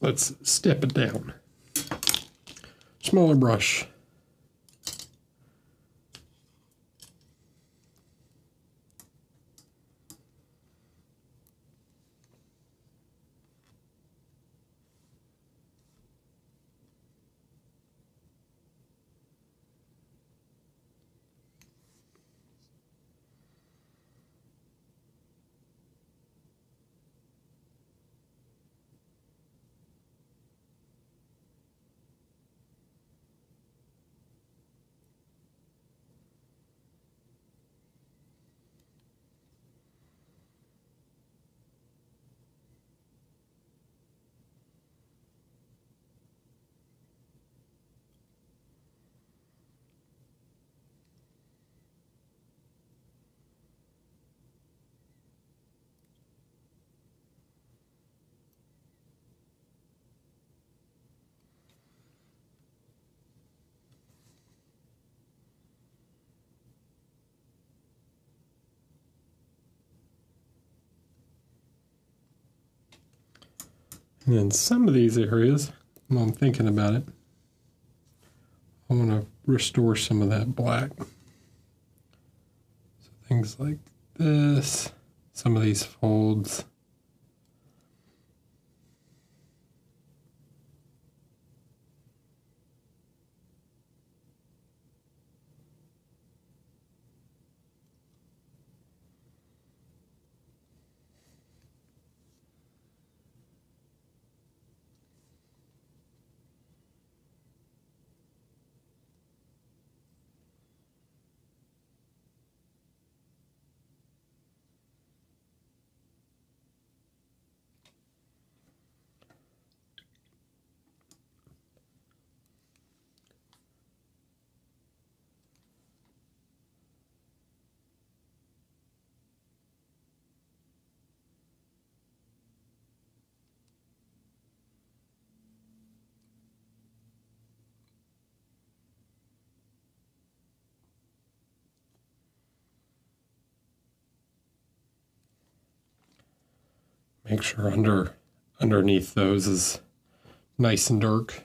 Speaker 1: Let's step it down. Smaller brush. And then some of these areas, while I'm thinking about it, I want to restore some of that black. So things like this, some of these folds. Make sure under underneath those is nice and dark.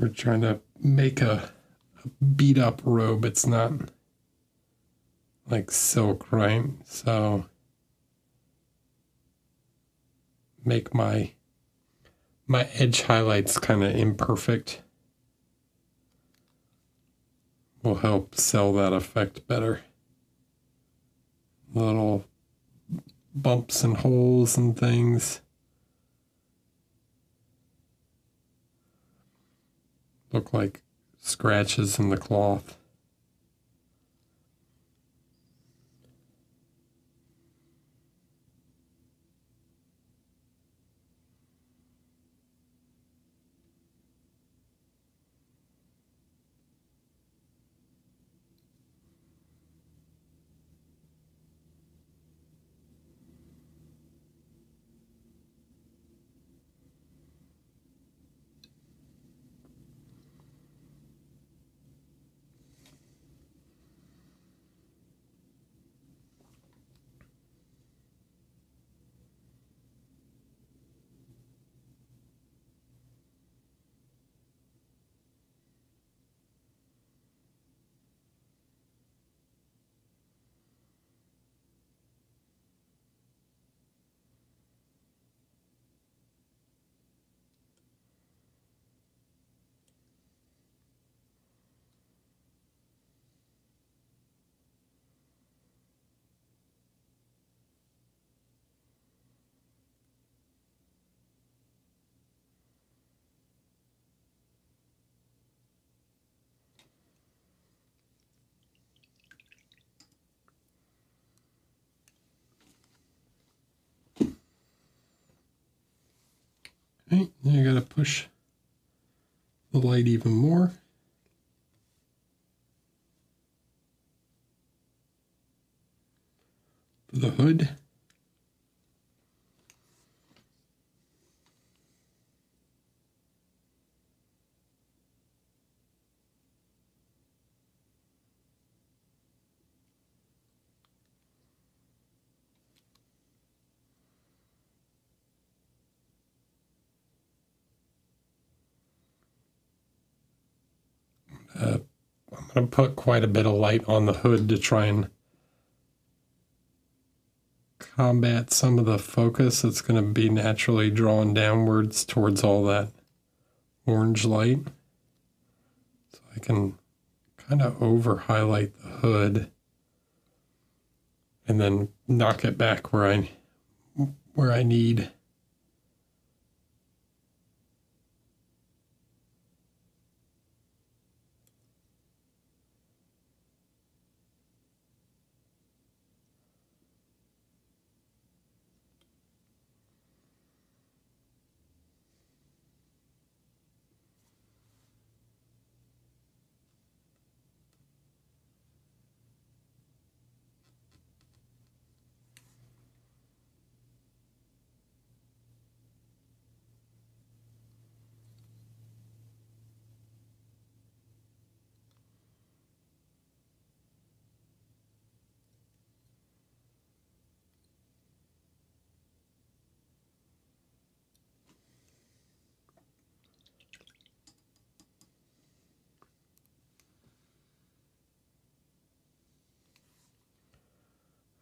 Speaker 1: We're trying to make a, a beat up robe. It's not like silk, right? So make my my edge highlights kind of imperfect. Will help sell that effect better. Little bumps and holes and things. Look like scratches in the cloth. Right, now you gotta push the light even more. The hood. Uh, I'm going to put quite a bit of light on the hood to try and combat some of the focus that's going to be naturally drawn downwards towards all that orange light. So I can kind of over highlight the hood and then knock it back where I where I need.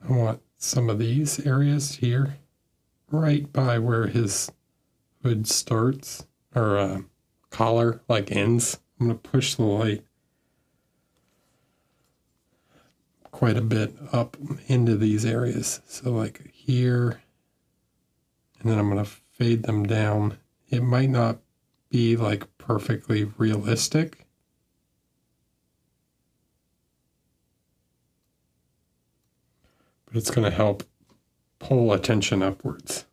Speaker 1: I want some of these areas here, right by where his hood starts or uh, collar like ends. I'm going to push the light quite a bit up into these areas. So, like here, and then I'm going to fade them down. It might not be like perfectly realistic. But it's going to help pull attention upwards.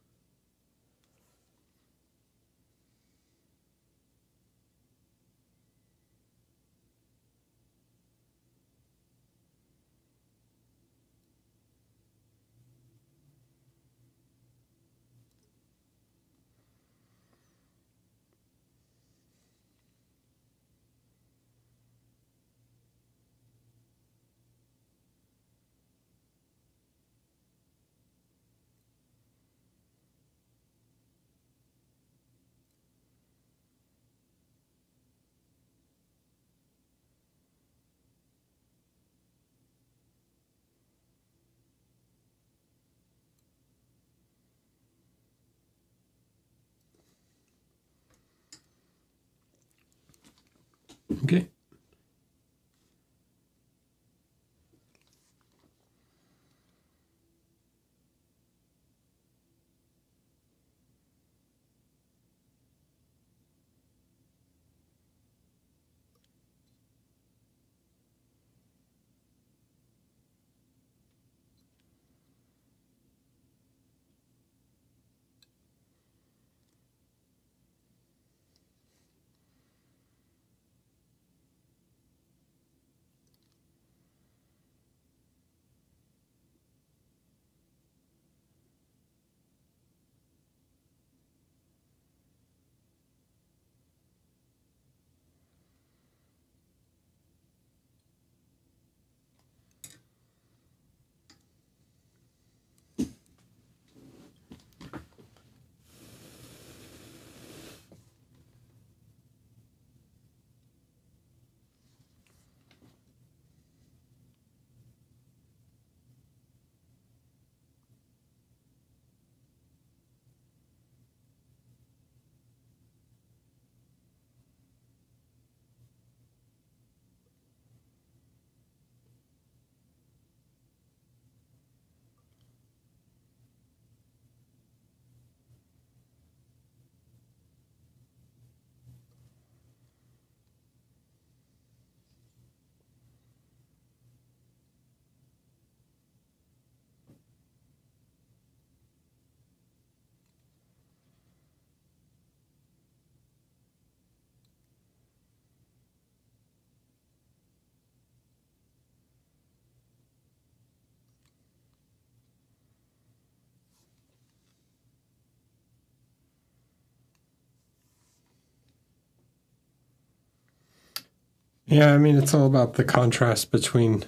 Speaker 1: Yeah, I mean, it's all about the contrast between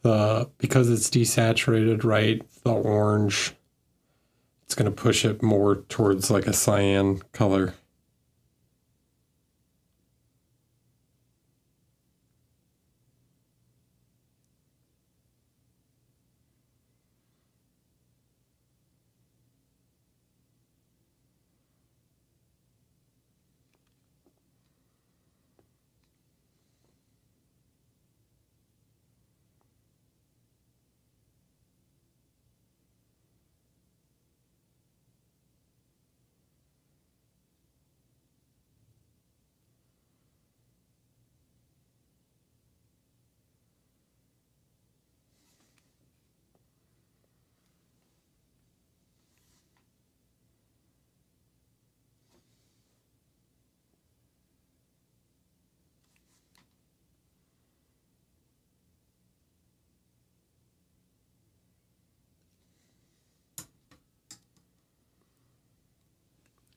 Speaker 1: the, because it's desaturated, right? The orange, it's going to push it more towards like a cyan color.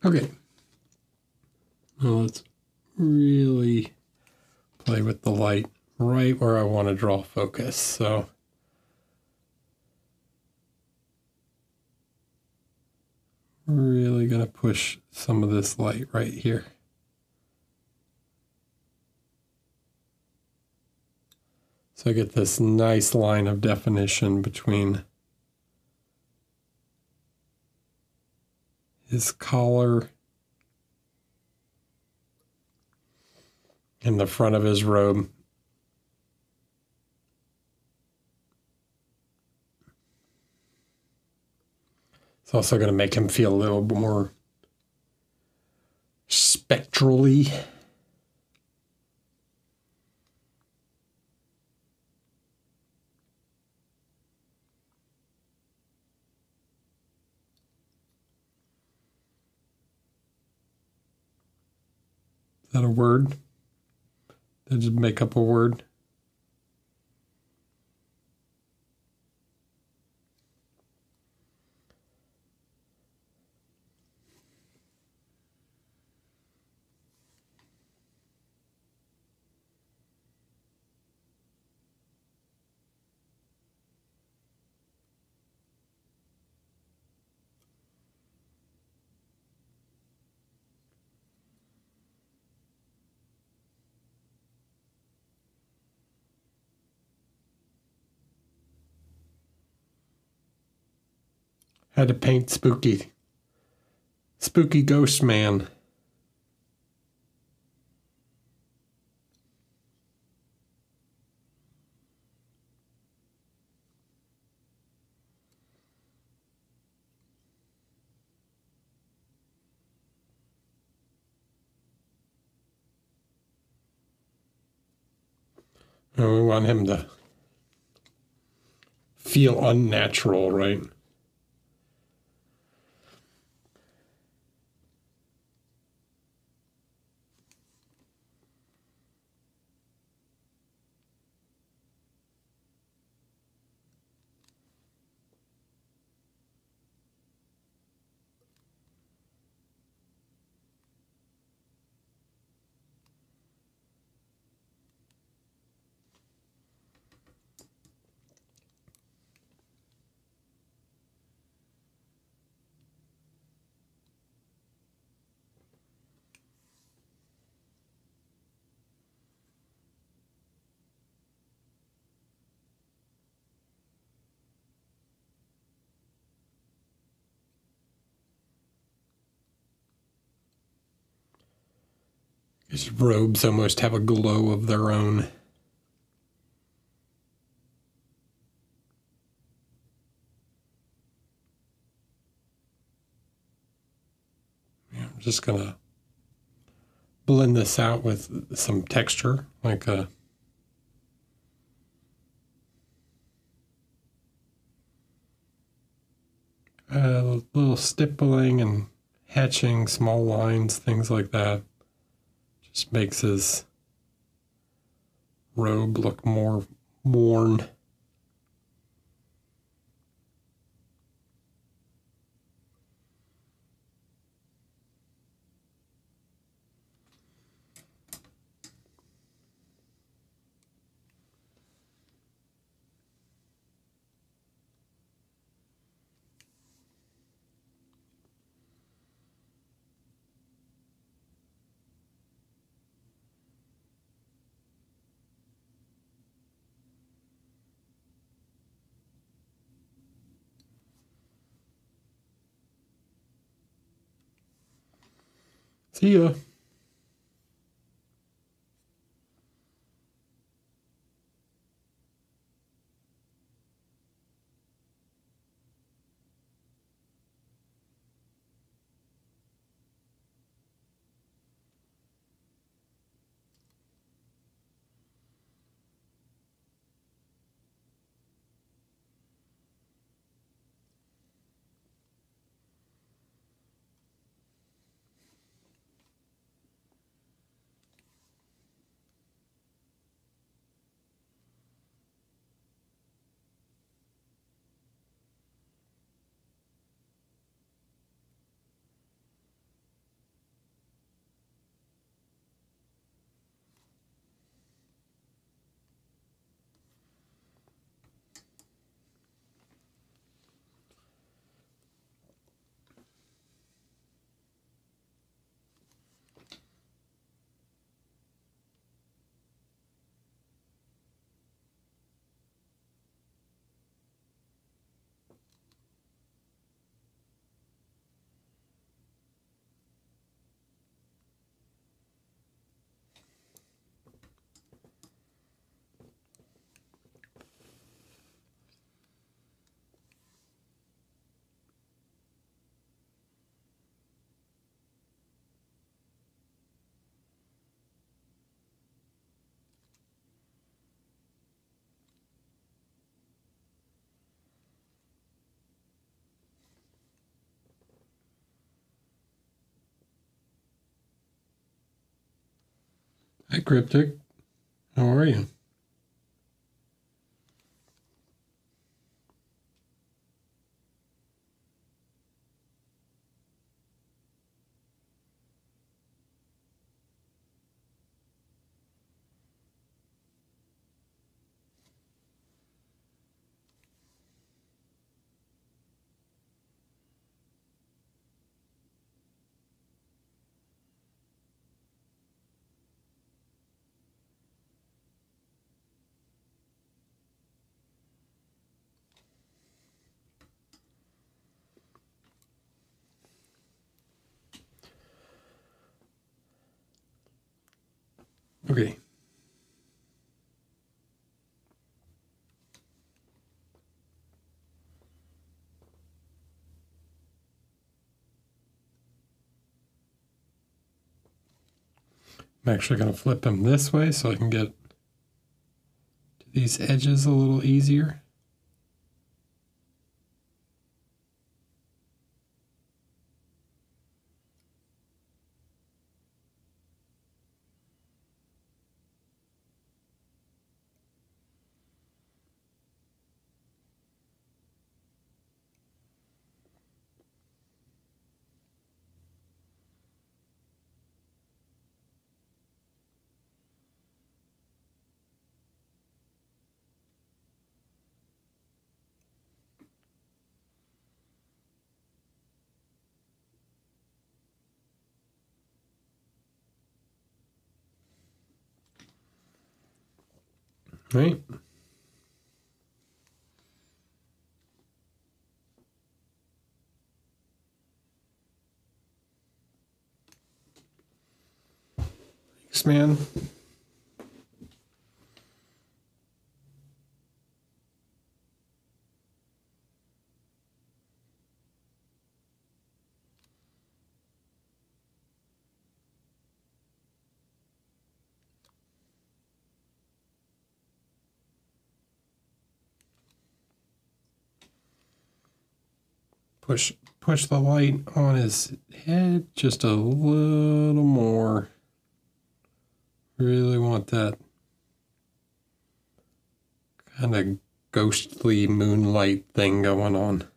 Speaker 1: Okay. Now let's really play with the light right where I want to draw focus. So really going to push some of this light right here. So I get this nice line of definition between his collar in the front of his robe. It's also going to make him feel a little more spectrally. That a word? I just make up a word? Had to paint spooky. Spooky ghost man. And we want him to feel unnatural, right? His robes almost have a glow of their own. Yeah, I'm just going to blend this out with some texture, like a little stippling and hatching small lines, things like that. Just makes his robe look more worn. See ya. Hi, Cryptic. How are you? Okay. I'm actually going to flip them this way so I can get to these edges a little easier. Right? Thanks, man. Push push the light on his head just a little more. Really want that kind of ghostly moonlight thing going on.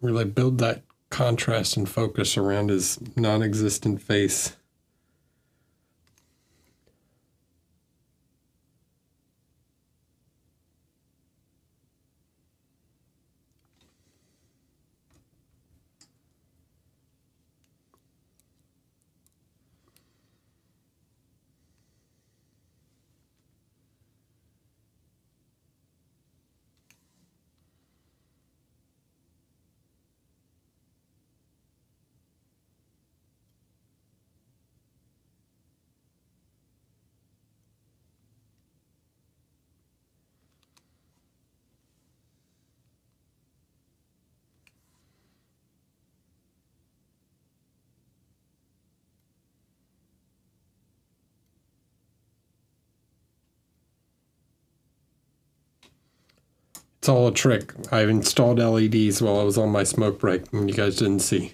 Speaker 1: Really build that contrast and focus around his non existent face. It's all a trick. I installed LEDs while I was on my smoke break and you guys didn't see.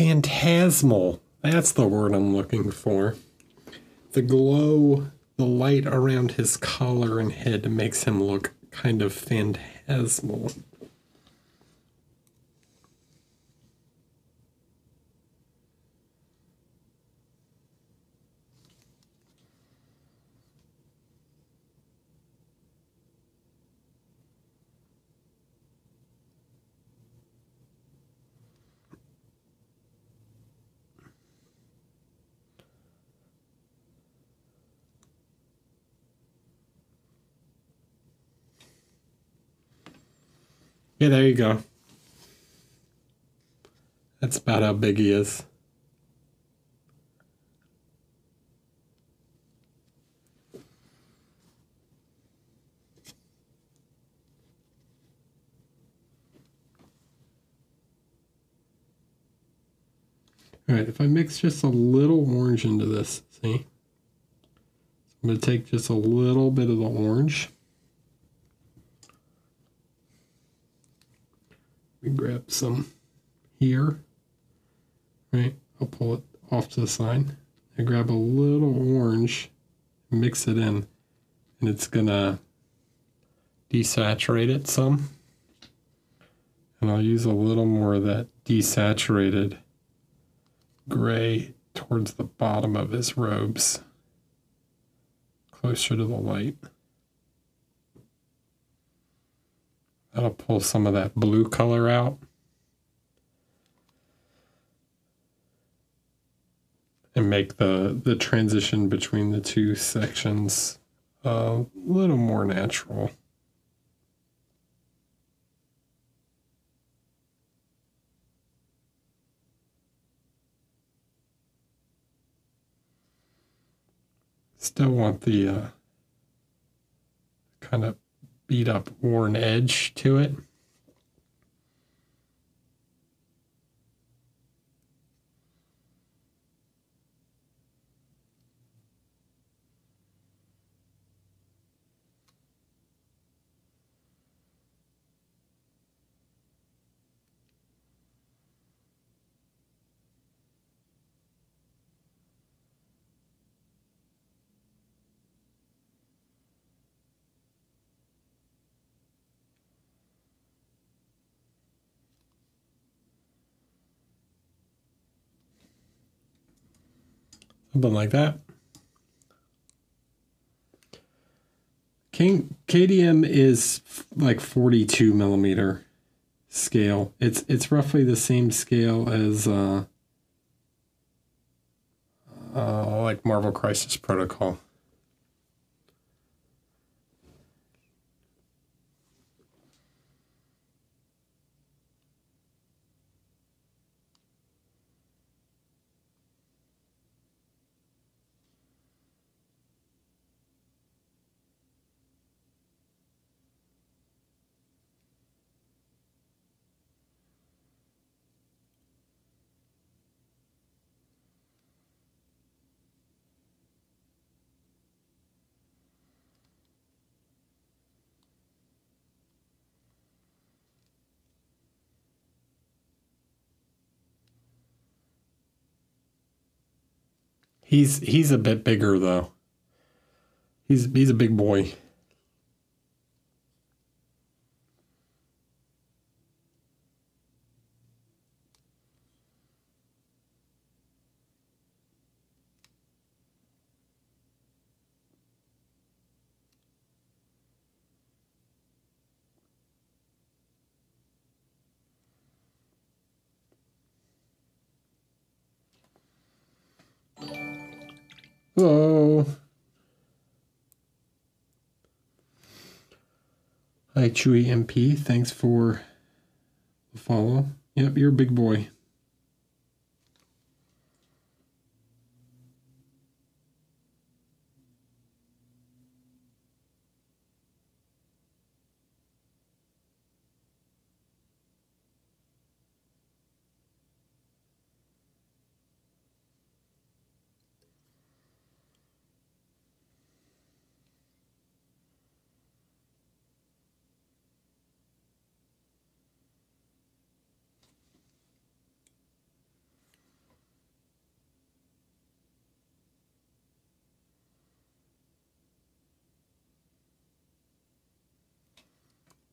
Speaker 1: Phantasmal. That's the word I'm looking for. The glow, the light around his collar and head makes him look kind of phantasmal. Yeah, there you go. That's about how big he is. All right, if I mix just a little orange into this, see? I'm going to take just a little bit of the orange. We grab some here, right? I'll pull it off to the side. I grab a little orange, mix it in, and it's gonna desaturate it some. And I'll use a little more of that desaturated gray towards the bottom of his robes, closer to the light. That'll pull some of that blue color out. And make the, the transition between the two sections a little more natural. Still want the uh, kind of beat up worn edge to it. Something like that. King KDM is like 42 millimeter. scale. It's it's roughly the same scale as uh, uh, like Marvel Crisis Protocol. He's he's a bit bigger though. He's he's a big boy. Chewy MP. Thanks for the follow. Yep, you're a big boy.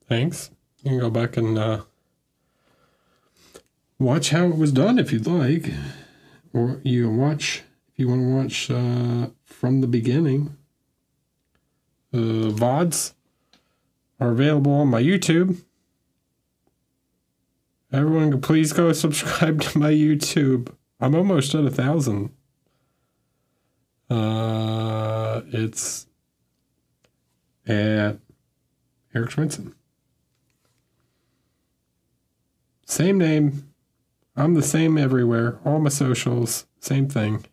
Speaker 1: Thanks. You can go back and uh, watch how it was done if you'd like, or you can watch if you want to watch uh, from the beginning. The VODs are available on my YouTube. Everyone, please go subscribe to my YouTube. I'm almost at a thousand. Uh, it's at Erik Swinson. Same name. I'm the same everywhere. All my socials, same thing.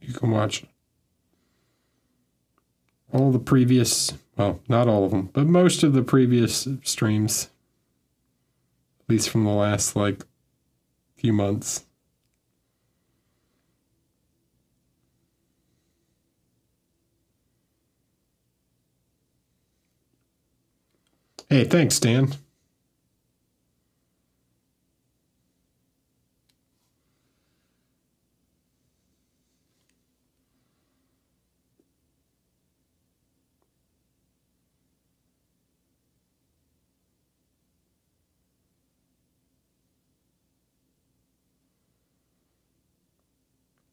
Speaker 1: You can watch all the previous, well, not all of them, but most of the previous streams, at least from the last like few months. Hey, thanks, Dan.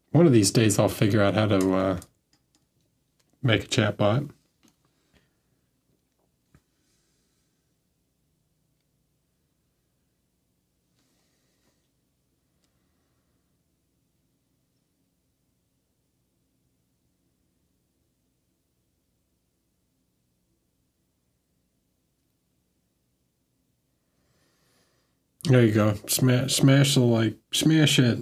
Speaker 1: One of these days, I'll figure out how to uh, make a chatbot. There you go. Smash, smash the like, smash it.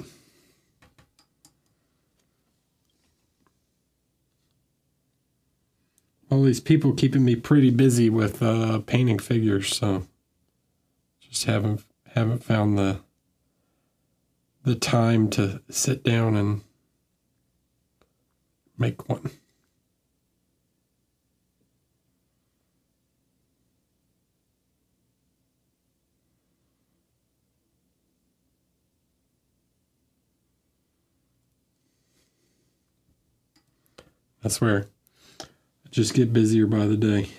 Speaker 1: All these people keeping me pretty busy with uh, painting figures, so just haven't haven't found the the time to sit down and make one. I swear. I just get busier by the day.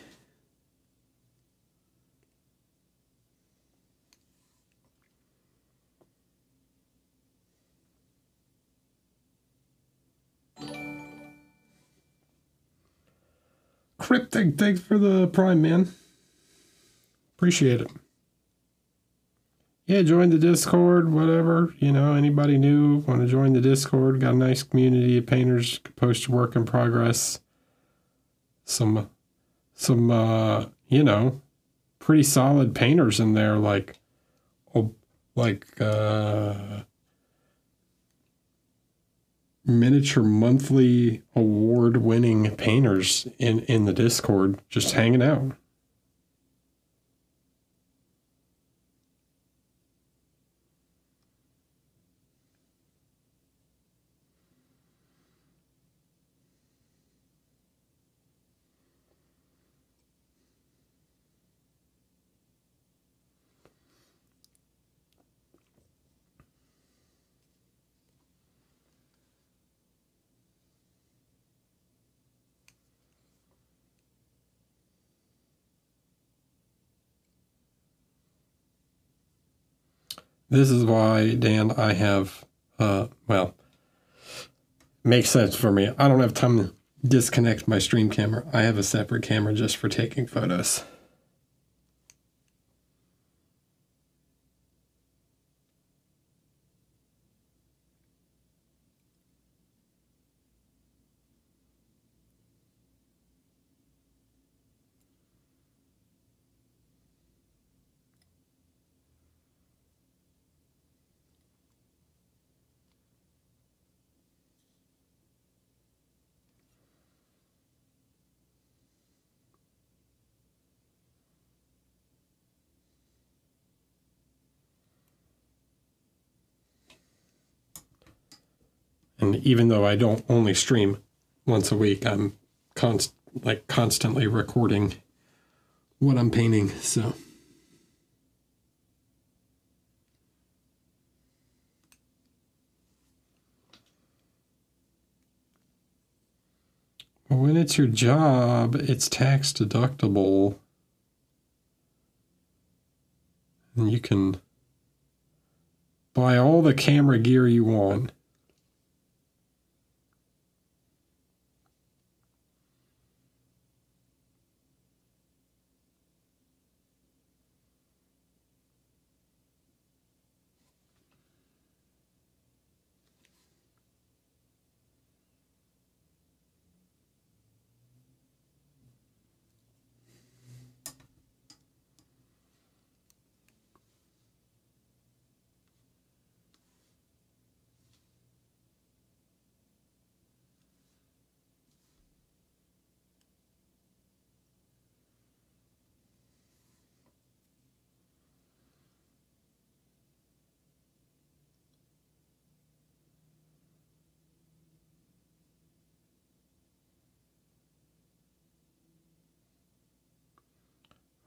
Speaker 1: Cryptic, thanks for the prime, man. Appreciate it. Yeah, join the Discord, whatever. You know, anybody new want to join the Discord? Got a nice community of painters, post your work in progress. Some, some, uh, you know, pretty solid painters in there, like, oh, like, uh, miniature monthly award winning painters in in the discord just hanging out This is why, Dan, I have, uh, well, makes sense for me. I don't have time to disconnect my stream camera. I have a separate camera just for taking photos. And even though I don't only stream once a week, I'm const- like constantly recording what I'm painting. So. When it's your job, it's tax deductible. And you can buy all the camera gear you want.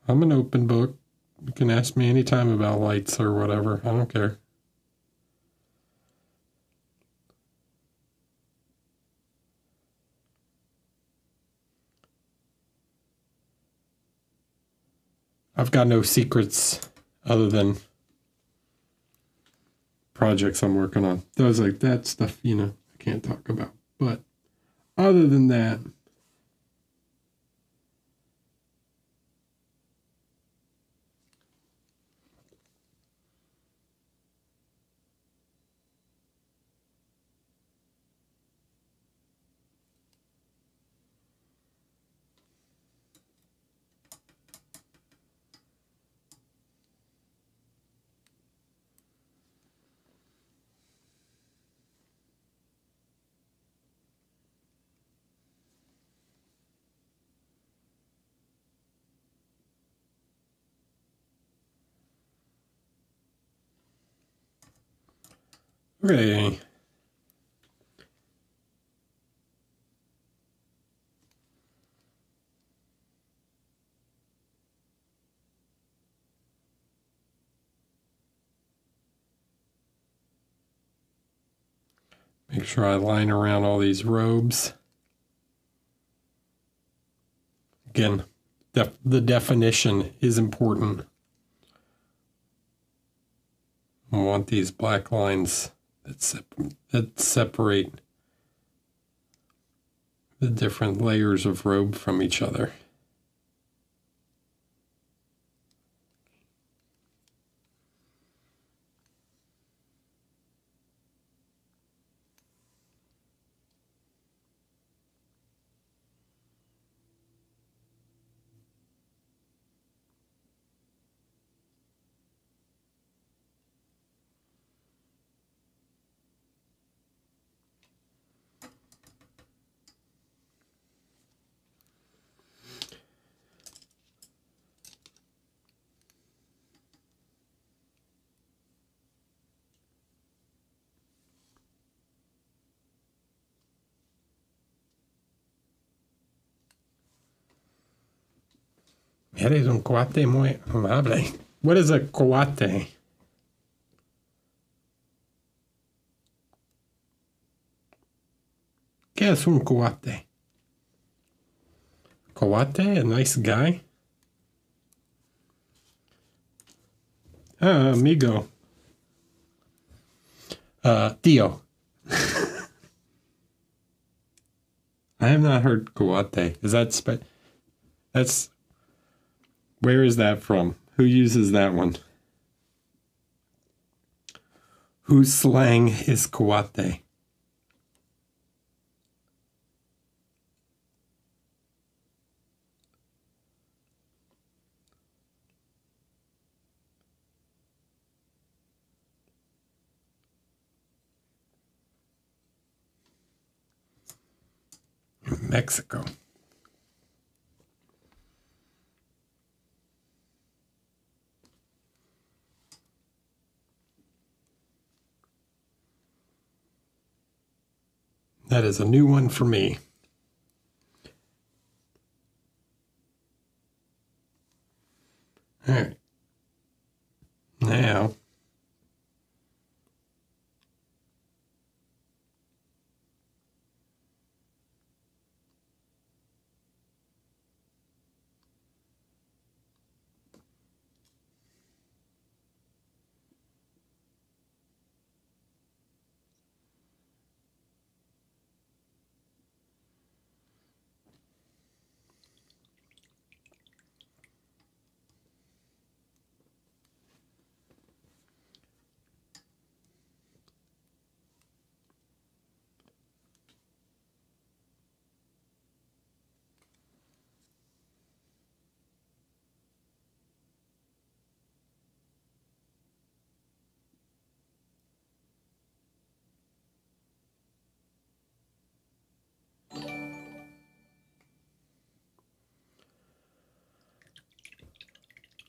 Speaker 1: I'm an open book. You can ask me anytime about lights or whatever. I don't care. I've got no secrets other than projects I'm working on. Those like that stuff, you know, I can't talk about. But other than that, Okay. Make sure I line around all these robes. Again, def the definition is important. I want these black lines that, sep that separate the different layers of robe from each other. Cuate muy amable. What is a cuate? ¿Qué es un cuate? Cuate, a nice guy? Ah, amigo. Uh, tío. I have not heard cuate. Is that spe- that's where is that from? Who uses that one? Whose slang is cuate? Mexico. That is a new one for me. All right. Now,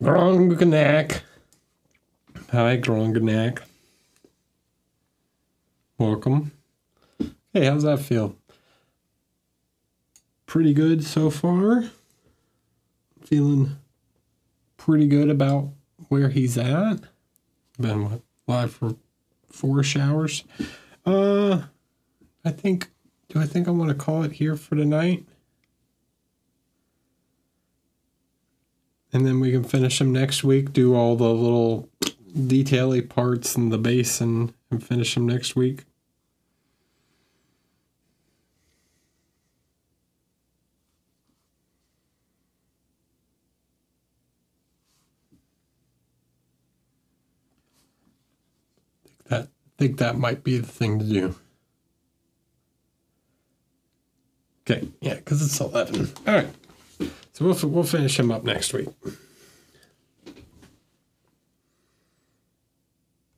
Speaker 1: Gronganak. Hi, Gronganak. Welcome. Hey, how's that feel? Pretty good so far. Feeling pretty good about where he's at. Been live for four showers. Uh, I think. Do I think I want to call it here for tonight? And then we can finish them next week. Do all the little detaily parts and the base, and, and finish them next week. That think that might be the thing to do. Okay, yeah, because it's eleven. All right. So we'll, we'll finish him up next week.